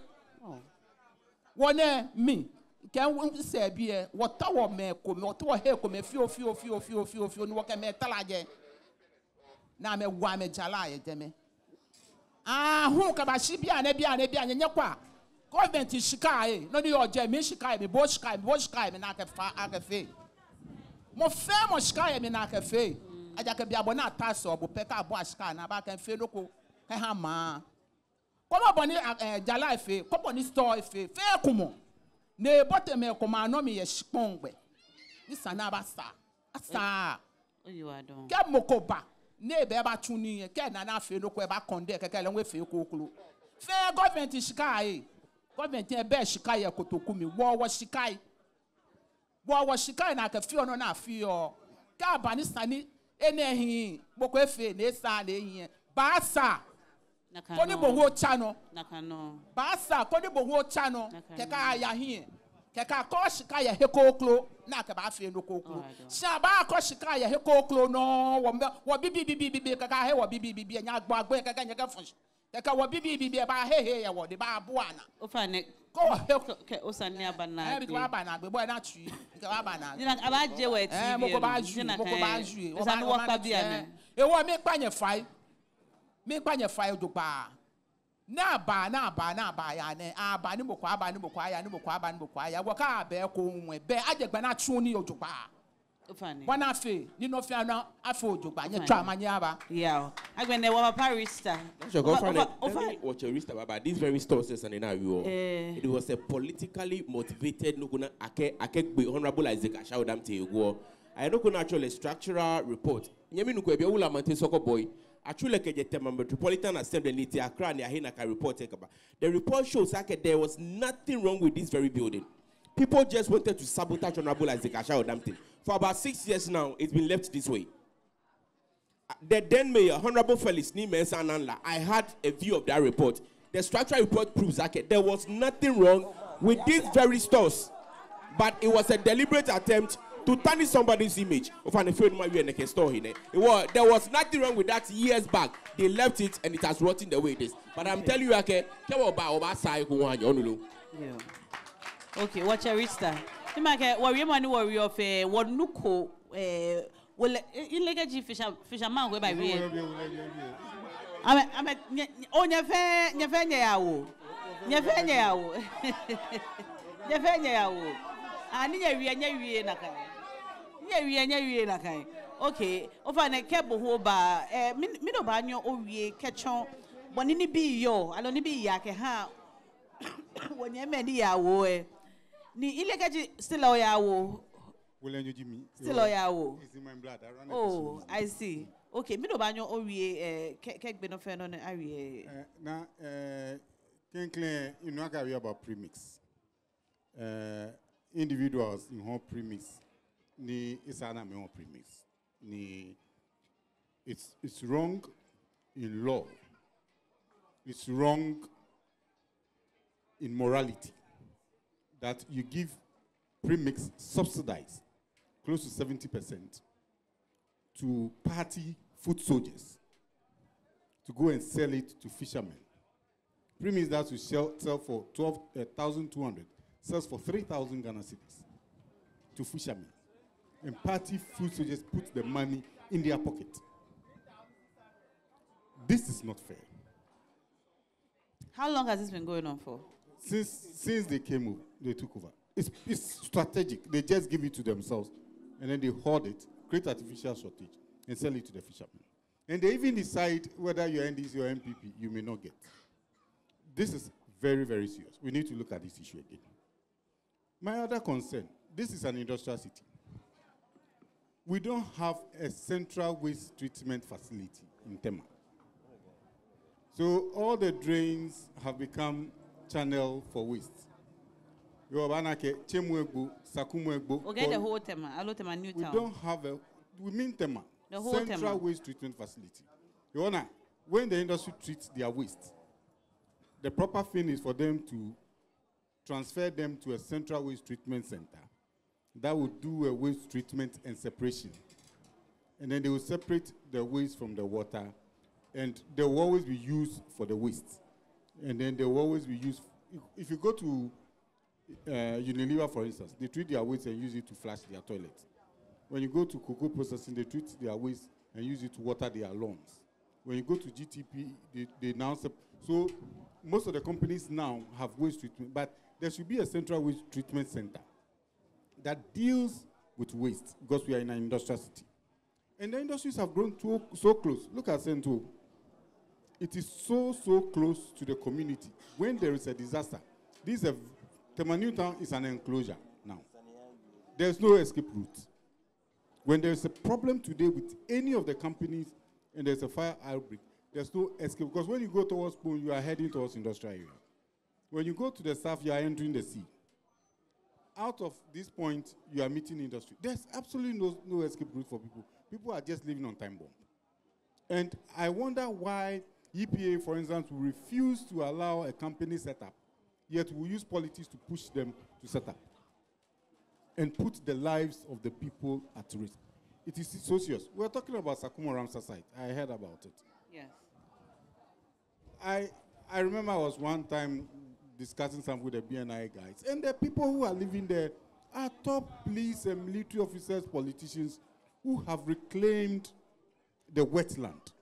wɔnɛ mi kɛ n sɛ bi yɛ wɔtɔ wɔ mɛ ko mɛ wɔtɔ wɔ he ko mɛ fio fio fio fio fio fio ni wɔkɛ mɛ tala jɛ na mɛ wa mɛ jala yɛ dɛmɛ ahun kabasi bi ane bi ane bi ane nye kwa gɔvmenti sika ye n'oni yɔ jɛ mi sika ye mi bo sika ye mi bo sika ye mi n'a kɛ fa a kɛ fe mo fɛn mo sika ye mi n'a kɛ fe ajakɛ bi a bɔ n'a ta sɔ bo pɛ k'a bɔ a sika n'a b'a kɛ fe loko hàn má kɔmɔ bɔ ni ɛɛ jala efe kɔbɔ ni store efe fɛɛ kumɔ ne bɔ tɛmɛ kɔmɔ anɔ mi yɛ sikpɔn gbɛ ni sanni ba sa a sa kɛ moko ba ne bɛɛ b'a tún ni yɛ kɛ nana fe no kɔ ɛ b'a kɔndɛ kɛkɛ lɛ n ko fe kokolo fɛɛ gɔvɛnti sika ye gɔvɛnti yɛ bɛɛ sika yɛ kotoku mi wɔwɔ sika ye wɔwɔ sika ye n'a kɛ fiyɔ nɔ n'a fiyɔ k'a ba ni sanni e ne hin gbogbo efe ne sa ne hin b'a sa kó ní bòwó tsa baasa kó ní bòwó tsa nọ ayahin. Kẹkẹ akọ sika yẹ he na náà kẹ no fẹ siaba koklo sian b'a kọ sika yẹ he koklo nọ wọ mbẹ wọ bibi bibi bibi. Kẹkẹ he wọ bibi bibi. Ẹ nya gbọ fun kẹkẹ wọ bibi bibi. Ẹ b'a he he yẹ wọ de b'a bọ àná. o fa ne kọ wọ he ko kẹ o san ne a eh, eh, ba na gbe ẹ bi wa ba na gbe bọ ẹ n'a tu yi nkẹ wa ba na gbe. a b'a jẹ wẹ ti yẹrẹ ẹ moko b'a zu moko b'a zu ni wọ mekpa nyɛ fa do paa na abaa na abaa na abaa yɛ anɛ abaa ne bɔkɔ abaa ne bɔkɔ ayɛ ne bɔkɔ abaa ne bɔkɔ ayɛ wɔka abɛɛ ko nwɛ bɛɛ agyɛgba na atún ne yɛ do paa wọn afe nínú ọfẹ àná afe òjò gbà yẹn tó àmà yẹn aba. yàwó agbẹnẹ wọn papa rista. ṣe kò fún ẹ ọ̀chẹ̀ rista baba? This very store ṣe sani náà yọ. it was a politically motivated nukuna akẹ akẹgbẹ honourable isaac ashawo te egu ọ ayé nukuna actually structural report. Nyẹmi nukun ẹbi ewúlò amante sọkọ bọyì. Metropolitan assembly report. The report shows that there was nothing wrong with this very building. People just wanted to sabotage honorable Isaac Ashai Odamtten. For about six years now, it's been left this way uh, the then mayor, Honorable Felix Nimes Ananla, I had a view of that report. The structural report proves that there was nothing wrong with these very stores, but it was a deliberate attempt to tarnish somebody's image. Well, there was nothing wrong with that years back. They left it and it has rotten the way it is. But I'm telling you, e okay, yeah. Okay, watch You rista. Imake, worry money, worry of eh, a one nuko. Eh, well, eh, in legacy fisherman, where by me. I'm a oh, never, never, never, never, never, *laughs* never, never, ah, never, never, never, never, never, never, never, never, yɛwie yɛwie la kan ok ofa ne kɛ bo ho ba. Ɛɛ mi do ba nyɔ owie kɛkyɛn bɔnni ni bi yɔ alo ni bi yà kɛ hàn *coughs* wɔ nyɛ mɛ ni yà wo ɛ. Ni ilé kɛji silɔ yà wo. wọlé ẹni ojú mi. silɔ yà wo? Oh i see. Ok mi do ba nyɔ owie ɛ kɛ kɛ gbɛnɔ fɛn nɔ ni awie. ɛ na ɛ kínkín inú aka wí about premix. Ɛ individuals ìhàn premix. Ni isana me home premix. Ni, it's it's wrong in law. It's wrong in morality that you give premix subsidized close to 70% to party food soldiers to go and sell it to fishermen. Premix that we sell, sell for 12,200 eh, sells for 3,000 Ghana cedis to fishermen. And party food soldiers put the money in their pocket. This is not fair. How long has this been going on for? Since since they came over, they took over. It's, it's strategic. They just give it to themselves, and then they hoard it, create artificial shortage, and sell it to the fishermen. And they even decide whether you're NDC or NPP, you may not get. This is very, very serious. We need to look at this issue again. My other concern this is an industrial city. We don't have a central waste treatment facility in Tema. So all the drains have become channel for waste. Yobanake, Chemwegbo, Sakumwegbo. Okay, the whole tema, alo tema new We don't have a, we mean Tema, The whole central Tema. waste treatment facility. Your Honor, when the industry treats their waste, the proper thing is for them to transfer them to a central waste treatment center that will do a waste treatment and separation. And then they will separate the waste from the water, and they will always be used for the waste. And then they will always be used. If, you go to uh, Unilever, for instance, they treat their waste and use it to flush their toilets. When you go to cocoa processing, they treat their waste and use it to water their lawns. When you go to GTP, they, they now so most of the companies now have waste treatment, but there should be a central waste treatment center that deals with waste because we are in an industrial city. And the industries have grown so close. Look at Central. it is so, so close to the community. When there is a disaster, this is a, Temanu town is an enclosure now. There's no escape route. When there's a problem today with any of the companies and there's a fire outbreak, there's no escape. Because when you go towards Kpone, you are heading towards industrial area. When you go to the south, you are entering the sea. Out of this point, you are meeting industry. There's absolutely no, no escape route for people. People are just living on time bomb. And I wonder why EPA, for instance, will refuse to allow a company set up, yet will use politics to push them to set up and put the lives of the people at risk. It is so serious. We're talking about Sakumo Ramsar site. I heard about it. Yes. I I remember I was one time discussing some with the BNI guys, and the people who are living there are top police and military officers, politicians who have reclaimed the wetland.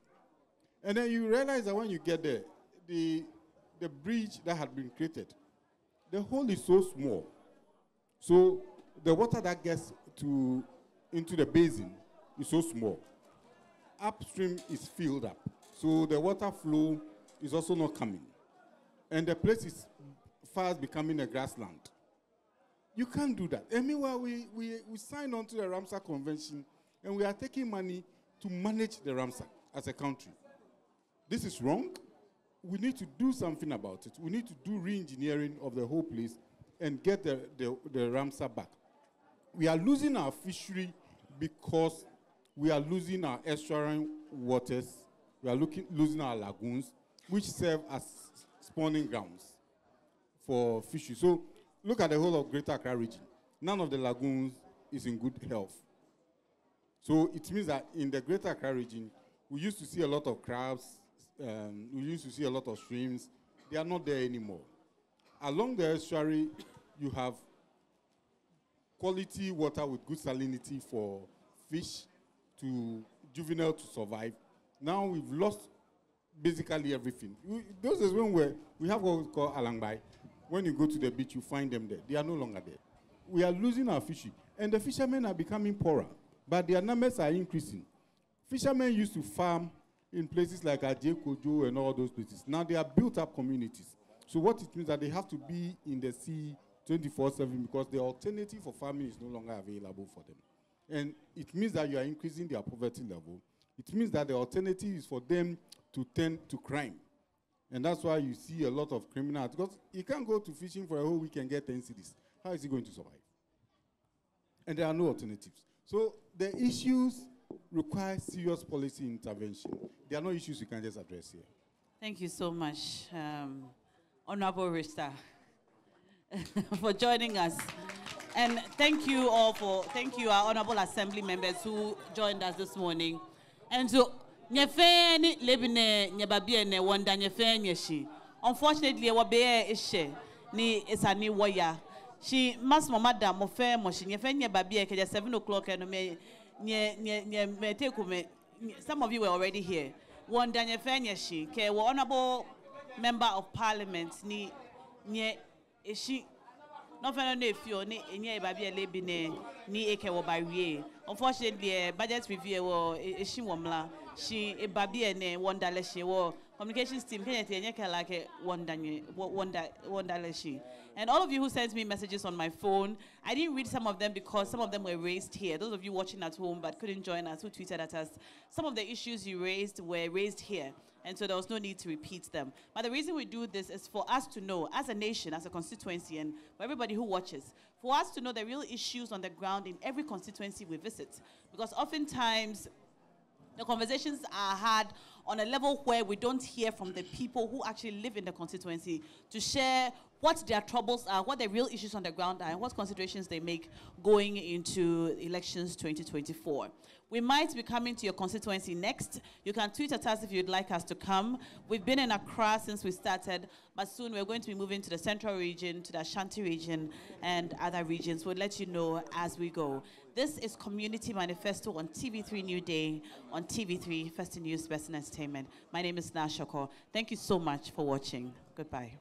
And then you realize that when you get there, the the bridge that had been created, the hole is so small. So the water that gets to into the basin is so small. Upstream is filled up. So the water flow is also not coming. And the place is fast becoming a grassland. You can't do that. And meanwhile, we, we, we signed on to the Ramsar Convention and we are taking money to manage the Ramsar as a country. This is wrong. We need to do something about it. We need to do re-engineering of the whole place and get the, the, the Ramsar back. We are losing our fishery because we are losing our estuarine waters. We are looking, losing our lagoons, which serve as spawning grounds for fishery. So look at the whole of Greater Accra region. None of the lagoons is in good health. So it means that in the Greater Accra region, we used to see a lot of crabs, um, we used to see a lot of streams. They are not there anymore. Along the estuary, you have quality water with good salinity for fish to juvenile to survive. Now we've lost basically everything. We, those is when we we have what we call alangbai. When you go to the beach, you find them there. They are no longer there. We are losing our fishing, and the fishermen are becoming poorer, but their numbers are increasing. Fishermen used to farm in places like Ajay and all those places. Now they are built up communities. So what it means that they have to be in the sea 24/7 because the alternative for farming is no longer available for them. And it means that you are increasing their poverty level. It means that the alternative is for them to turn to crime. And that's why you see a lot of criminals. Because you can't go to fishing for a whole week and get 10 cedis. How is he going to survive? And there are no alternatives. So the issues require serious policy intervention. There are no issues you can just address here. Thank you so much, um, Honorable Rista, *laughs* for joining us. And thank you all for, thank you, our honorable assembly members who joined us this morning. And nyɛ fɛn ne lebi nɛ nyɛ baabi yɛ nɛ wɔn da nyɛ fɛn nyɛ si unfortunately wɔ bɛyɛ ehyɛ ni esani wɔya si mas mama da mo fɛn mo si nyɛ fɛn nyɛ baabi yɛ kɛjɛ seven o'clock ɛnu mɛ nyɛ nyɛ nyɛ mɛ teku mɛ some of you were already here. Wɔn da nyɛ fɛn nyɛ si kɛ wɔ honourable member of parliament ni nyɛ esi n'ɔfɛn no efi o ne enyɛ baabi yɛ lebi nɛ ni ekɛ wɔ ba wie unfortunately budget review wɔ esi wɔn la. Shi eh, baabi a ne wɔnda lɛ shi wɔ communications team kenya ti enye kɛ wɔnda nye wɔnda wɔnda lɛ shi and all of you who sent me messages on my phone i didn't read some of them because some of them were raised here those of you watching at home but couldn't join us who tweeted at us some of the issues you raised were raised here and so there was no need to repeat them. But the reason we do this is for us to know, as a nation, as a constituency, and for everybody who watches, for us to know the real issues on the ground in every constituency we visit. Because oftentimes, the conversations are had on a level where we don't hear from the people who actually live in the constituency to share what their troubles are, what the real issues on the ground are, and what considerations they make going into elections 2024. We might be coming to your constituency next. You can tweet at us if you'd like us to come. We've been in Accra since we started, but soon we're going to be moving to the central region, to the Ashanti region, and other regions. We'll let you know as we go. This is Community Manifesto on TV3 New Day, on TV3 First News, Best Entertainment. My name is Naa Ashokor. Thank you so much for watching. Goodbye.